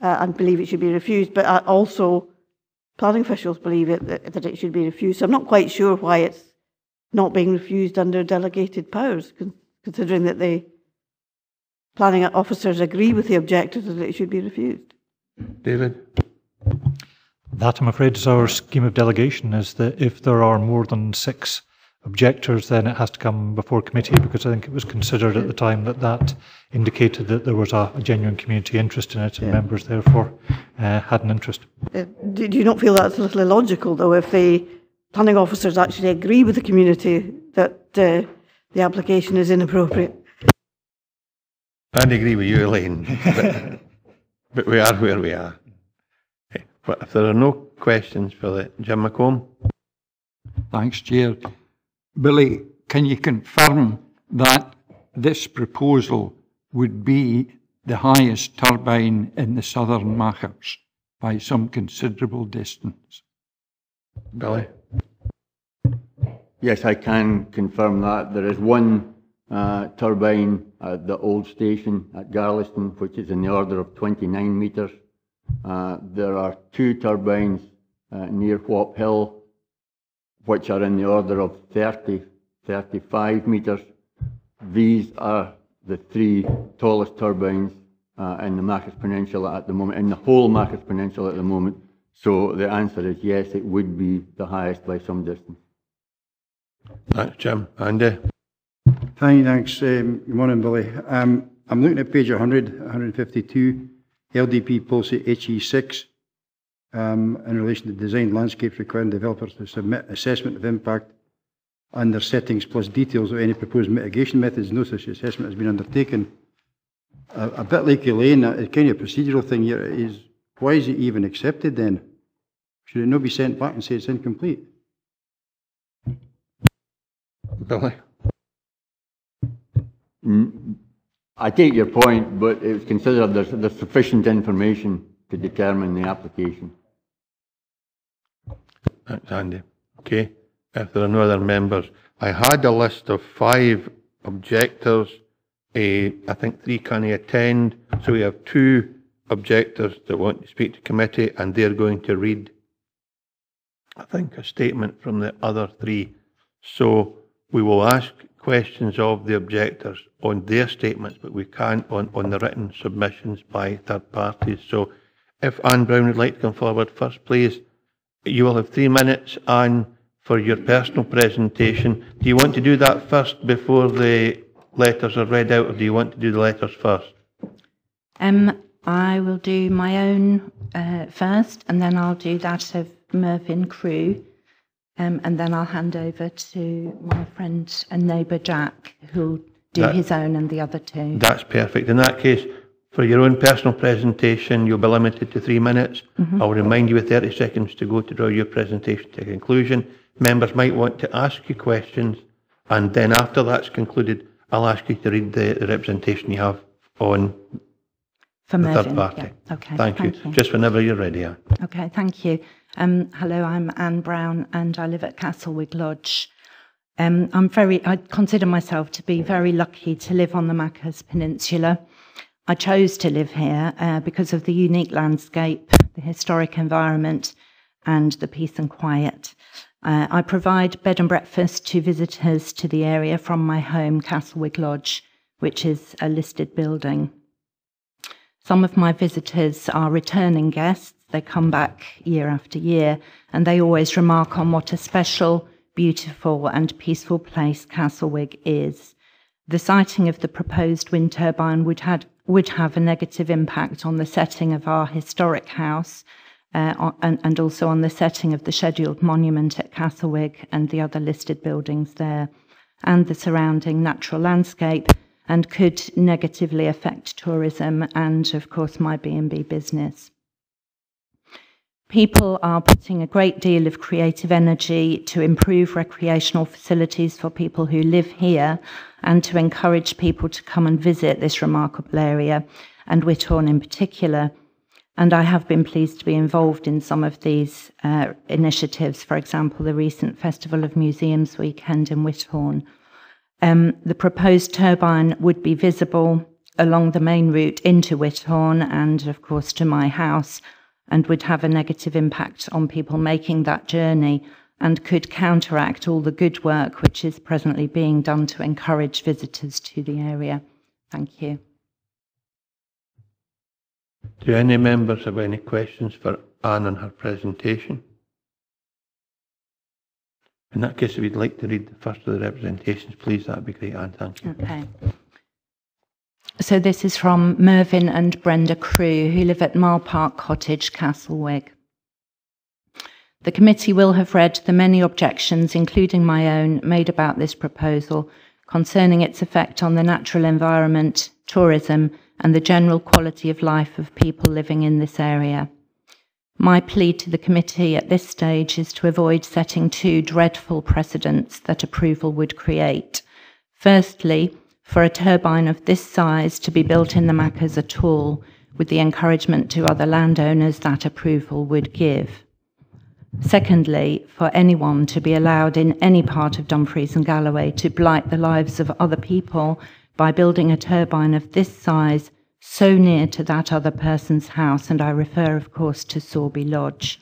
S23: uh, and believe it should be refused, but also planning officials believe it, that, that it should be refused. So I'm not quite sure why it's not being refused under delegated powers, con- considering that the planning officers agree with the objectors that it should be refused.
S1: David?
S9: That, I'm afraid, is our scheme of delegation, is that if there are more than six objectors, then it has to come before committee, because I think it was considered at the time that that indicated that there was a, a genuine community interest in it, and
S23: Yeah.
S9: members therefore uh, had an interest.
S23: Uh, do, do you not feel that's a little illogical, though, if the planning officers actually agree with the community that uh, the application is inappropriate?
S1: I agree with you, Elaine, but, but we are where we are. Okay, But if there are no questions for the Jim McColm?
S5: Thanks, Chair. Billy, can you confirm that this proposal would be the highest turbine in the southern Machars by some considerable distance?
S1: Billy?
S25: Yes, I can confirm that. There is one uh, turbine at the old station at Garlieston, which is in the order of 29 metres. Uh, there are two turbines uh, near Whop Hill, which are in the order of 30, 35 metres. These are the three tallest turbines uh, in the Machars Peninsula at the moment, in the whole Machars Peninsula at the moment. So the answer is yes, it would be the highest by some distance.
S1: Thanks, Jim. Andy?
S18: Fine, thanks. Um, good morning, Billy. Um, I'm looking at page 100, 152, LDP policy HE6, um, in relation to design landscapes requiring developers to submit assessment of impact and their settings plus details of any proposed mitigation methods. No such assessment has been undertaken. a, a bit like Elaine, a kind of a procedural thing here is, why is it even accepted then? Should it not be sent back and say it's incomplete?
S1: Billy?
S25: Mm, I take your point, but it's considered there's, there's sufficient information to determine the application.
S1: Thanks, Andy. Okay, if there are no other members, I had a list of five objectors. eh, I think three can attend, so we have two objectors that want to speak to committee, and they're going to read, I think, a statement from the other three. So we will ask questions of the objectors on their statements, but we can't on, on the written submissions by third parties. So if Anne Brown would like to come forward first, please. You will have three minutes, Anne, for your personal presentation. Do you want to do that first before the letters are read out, or do you want to do the letters first?
S26: Um, I will do my own uh, first, and then I'll do that of Mervyn Crew, um, and then I'll hand over to my friend and neighbour Jack, who'll do
S1: That-
S26: his own and the other two.
S1: That's perfect. In that case, for your own personal presentation, you'll be limited to three minutes.
S26: Mhm.
S1: I'll remind you with 30 seconds to go to draw your presentation to a conclusion. Members might want to ask you questions, and then after that's concluded, I'll ask you to read the, the representation you have on
S26: For
S1: the
S26: Mervyn,
S1: third party.
S26: yeah. Okay,
S1: Thank, you.
S26: thank you.
S1: Just whenever you're ready, Anne.
S26: Okay, thank you. Um, hello, I'm Anne Brown, and I live at Castlewood Lodge. Um, I'm very, I consider myself to be very lucky to live on the Machars Peninsula. I chose to live here uh, because of the unique landscape, the historic environment, and the peace and quiet. Uh, I provide bed and breakfast to visitors to the area from my home, Castlewood Lodge, which is a listed building. Some of my visitors are returning guests. They come back year after year, and they always remark on what a special, beautiful, and peaceful place Castlewigg is. The siting of the proposed wind turbine would, had, would have a negative impact on the setting of our historic house uh, and, and also on the setting of the scheduled monument at Castlewigg and the other listed buildings there, and the surrounding natural landscape, and could negatively affect tourism and, of course, my B&B business. People are putting a great deal of creative energy to improve recreational facilities for people who live here and to encourage people to come and visit this remarkable area, and Whithorn in particular. And I have been pleased to be involved in some of these uh, initiatives, for example, the recent Festival of Museums weekend in Whithorn. Um, the proposed turbine would be visible along the main route into Whithorn and, of course, to my house, and would have a negative impact on people making that journey and could counteract all the good work which is presently being done to encourage visitors to the area. Thank you.
S1: Do any members have any questions for Anne and her presentation? In that case, if you'd like to read the first of the representations, please, that'd be great, Anne. Thank you.
S26: Okay. So this is from Mervyn and Brenda Crew, who live at Mile Park Cottage, Castlewigg. The committee will have read the many objections, including my own, made about this proposal concerning its effect on the natural environment, tourism, and the general quality of life of people living in this area. My plea to the committee at this stage is to avoid setting two dreadful precedents that approval would create. Firstly, for a turbine of this size to be built in the Machars at all, with the encouragement to other landowners that approval would give. Secondly, for anyone to be allowed in any part of Dumfries and Galloway to blight the lives of other people by building a turbine of this size so near to that other person's house, and I refer, of course, to Sorby Lodge.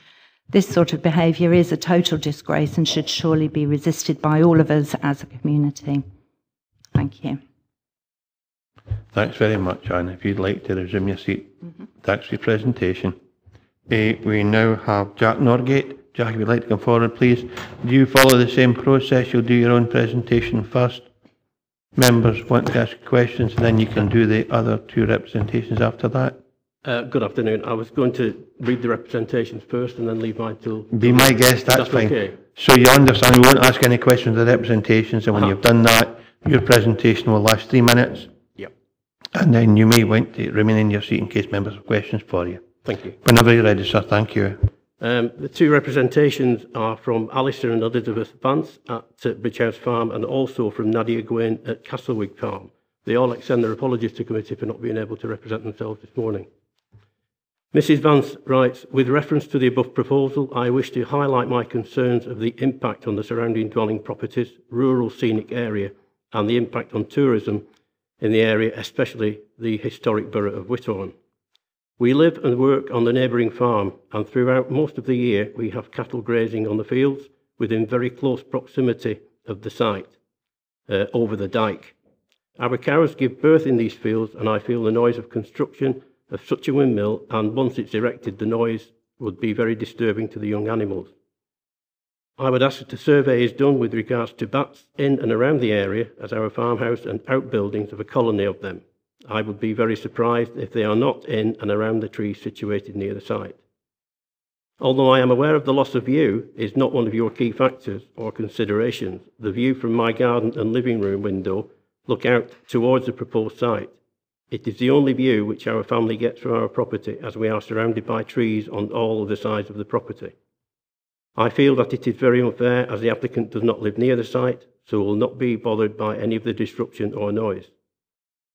S26: This sort of behaviour is a total disgrace and should surely be resisted by all of us as a community. Thank you.
S1: Thanks very much, Anne. If you'd like to resume your seat, thanks for your presentation. Eh, we now have Jack Norgate. Jack, if you'd like to come forward, please. Do you follow the same process? You'll do your own presentation first. Members want to ask questions, and then you can do the other two representations after that.
S27: Uh, Good afternoon. I was going to read the representations first and then leave mine till...
S1: Be my guest, that's fine.
S27: okay.
S1: So you understand, we won't ask any questions of the representations, and when
S27: Uh-huh.
S1: you've done that, your presentation will last three minutes. And then you may want to remain in your seat in case members have questions for you.
S27: Thank you.
S1: Whenever you're ready, sir. Thank you.
S27: Um, the two representations are from Alistair and Elizabeth Vance at uh, Bridge House Farm and also from Nadia Gwynn at Castlewigg Farm. They all extend their apologies to committee for not being able to represent themselves this morning. Mrs Vance writes, with reference to the above proposal, I wish to highlight my concerns of the impact on the surrounding dwelling properties, rural scenic area and the impact on tourism in the area, especially the historic borough of Whithorn. We live and work on the neighbouring farm, and throughout most of the year we have cattle grazing on the fields within very close proximity of the site, uh, over the dike. Our cows give birth in these fields, and I feel the noise of construction of such a windmill, and once it's erected, the noise would be very disturbing to the young animals. I would ask that a survey is done with regards to bats in and around the area, as our farmhouse and outbuildings have a colony of them. I would be very surprised if they are not in and around the trees situated near the site. Although I am aware of the loss of view is not one of your key factors or considerations, the view from my garden and living room window look out towards the proposed site. It is the only view which our family gets from our property as we are surrounded by trees on all of the sides of the property. I feel that it is very unfair as the applicant does not live near the site, so will not be bothered by any of the disruption or noise.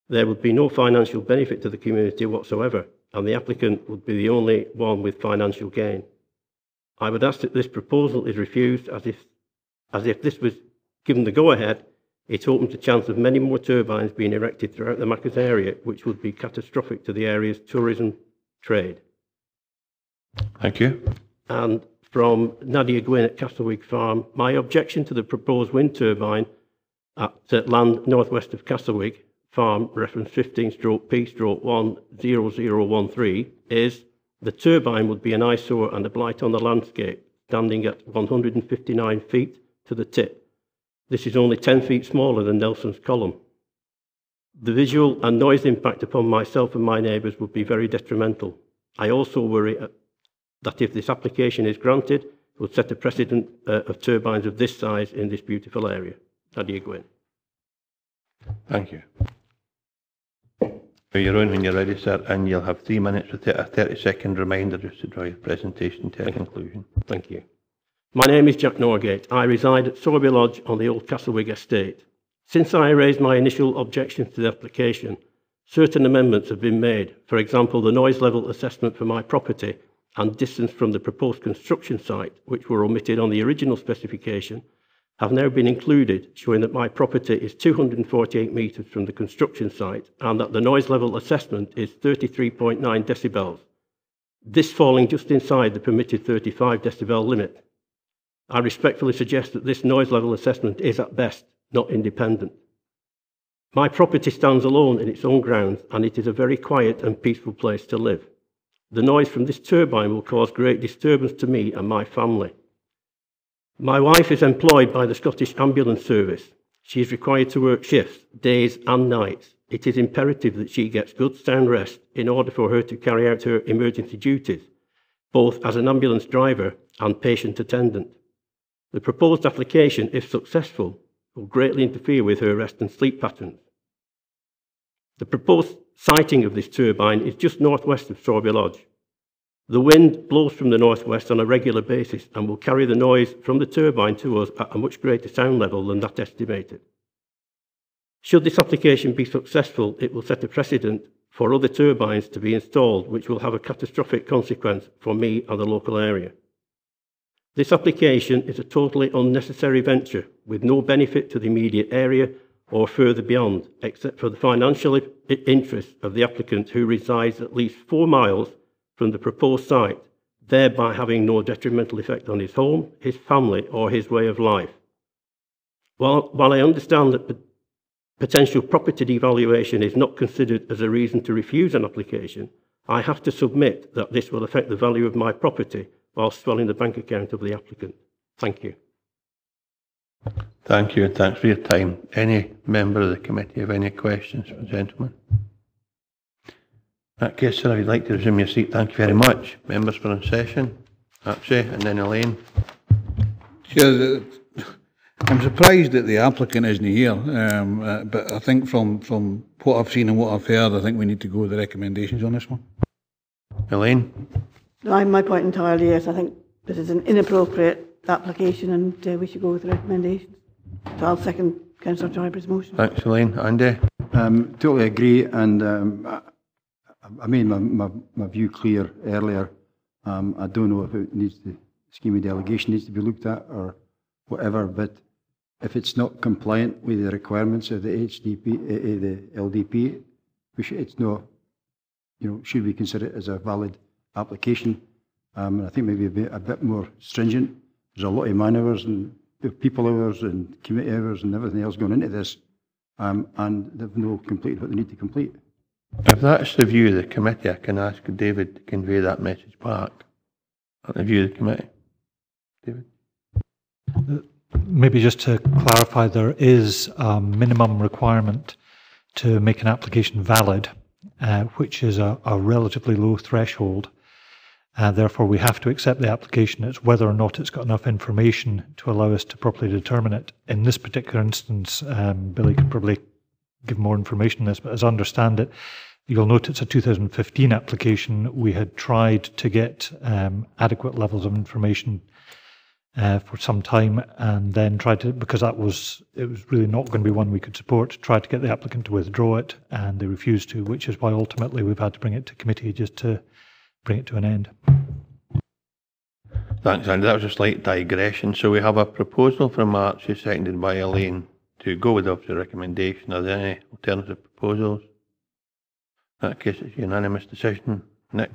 S27: There would be no financial benefit to the community whatsoever, and the applicant would be the only one with financial gain. I would ask that this proposal is refused as if, as if this was given the go-ahead, it opens the chance of many more turbines being erected throughout the Machars area, which would be catastrophic to the area's tourism trade.
S1: Thank you.
S27: And from Nadia Gwynn at Castlewigg Farm. My objection to the proposed wind turbine at land northwest of Castlewigg Farm, reference 15 stroke P stroke 10013, is the turbine would be an eyesore and a blight on the landscape, standing at 159 feet to the tip. This is only 10 feet smaller than Nelson's column. The visual and noise impact upon myself and my neighbours would be very detrimental. I also worry that if this application is granted, it will set a precedent uh, of turbines of this size in this beautiful area. Nadia Gwynn.
S1: Thank you. For your own when you're ready, sir, and you'll have three minutes with a 30 second reminder just to draw your presentation to a conclusion.
S27: Thank you. My name is Jack Norgate. I reside at Sorby Lodge on the old Castlewigg estate. Since I raised my initial objections to the application, certain amendments have been made. For example, the noise level assessment for my property and distance from the proposed construction site, which were omitted on the original specification, have now been included, showing that my property is 248 metres from the construction site and that the noise level assessment is 33.9 decibels, this falling just inside the permitted 35 decibel limit. I respectfully suggest that this noise level assessment is at best not independent. My property stands alone in its own grounds and it is a very quiet and peaceful place to live. The noise from this turbine will cause great disturbance to me and my family. My wife is employed by the Scottish Ambulance Service. She is required to work shifts, days and nights. It is imperative that she gets good sound rest in order for her to carry out her emergency duties, both as an ambulance driver and patient attendant. The proposed application, if successful, will greatly interfere with her rest and sleep patterns. The proposed siting of this turbine is just northwest of Sorby Lodge. The wind blows from the northwest on a regular basis and will carry the noise from the turbine to us at a much greater sound level than that estimated. Should this application be successful, it will set a precedent for other turbines to be installed, which will have a catastrophic consequence for me and the local area. This application is a totally unnecessary venture with no benefit to the immediate area or further beyond, except for the financial interest of the applicant who resides at least four miles from the proposed site, thereby having no detrimental effect on his home, his family, or his way of life. While, while I understand that potential property devaluation is not considered as a reason to refuse an application, I have to submit that this will affect the value of my property while swelling the bank account of the applicant. Thank you.
S1: Thank you, and thanks for your time. Any member of the committee have any questions for the gentleman? In that case, sir, if you'd like to resume your seat, thank you very much. Members for in session, Apsey, and then Elaine.
S12: Chair, I'm surprised that the applicant isn't here, um, uh, but I think from, from what I've seen and what I've heard, I think we need to go with the recommendations on this one.
S1: Elaine?
S23: No, my point entirely is I think this is an inappropriate application and uh, we should go with the recommendations. So I'll second Councillor Dryburgh's motion.
S1: Thanks, Elaine. Andy?
S18: Um, totally agree, and um, I, I made my, my, my view clear earlier. Um, I don't know if it needs the scheme of delegation needs to be looked at or whatever, but if it's not compliant with the requirements of the HDP, uh, uh, the LDP, we should, it's not, you know, should we consider it as a valid application? Um, and I think maybe a bit, a bit more stringent. There's a lot of man hours and people hours and committee hours and everything else going into this, um, and they've no completed what they need to complete.
S1: If that's the view of the committee, I can ask David to convey that message back. The view of the committee. David?
S9: Maybe just to clarify, there is a minimum requirement to make an application valid, uh, which is a, a, relatively low threshold. Uh, therefore, we have to accept the application. It's whether or not it's got enough information to allow us to properly determine it. In this particular instance, um, Billy could probably give more information on this, but as I understand it, you'll note it's a 2015 application. We had tried to get um, adequate levels of information uh, for some time and then tried to, because that was, it was really not going to be one we could support, tried to get the applicant to withdraw it and they refused to, which is why ultimately we've had to bring it to committee just to bring it to an end.
S1: Thanks, Andy. That was a slight digression. So we have a proposal from Archie, seconded by Elaine, to go with the officer's recommendation. Are there any alternative proposals? In that case, it's unanimous decision. Nick?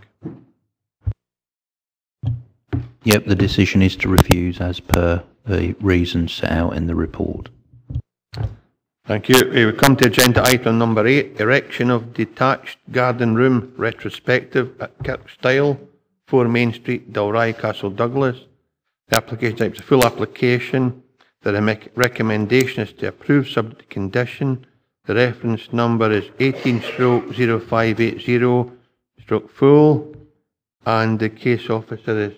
S2: Yep, the decision is to refuse as per the reasons set out in the report.
S1: Thank you. We come to agenda item number eight, erection of detached garden room retrospective at Kirkstyle, 4 Main Street, Dalry, Castle Douglas. The application type is a full application. The recommendation is to approve subject to condition. The reference number is 18 stroke 0580 stroke full. And the case officer is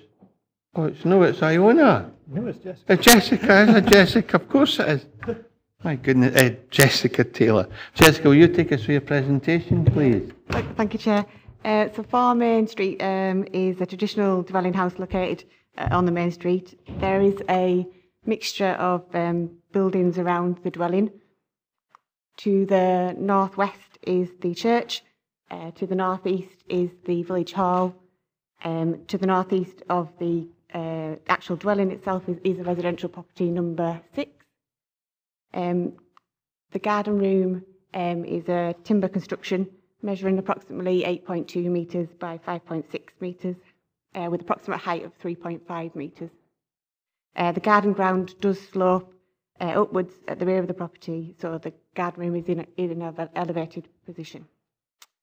S1: Oh, it's no, it's Iona.
S21: No, it's Jessica.
S1: Uh, Jessica, is it Jessica? Of course it is. My goodness, uh, Jessica Taylor. Jessica, will you take us through your presentation, please?
S28: Thank you, Chair. Uh, so, Far Main Street um, is a traditional dwelling house located uh, on the main street. There is a mixture of um, buildings around the dwelling. To the northwest is the church. Uh, to the northeast is the village hall. Um, to the northeast of the uh, actual dwelling itself is, is a residential property number six. Um, the garden room um, is a timber construction measuring approximately 8.2 metres by 5.6 metres uh, with approximate height of 3.5 metres. Uh, the garden ground does slope uh, upwards at the rear of the property, so the garden room is in, a, in an elevated position.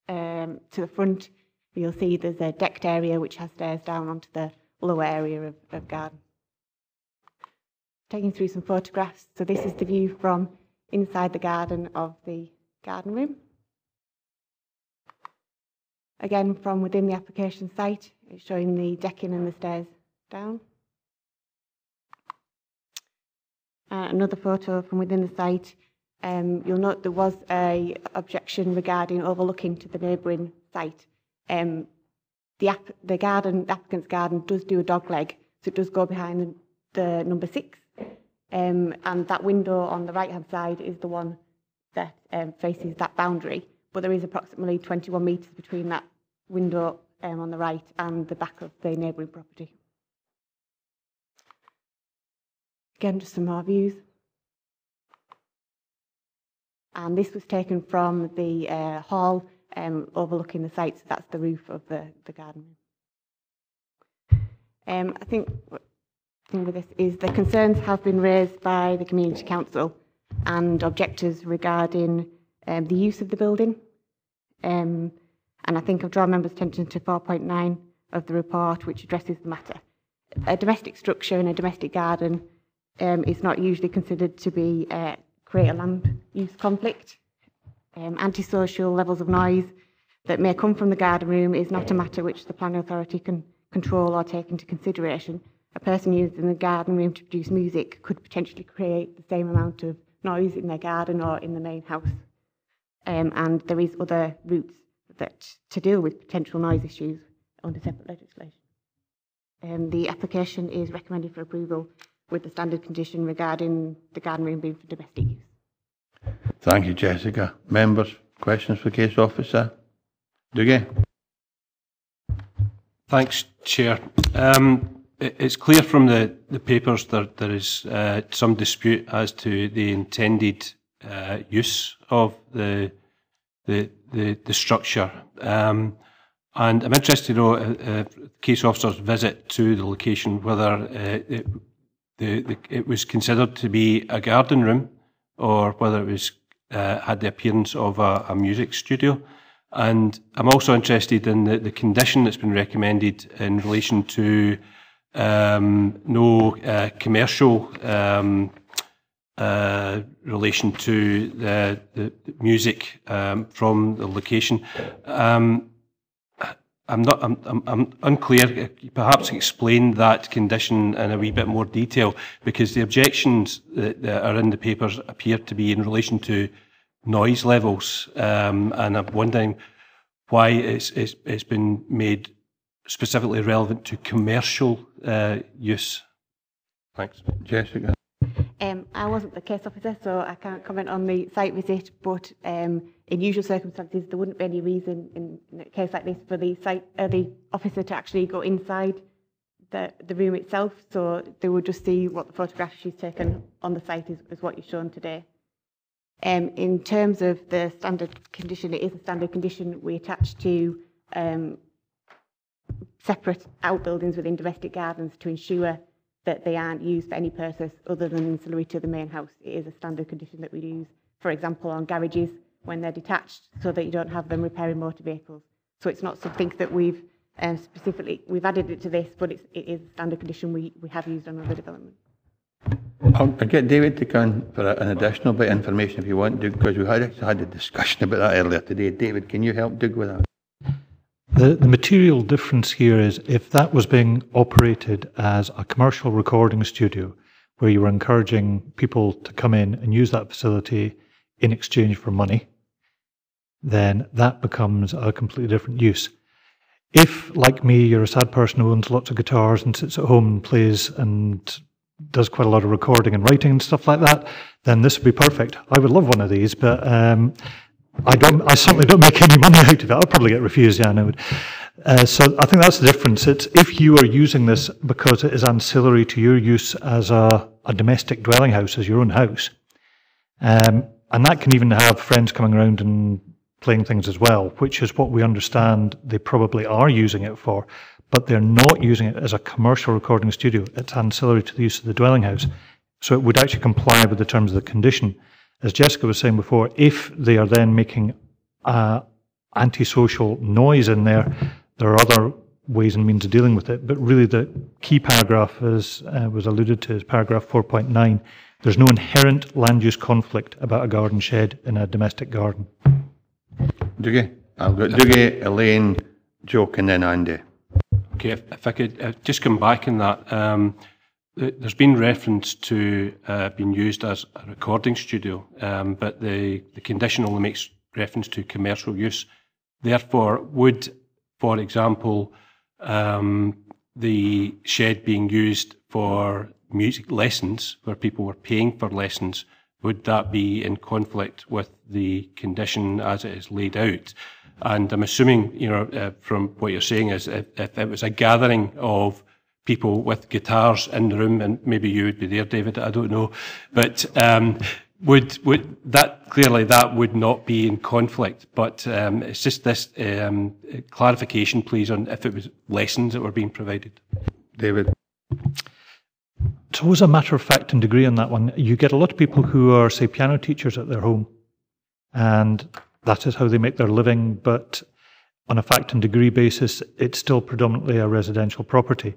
S28: Um, to the front, you'll see there's a decked area which has stairs down onto the lower area of, of garden. Taking through some photographs. So this is the view from inside the garden of the garden room. Again, from within the application site, it's showing the decking and the stairs down. Uh, another photo from within the site. Um, you'll note there was a objection regarding overlooking to the neighbouring site. Um, the, app, the garden, the applicant's garden does do a dog leg, so it does go behind the, the number six. Um, and that window on the right hand side is the one that um, faces that boundary. But there is approximately 21 metres between that window um, on the right and the back of the neighbouring property. Again, just some more views. And this was taken from the uh, hall um, overlooking the site, so that's the roof of the, the garden. Um, I think thing with this is the concerns have been raised by the Community Council and objectors regarding um, the use of the building. Um, and I think I've drawn members' attention to 4.9 of the report, which addresses the matter. A domestic structure in a domestic garden um, is not usually considered to be uh, create a land use conflict um, antisocial levels of noise that may come from the garden room is not a matter which the planning authority can control or take into consideration. A person using the garden room to produce music could potentially create the same amount of noise in their garden or in the main house. um, and there is other routes that to deal with potential noise issues under separate legislation. Um, the application is recommended for approval with the standard condition regarding the garden room being for domestic use.
S1: Thank you, Jessica. Members, questions for case officer? Dougie?
S7: Thanks, Chair. Um, it, it's clear from the, the papers that there is uh, some dispute as to the intended uh, use of the the the, the structure. Um, and I'm interested to know uh, uh, case officer's visit to the location whether uh, it, the, the, it was considered to be a garden room or whether it was uh, had the appearance of a, a music studio. And I'm also interested in the, the condition that's been recommended in relation to um, no uh, commercial um, uh, relation to the, the music um, from the location. Um, I'm not. I'm, I'm, I'm unclear. Perhaps explain that condition in a wee bit more detail, because the objections that, that are in the papers appear to be in relation to noise levels, um, and I'm wondering why it's, it's, it's been made specifically relevant to commercial uh, use. Thanks,
S1: Jessica.
S28: Um, I wasn't the case officer, so I can't comment on the site visit, but um, in usual circumstances, there wouldn't be any reason in, in a case like this for the site, uh, the officer to actually go inside the, the room itself, so they would just see what the photograph she's taken on the site is, is what you've shown today. Um, in terms of the standard condition, it is a standard condition we attach to um, separate outbuildings within domestic gardens to ensure that they aren't used for any purpose other than ancillary to the main house. It is a standard condition that we use, for example, on garages when they're detached so that you don't have them repairing motor vehicles. So it's not something that we've um, specifically, we've added it to this, but it's, it is a standard condition we, we have used on other developments.
S1: I'll, I'll get David to come for an additional bit of information if you want, Doug, because we had had a discussion about that earlier today. David, can you help Doug with that?
S9: The, the material difference here is if that was being operated as a commercial recording studio, where you were encouraging people to come in and use that facility in exchange for money, then that becomes a completely different use. If, like me, you're a sad person who owns lots of guitars and sits at home and plays and does quite a lot of recording and writing and stuff like that, then this would be perfect. I would love one of these, but um, I don't. I certainly don't make any money out of it. I'll probably get refused. Yeah, I know. Uh, so I think that's the difference. It's if you are using this because it is ancillary to your use as a, a domestic dwelling house, as your own house, um, and that can even have friends coming around and playing things as well, which is what we understand they probably are using it for but they're not using it as a commercial recording studio. It's ancillary to the use of the dwelling house. So it would actually comply with the terms of the condition. As Jessica was saying before, if they are then making uh, antisocial noise in there, there are other ways and means of dealing with it. But really, the key paragraph, as uh, was alluded to, is paragraph 4.9. There's no inherent land use conflict about a garden shed in a domestic garden.
S1: Dougie? I've got Dougie, Elaine, Jock, and then Andy.
S7: Okay, if, if I could uh, just come back on that. Um, there's been reference to uh, being used as a recording studio, um, but the, the condition only makes reference to commercial use. Therefore, would, for example, um, the shed being used for music lessons, where people were paying for lessons, would that be in conflict with the condition as it is laid out? And I'm assuming, you know, uh, from what you're saying is if, if, it was a gathering of people with guitars in the room, and maybe you would be there, David, I don't know, but um, would would that clearly that would not be in conflict? But um, it's just this um, clarification, please, on if it was lessons that were being provided.
S1: David.
S9: It's always a matter of fact and degree on that one. You get a lot of people who are, say, piano teachers at their home, and that is how they make their living, but on a fact and degree basis, it's still predominantly a residential property.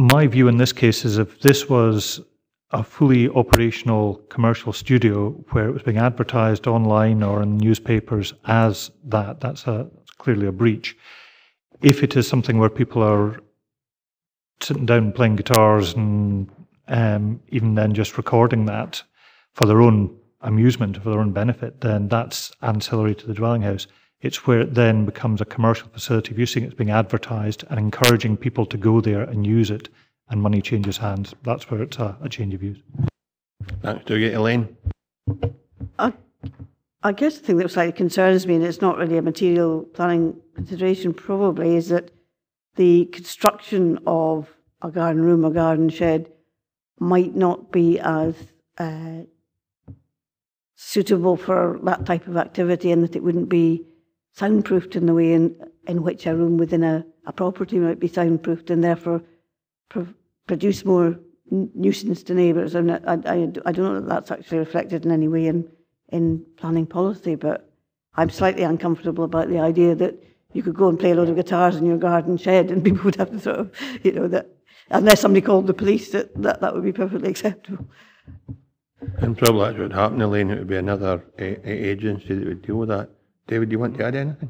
S9: My view in this case is if this was a fully operational commercial studio where it was being advertised online or in newspapers as that, that's, a, clearly a breach. If it is something where people are sitting down playing guitars and um, even then just recording that for their own amusement for their own benefit, then that's ancillary to the dwelling house. It's where it then becomes a commercial facility of using it's being advertised and encouraging people to go there and use it, and money changes hands. That's where it's a, a change of use.
S1: Thanks. Do you get Elaine?
S23: I, I guess the thing that slightly concerns me, and it's not really a material planning consideration, probably, is that the construction of a garden room a garden shed might not be as uh, suitable for that type of activity, and that it wouldn't be soundproofed in the way in, in which a room within a, a property might be soundproofed, and therefore pro- produce more nuisance to neighbours. And I, I, I don't know that that's actually reflected in any way in, in planning policy, but I'm slightly uncomfortable about the idea that you could go and play a load of guitars in your garden shed and people would have to sort of, you know, that unless somebody called the police, that that, that would be perfectly acceptable.
S1: And probably that's what would happen, Elaine. It would be another agency that would deal with that. David, do you want to add anything?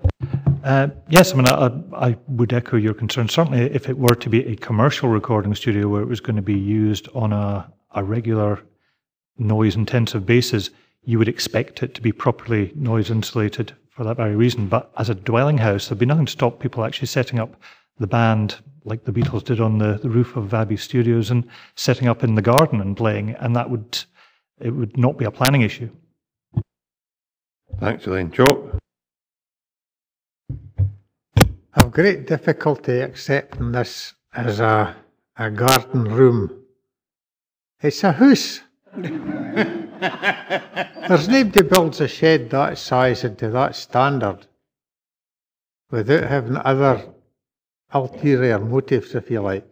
S9: Uh, yes, I mean, I, I would echo your concern. Certainly, if it were to be a commercial recording studio where it was going to be used on a, a regular noise intensive basis, you would expect it to be properly noise insulated for that very reason. But as a dwelling house, there'd be nothing to stop people actually setting up the band like the Beatles did on the, the roof of Abbey Studios and setting up in the garden and playing, and that would it would not be a planning issue.
S1: Thanks, Elaine. Joe?
S21: I've great difficulty accepting this as a, a garden room. It's a house. There's nobody builds a shed that size and to that standard without having other ulterior motives, if you like.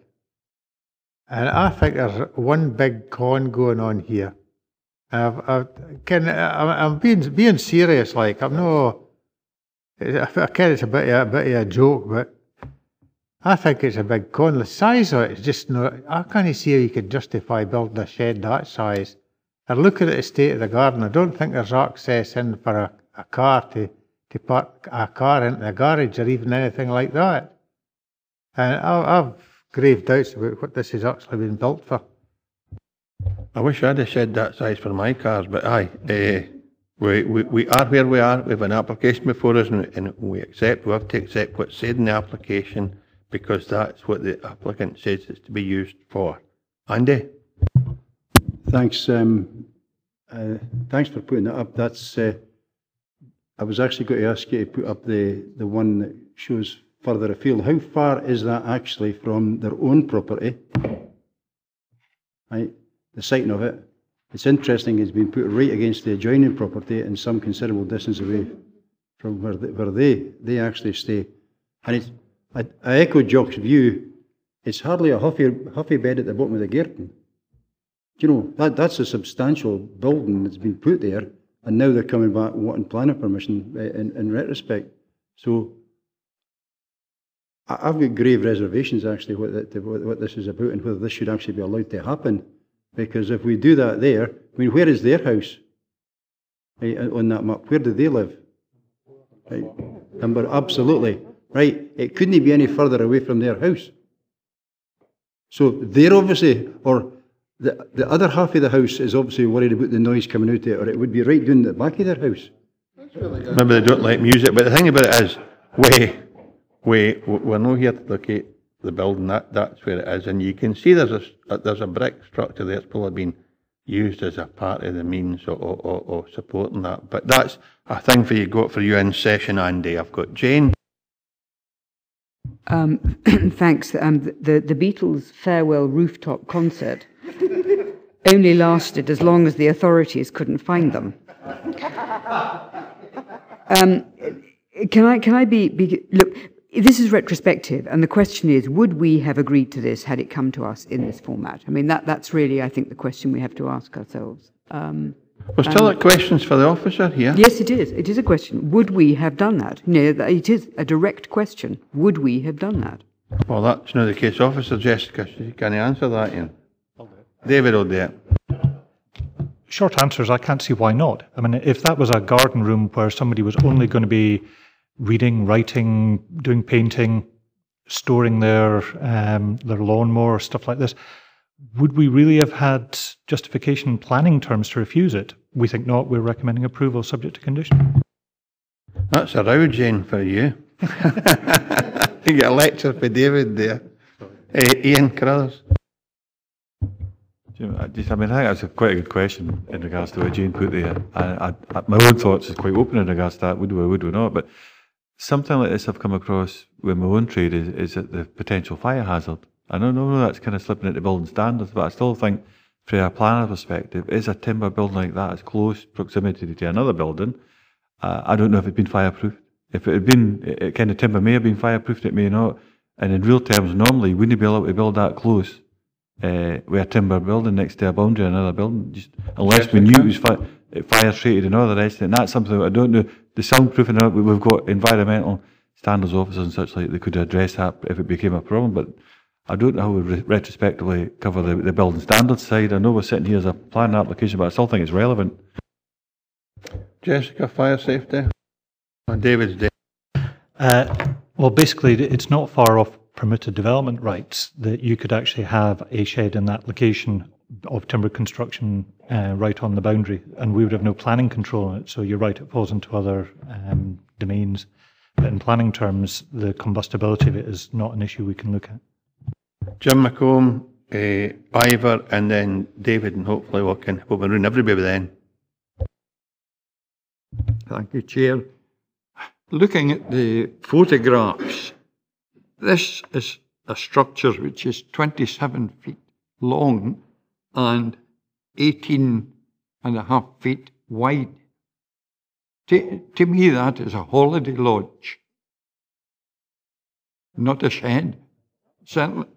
S21: And I think there's one big con going on here. I've, I've, can, I'm being, being serious, like, I'm no, I can it's a bit, of, a bit of a joke, but I think it's a big con. The size of it is just not, I can't see how you could justify building a shed that size. And look at the state of the garden, I don't think there's access in for a, a car to, to park a car into the garage or even anything like that. And I, I've grave doubts about what this has actually been built for.
S1: I wish I'd have said that size for my cars, but aye, uh, we, we, we are where we are. We have an application before us and, and we accept, we have to accept what's said in the application because that's what the applicant says it's to be used for. Andy?
S18: Thanks. Um, uh, thanks for putting that up. That's. Uh, I was actually going to ask you to put up the the one that shows further afield. How far is that actually from their own property? Right, the siting of it. It's interesting. It's been put right against the adjoining property and some considerable distance away from where they, where they they actually stay. And it's. I, I echo Jock's view. It's hardly a huffy huffy bed at the bottom of the garden you know, that, that's a substantial building that's been put there, and now they're coming back wanting planning permission eh, in, in retrospect. So I've got grave reservations actually what, that, what this is about and whether this should actually be allowed to happen. Because if we do that there, I mean, where is their house right, uh, on that map? Where do they live? Right. Number, absolutely. Right. It couldn't be any further away from their house. So they're obviously, or the, the other half of the house is obviously worried about the noise coming out there, or it would be right down the back of their house.
S1: Maybe they don't like music, but the thing about it is, we, we, we're not here to locate the building, that, that's where it is, and you can see there's a, there's a brick structure there that's probably been used as a part of the means of, of, of supporting that. But that's a thing for you, got for you in session, Andy. I've got Jane.
S13: Um, thanks. Um, the, the Beatles' farewell rooftop concert only lasted as long as the authorities couldn't find them. Um, can I, can I be, be, look, this is retrospective, and the question is, would we have agreed to this had it come to us in this format? I mean, that, that's really, I think, the question we have to ask ourselves. Um,
S1: We're still at questions for the officer here.
S13: Yes, it is. It is a question. Would we have done that? No, it is a direct question. Would we have done that?
S1: Well, that's not the case. Officer Jessica, can you answer that, Ian? David will do it.
S9: Short answer is I can't see why not. I mean, if that was a garden room where somebody was only going to be reading, writing, doing painting, storing their um, their lawnmower, stuff like this, would we really have had justification in planning terms to refuse it? We think not. We're recommending approval subject to condition.
S1: That's a row, Jane, for you. you get a lecture for David there. Uh, Ian Carruthers.
S8: Jim, I just, I mean, I think that's a quite a good question in regards to what Jane put there. I, I, I, my own thoughts is quite open in regards to that. Would we, would we not? But something like this I've come across with my own trade is, is that the potential fire hazard. I don't know that's kind of slipping into building standards, but I still think, from a planner perspective, is a timber building like that as close proximity to another building? Uh, I don't know if it's been fireproof. If it had been, it, it kind of timber may have been fireproofed, it may not. And in real terms, normally, wouldn't you be allowed to build that close uh, with a timber building next to a boundary of another building, just unless
S1: Yes,
S8: we knew
S1: can.
S8: it was fi- fire treated and all the rest. of it. And that's something I don't know. The soundproofing, uh, we- we've got environmental standards officers and such like they could address that if it became a problem. But I don't know how we re- retrospectively cover the, the building standards side. I know we're sitting here as a planning application, but I still think it's relevant.
S1: Jessica, fire safety. Oh, David's there.
S9: Uh, well, basically, it's not far off permitted development rights that you could actually have a shed in that location of timber construction uh, right on the boundary, and we would have no planning control on it. So you're right, it falls into other um, domains. But in planning terms, the combustibility of it is not an issue we can look at.
S1: Jim McColm, uh, Ivor, and then David, and hopefully we can, we'll be round everybody then.
S5: Thank you, Chair. Looking at the photographs, this is a structure which is 27 feet long and 18 and a half feet wide. To, to me, that is a holiday lodge, not a shed. Certainly.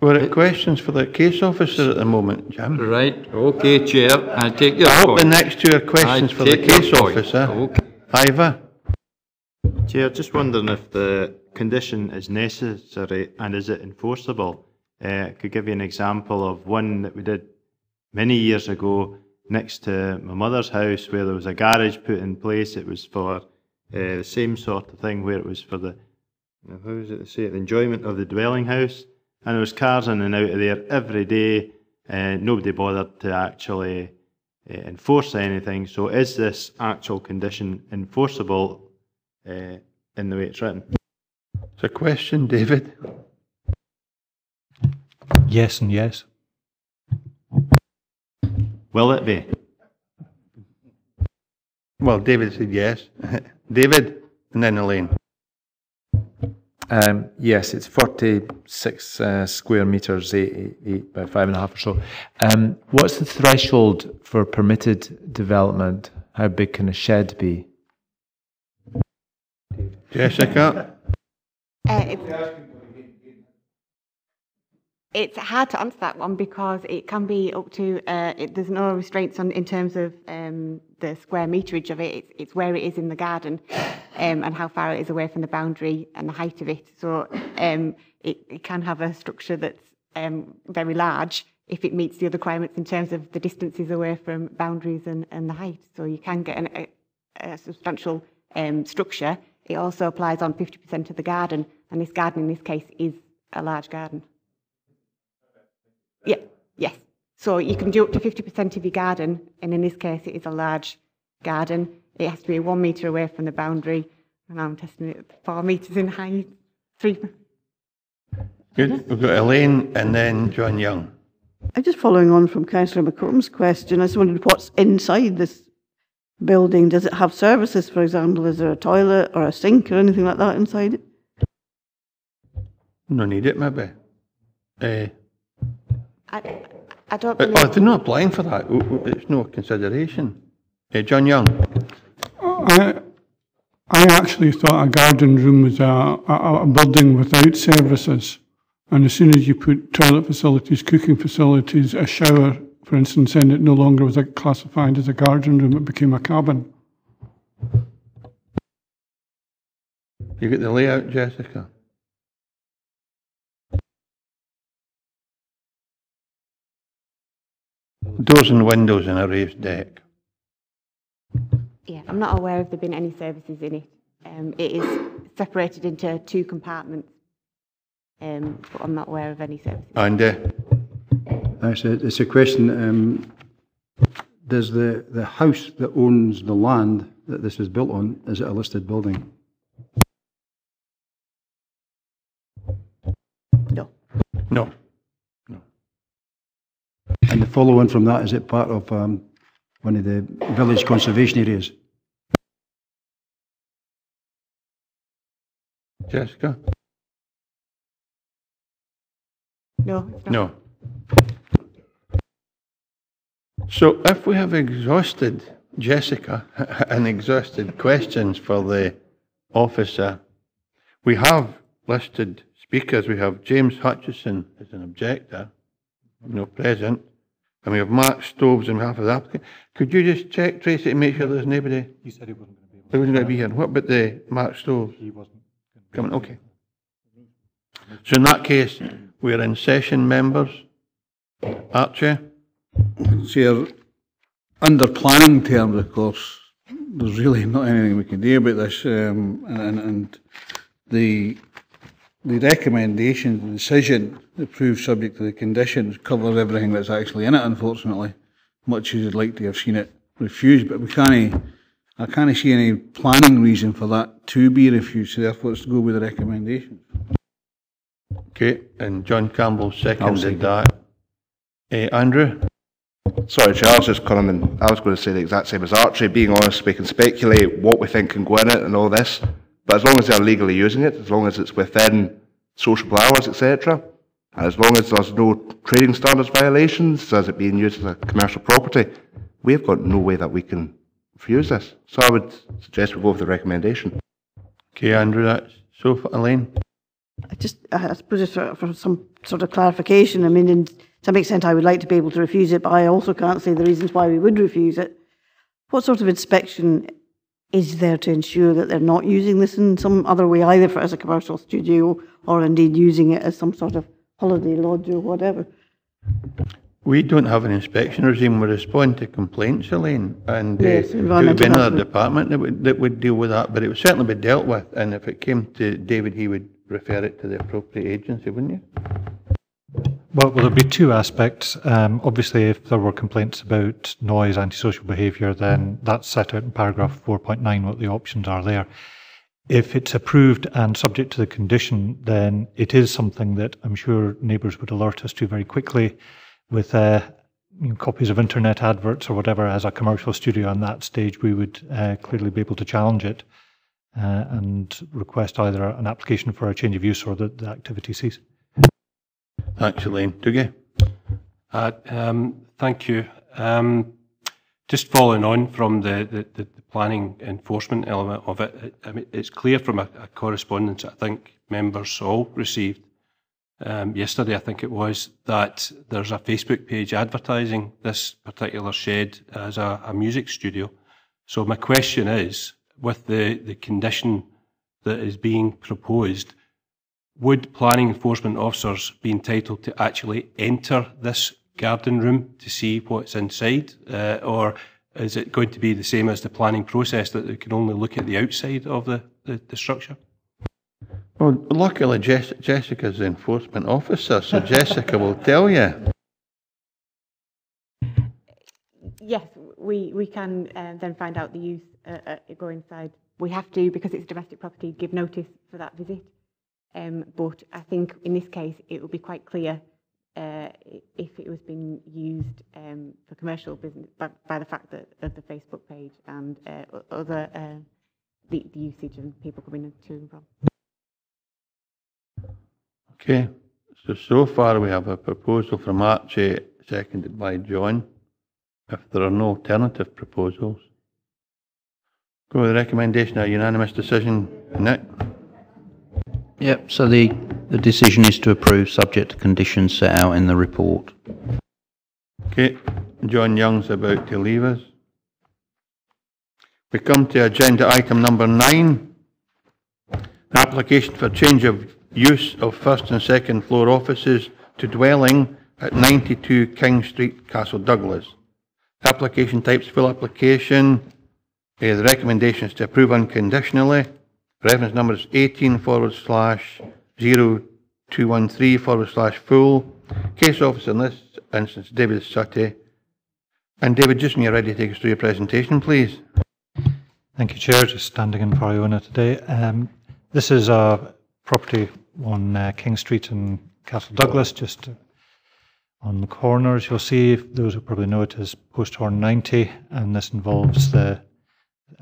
S1: We're at questions for the case officer at the moment, Jim.
S5: Right, okay, Chair, I take your
S1: I hope the next two are questions
S5: I
S1: for the case officer.
S5: Okay.
S1: Ivor?
S29: Chair, just wondering if the condition is necessary and is it enforceable? Uh, I could give you an example of one that we did many years ago next to my mother's house where there was a garage put in place. It was for uh, the same sort of thing where it was for the, how is it to say it, the enjoyment of the dwelling house. And there was cars in and out of there every day. Uh, nobody bothered to actually uh, enforce anything. So is this actual condition enforceable uh, in the way it's written?
S1: It's a question, David.
S9: Yes and yes.
S29: Will it be?
S1: Well, David said yes. David, and then Elaine.
S15: Um, yes, it's 46 uh, square metres, eight, eight, eight by five and a half or so. Um, what's the threshold for permitted development? How big can a shed be?
S1: Jessica?
S28: Uh, it's, hard to answer that one because it can be up to, uh, it, there's no restraints on in terms of um, the square meterage of it. It's, it's where it is in the garden um, and how far it is away from the boundary and the height of it. So um, it, it can have a structure that's um, very large if it meets the other requirements in terms of the distances away from boundaries and, and the height. So you can get an, a, a substantial um, structure. It also applies on 50% of the garden, and this garden in this case is a large garden. Yeah, yes. So you can do up to 50% of your garden, and in this case it is a large garden. It has to be one metre away from the boundary, and I'm testing it at four metres in height. Three.
S1: Good. We've got Elaine and then John Young.
S23: I'm just following on from Councillor McColm's question. I just wondered what's inside this building. Does it have services, for example? Is there a toilet or a sink or anything like that inside it?
S1: No need it, maybe. Uh,
S28: I, I don't
S1: oh,
S28: believe.
S1: if they're not applying for that, w- w- it's no consideration. Uh, John Young?
S3: I, I actually thought a garden room was a, a, a building without services. And as soon as you put toilet facilities, cooking facilities, a shower, for instance, then it no longer was classified as a garden room, it became a cabin.
S1: You get the layout, Jessica? Doors and windows in a raised deck.
S28: Yeah, I'm not aware of there being any services in it. Um, it is separated into two compartments. um, but I'm not aware of any services.
S1: Andy?
S18: Thanks. Uh, It's a question, um, does the, the house that owns the land that this was built on, is it a listed building?
S23: No.
S1: No.
S18: And the follow on from that, is it part of um, one of the village conservation areas?
S1: Jessica?
S28: No, it's not.
S1: No. So if we have exhausted Jessica and exhausted questions for the officer, we have listed speakers. We have James Hutchison as an objector, no present, and we have Mark Stoves on behalf of the applicant. Could you just check, Tracy, to make sure there's nobody?
S9: He said he wasn't going to be able
S1: He wasn't going to be here. What about the Mark Stoves?
S9: He wasn't.
S1: Coming, okay. So in that case, we're in session members. Archie?
S12: Chair, under planning terms, of course, there's really not anything we can do about this, um, and, and the the recommendation, the decision, the approved subject to the conditions, covers everything that's actually in it. Unfortunately, much as you'd like to have seen it refused, but we can't. I can't see any planning reason for that to be refused. So therefore, it's to go with the recommendation.
S1: Okay, and John Campbell seconded that. Eh, Andrew?
S24: Sorry, Charles, just coming. in. I was going to say the exact same as Archie. Being honest, we can speculate what we think can go in it and all this, but as long as they're legally using it, as long as it's within sociable hours, etc., and as long as there's no trading standards violations, as it being used as a commercial property, we've got no way that we can refuse this. So I would suggest we go with the recommendation.
S1: Okay, Andrew, that's so for Elaine.
S23: I just, I I suppose just for, for some sort of clarification, I mean, in some extent I would like to be able to refuse it, but I also can't say the reasons why we would refuse it. What sort of inspection is there to ensure that they're not using this in some other way, either for, as a commercial studio or indeed using it as some sort of holiday lodge or whatever?
S1: We don't have an inspection regime. We respond to complaints, Elaine, and uh,
S23: Yes,
S1: it would be another department that would, that would deal with that, but it would certainly be dealt with, and if it came to David, he would refer it to the appropriate agency, wouldn't you?
S9: Well, well, there'd be two aspects. Um, obviously, if there were complaints about noise, antisocial behaviour, then that's set out in paragraph 4.9 what the options are there. If it's approved and subject to the condition, then it is something that I'm sure neighbours would alert us to very quickly with uh, you know, copies of internet adverts or whatever as a commercial studio. On that stage, we would uh, clearly be able to challenge it uh, and request either an application for a change of use or that the activity cease.
S1: Thanks, Elaine. Dougie?
S7: Uh, um, Thank you. Um, Just following on from the the the planning enforcement element of it, it- I mean, it's clear from a a correspondence I think members all received um, yesterday, I think it was, that there's a Facebook page advertising this particular shed as a a music studio. So my question is, with the the condition that is being proposed, would planning enforcement officers be entitled to actually enter this garden room to see what's inside? Uh, or is it going to be the same as the planning process that they can only look at the outside of the, the, the structure?
S1: Well, luckily Jess- Jessica's the enforcement officer, so Jessica will tell you.
S28: Yes, we, we can uh, then find out the use, uh, uh, go inside. We have to, because it's domestic property, give notice for that visit. Um, but I think in this case, it will be quite clear uh, if it was being used um, for commercial business by, by the fact that of the Facebook page and uh, other uh, the, the usage and people coming to and from.
S1: Okay, so so far we have a proposal from Archie, seconded by John. If there are no alternative proposals, go with the recommendation, a unanimous decision. Nick?
S2: Yep, so the, the decision is to approve subject to conditions set out in the report.
S1: Okay, John Young's about to leave us. We come to agenda item number nine. Application for change of use of first and second floor offices to dwelling at 92 King Street, Castle Douglas. Application types full application. Uh, the recommendation is to approve unconditionally. Reference number is 18 forward slash 213 forward slash full. Case officer in this instance, David Sutty. And David, just when you're ready to take us through your presentation, please.
S9: Thank you, Chair. Just standing in for Iona today. Um, this is a property on uh, King Street in Castle Douglas, just uh, on the corners. You'll see, those who probably know it as Post Horn 90, and this involves the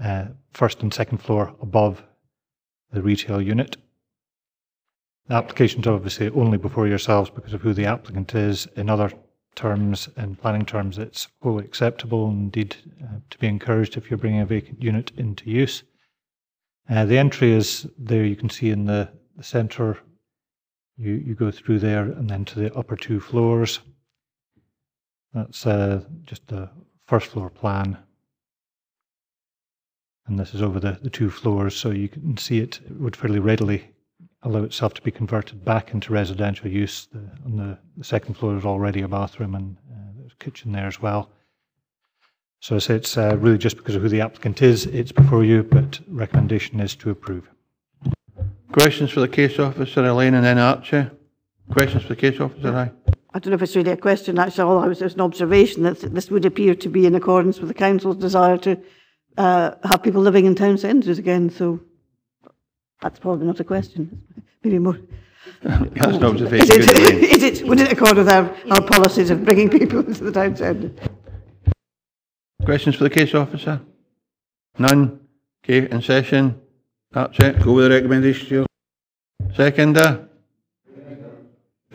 S9: uh, first and second floor above the retail unit. The application's obviously only before yourselves because of who the applicant is. In other terms, in planning terms, it's wholly acceptable, indeed uh, to be encouraged if you're bringing a vacant unit into use. Uh, the entry is there, you can see in the, the centre. You, you go through there and then to the upper two floors. That's uh, just the first floor plan. And this is over the, the two floors, so you can see it would fairly readily allow itself to be converted back into residential use. The, on the, the second floor is already a bathroom and uh, there's a kitchen there as well. So I say it's uh, really just because of who the applicant is, it's before you, but recommendation is to approve.
S1: Questions for the case officer, Elaine, and then Archer. Questions for the case officer, aye?
S23: I don't know if it's really a question, actually, all I was, just an observation that this would appear to be in accordance with the council's desire to uh, have people living in town centres again, so that's probably not a question. Maybe more.
S1: That's an observation.
S23: Is it, is it, would it accord with our, our policies of bringing people into the town centre?
S1: Questions for the case officer? None? Okay, in session. That's it.
S12: Go with the recommendation, Chair.
S1: Seconder?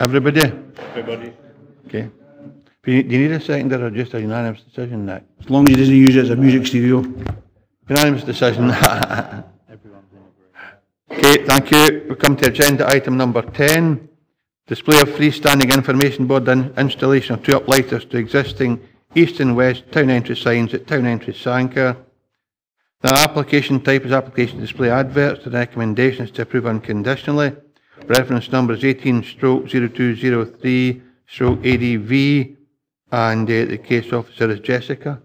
S1: Everybody?
S12: Everybody.
S1: Okay. Do you, do you need a seconder or just a unanimous decision, Nick?
S12: As long as he doesn't use it as a music stereo.
S1: Unanimous decision. Okay, thank you. We come to agenda item number 10. Display of freestanding information board and installation of two uplighters to existing east and west town entry signs at town entry Sanquhar. The application type is application display adverts. The recommendation is to approve unconditionally. Reference number is 18 stroke 0203 stroke ADV and uh, the case officer is Jessica.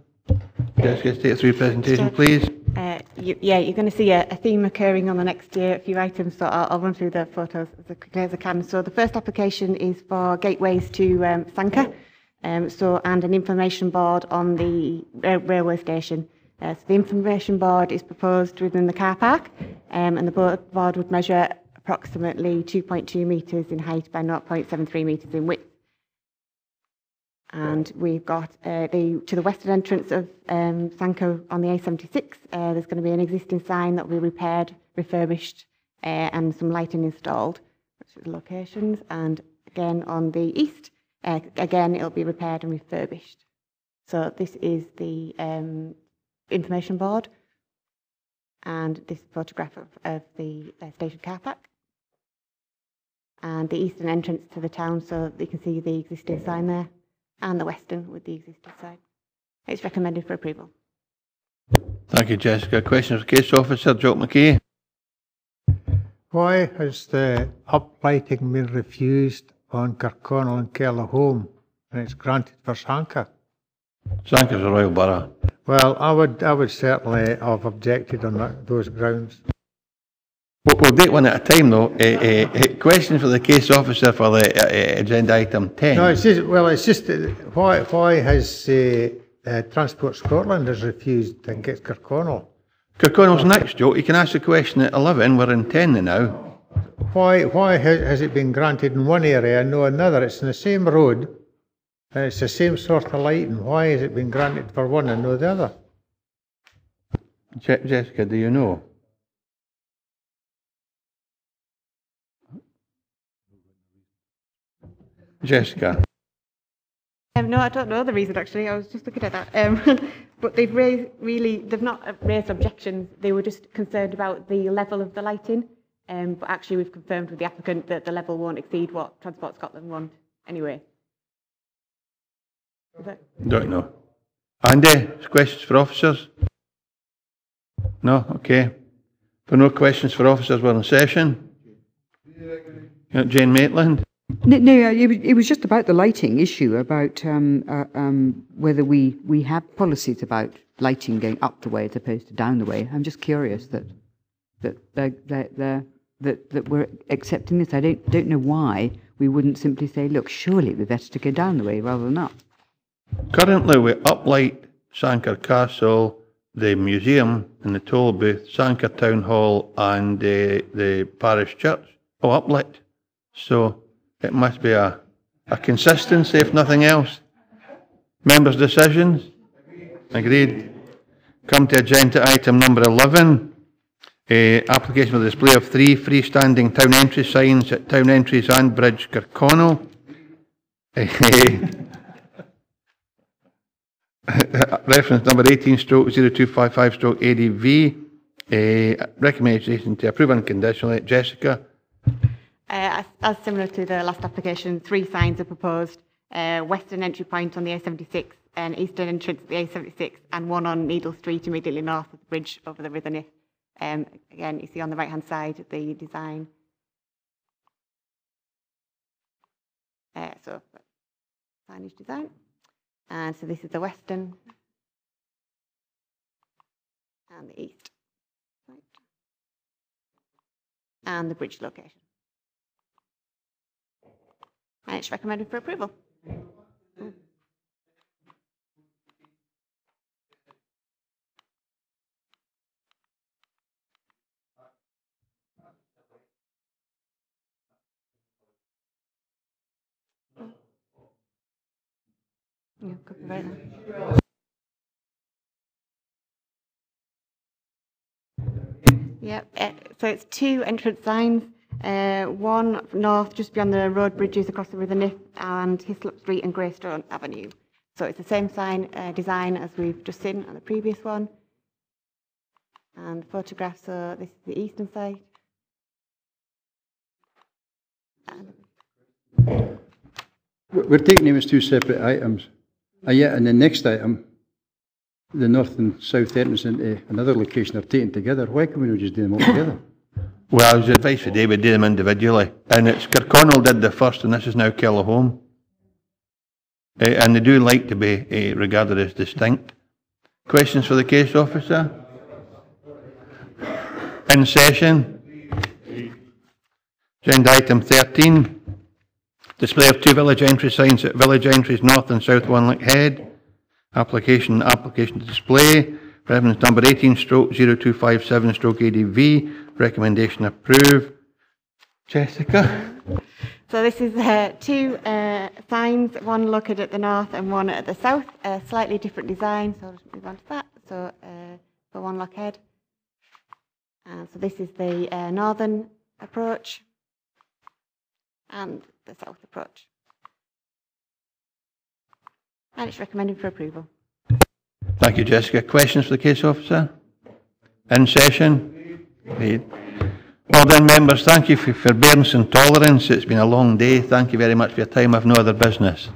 S1: Jessica, take us through your presentation, please.
S28: Uh, you, yeah, you're going to see a, a theme occurring on the next year, a few items, so I'll, I'll run through the photos as quickly as I can. So the first application is for gateways to um, Sanquhar, um, so, and an information board on the uh, railway station. Uh, so the information board is proposed within the car park, um, and the board, board would measure approximately 2.2 metres in height by 0.73 metres in width. And we've got uh, the to the western entrance of um, Sanquhar on the A76. Uh, there's going to be an existing sign that will be repaired, refurbished, uh, and some lighting installed, which is locations. And again on the east, uh, again it'll be repaired and refurbished. So this is the um, information board, and this photograph of, of the uh, station car park. And the eastern entrance to the town, so you can see the existing sign there and the western with the existing sign. It's recommended for approval.
S1: Thank you, Jessica. Question for case officer, Joe McKay.
S21: Why has the uplighting been refused on Kirkconnel and Kelloholm and it's granted for Sanquhar?
S1: Sanquhar's a royal borough.
S21: Well, I would, I would certainly have objected on that, those grounds.
S1: We'll, we'll take one at a time, though. Uh, uh, question for the case officer for the uh, agenda item 10.
S21: No, it's just, well, it's just, why, why has uh, uh, Transport Scotland has refused and gets Kirkconnel?
S1: Kirkconnel's next, Joe. You can ask the question at 11. We're in 10 now.
S21: Why, why has, has it been granted in one area and no another? It's in the same road, and it's the same sort of lighting. Why has it been granted for one and no the other?
S1: Je- Jessica, do you know? Jessica.
S28: Um, no, I don't know the reason actually. I was just looking at that. Um, but they've raised really, they've not raised objections. They were just concerned about the level of the lighting. Um, but actually, we've confirmed with the applicant that the level won't exceed what Transport Scotland want anyway.
S1: Don't know. Andy, questions for officers? No? Okay. For no questions for officers, we're in session. Yeah, Jane Maitland.
S13: No, no it was- just about the lighting issue, about um, uh, um, whether we, we have policies about lighting going up the way as opposed to down the way. I'm just curious that that they're, they're, they're that, that we're accepting this. I don't, don't know why we wouldn't simply say, look, surely be better to go down the way rather than up.
S1: Currently, we uplight Sanquhar Castle, the museum and the toll booth, Sanquhar Town Hall, and uh, the parish church. Oh, uplight. So it must be a, a consistency, if nothing else. Members' decisions? Agreed. Come to agenda item number 11. Uh, application for the display of three freestanding town entry signs at town entries and Bridge, Kirkconnel. Reference number 18 stroke 0255 stroke ADV. Uh, recommendation to approve unconditionally. Jessica?
S28: Uh, as, as similar to the last application, three signs are proposed. Uh, western entry point on the A76, an eastern entrance at the A76, and one on Needle Street immediately north of the bridge over the River Nith. Um, again, you see on the right-hand side the design. Uh, so, signage design. And so this is the western and the east. Right. And the bridge location. And it's recommended for approval. Yeah. Yep, so it's two entrance signs. Uh, one north, just beyond the road bridges across the River Nith, and Hislop Street and Greystone Avenue. So it's the same sign uh, design as we've just seen on the previous one. And the photograph, so this is the eastern side. And
S18: We're taking them as two separate items. And yet in the next item, the north and south entrance into another location are taken together. Why can we not just do them all together?
S1: Well, I was advice for David, do them individually. And it's Kirkconnel did the first, and this is now Kelloholm. Uh, and they do like to be uh, regarded as distinct. Questions for the case officer? In session. Agenda item 13. Display of two village entry signs at village entries north and south Wanlockhead. Application, application to display. Reference number 18 stroke 0257 stroke ADV. Recommendation approved. Jessica?
S28: So this is uh, two uh, signs, one located at the north and one at the south, a slightly different design, so I'll just move on to that. So uh, for Wanlockhead. Uh, so this is the uh, northern approach and the south approach. And it's recommended for approval.
S1: Thank you, Jessica. Questions for the case officer? In session? Well done, members. Thank you for forbearance and tolerance. It's been a long day. Thank you very much for your time. I've no other business.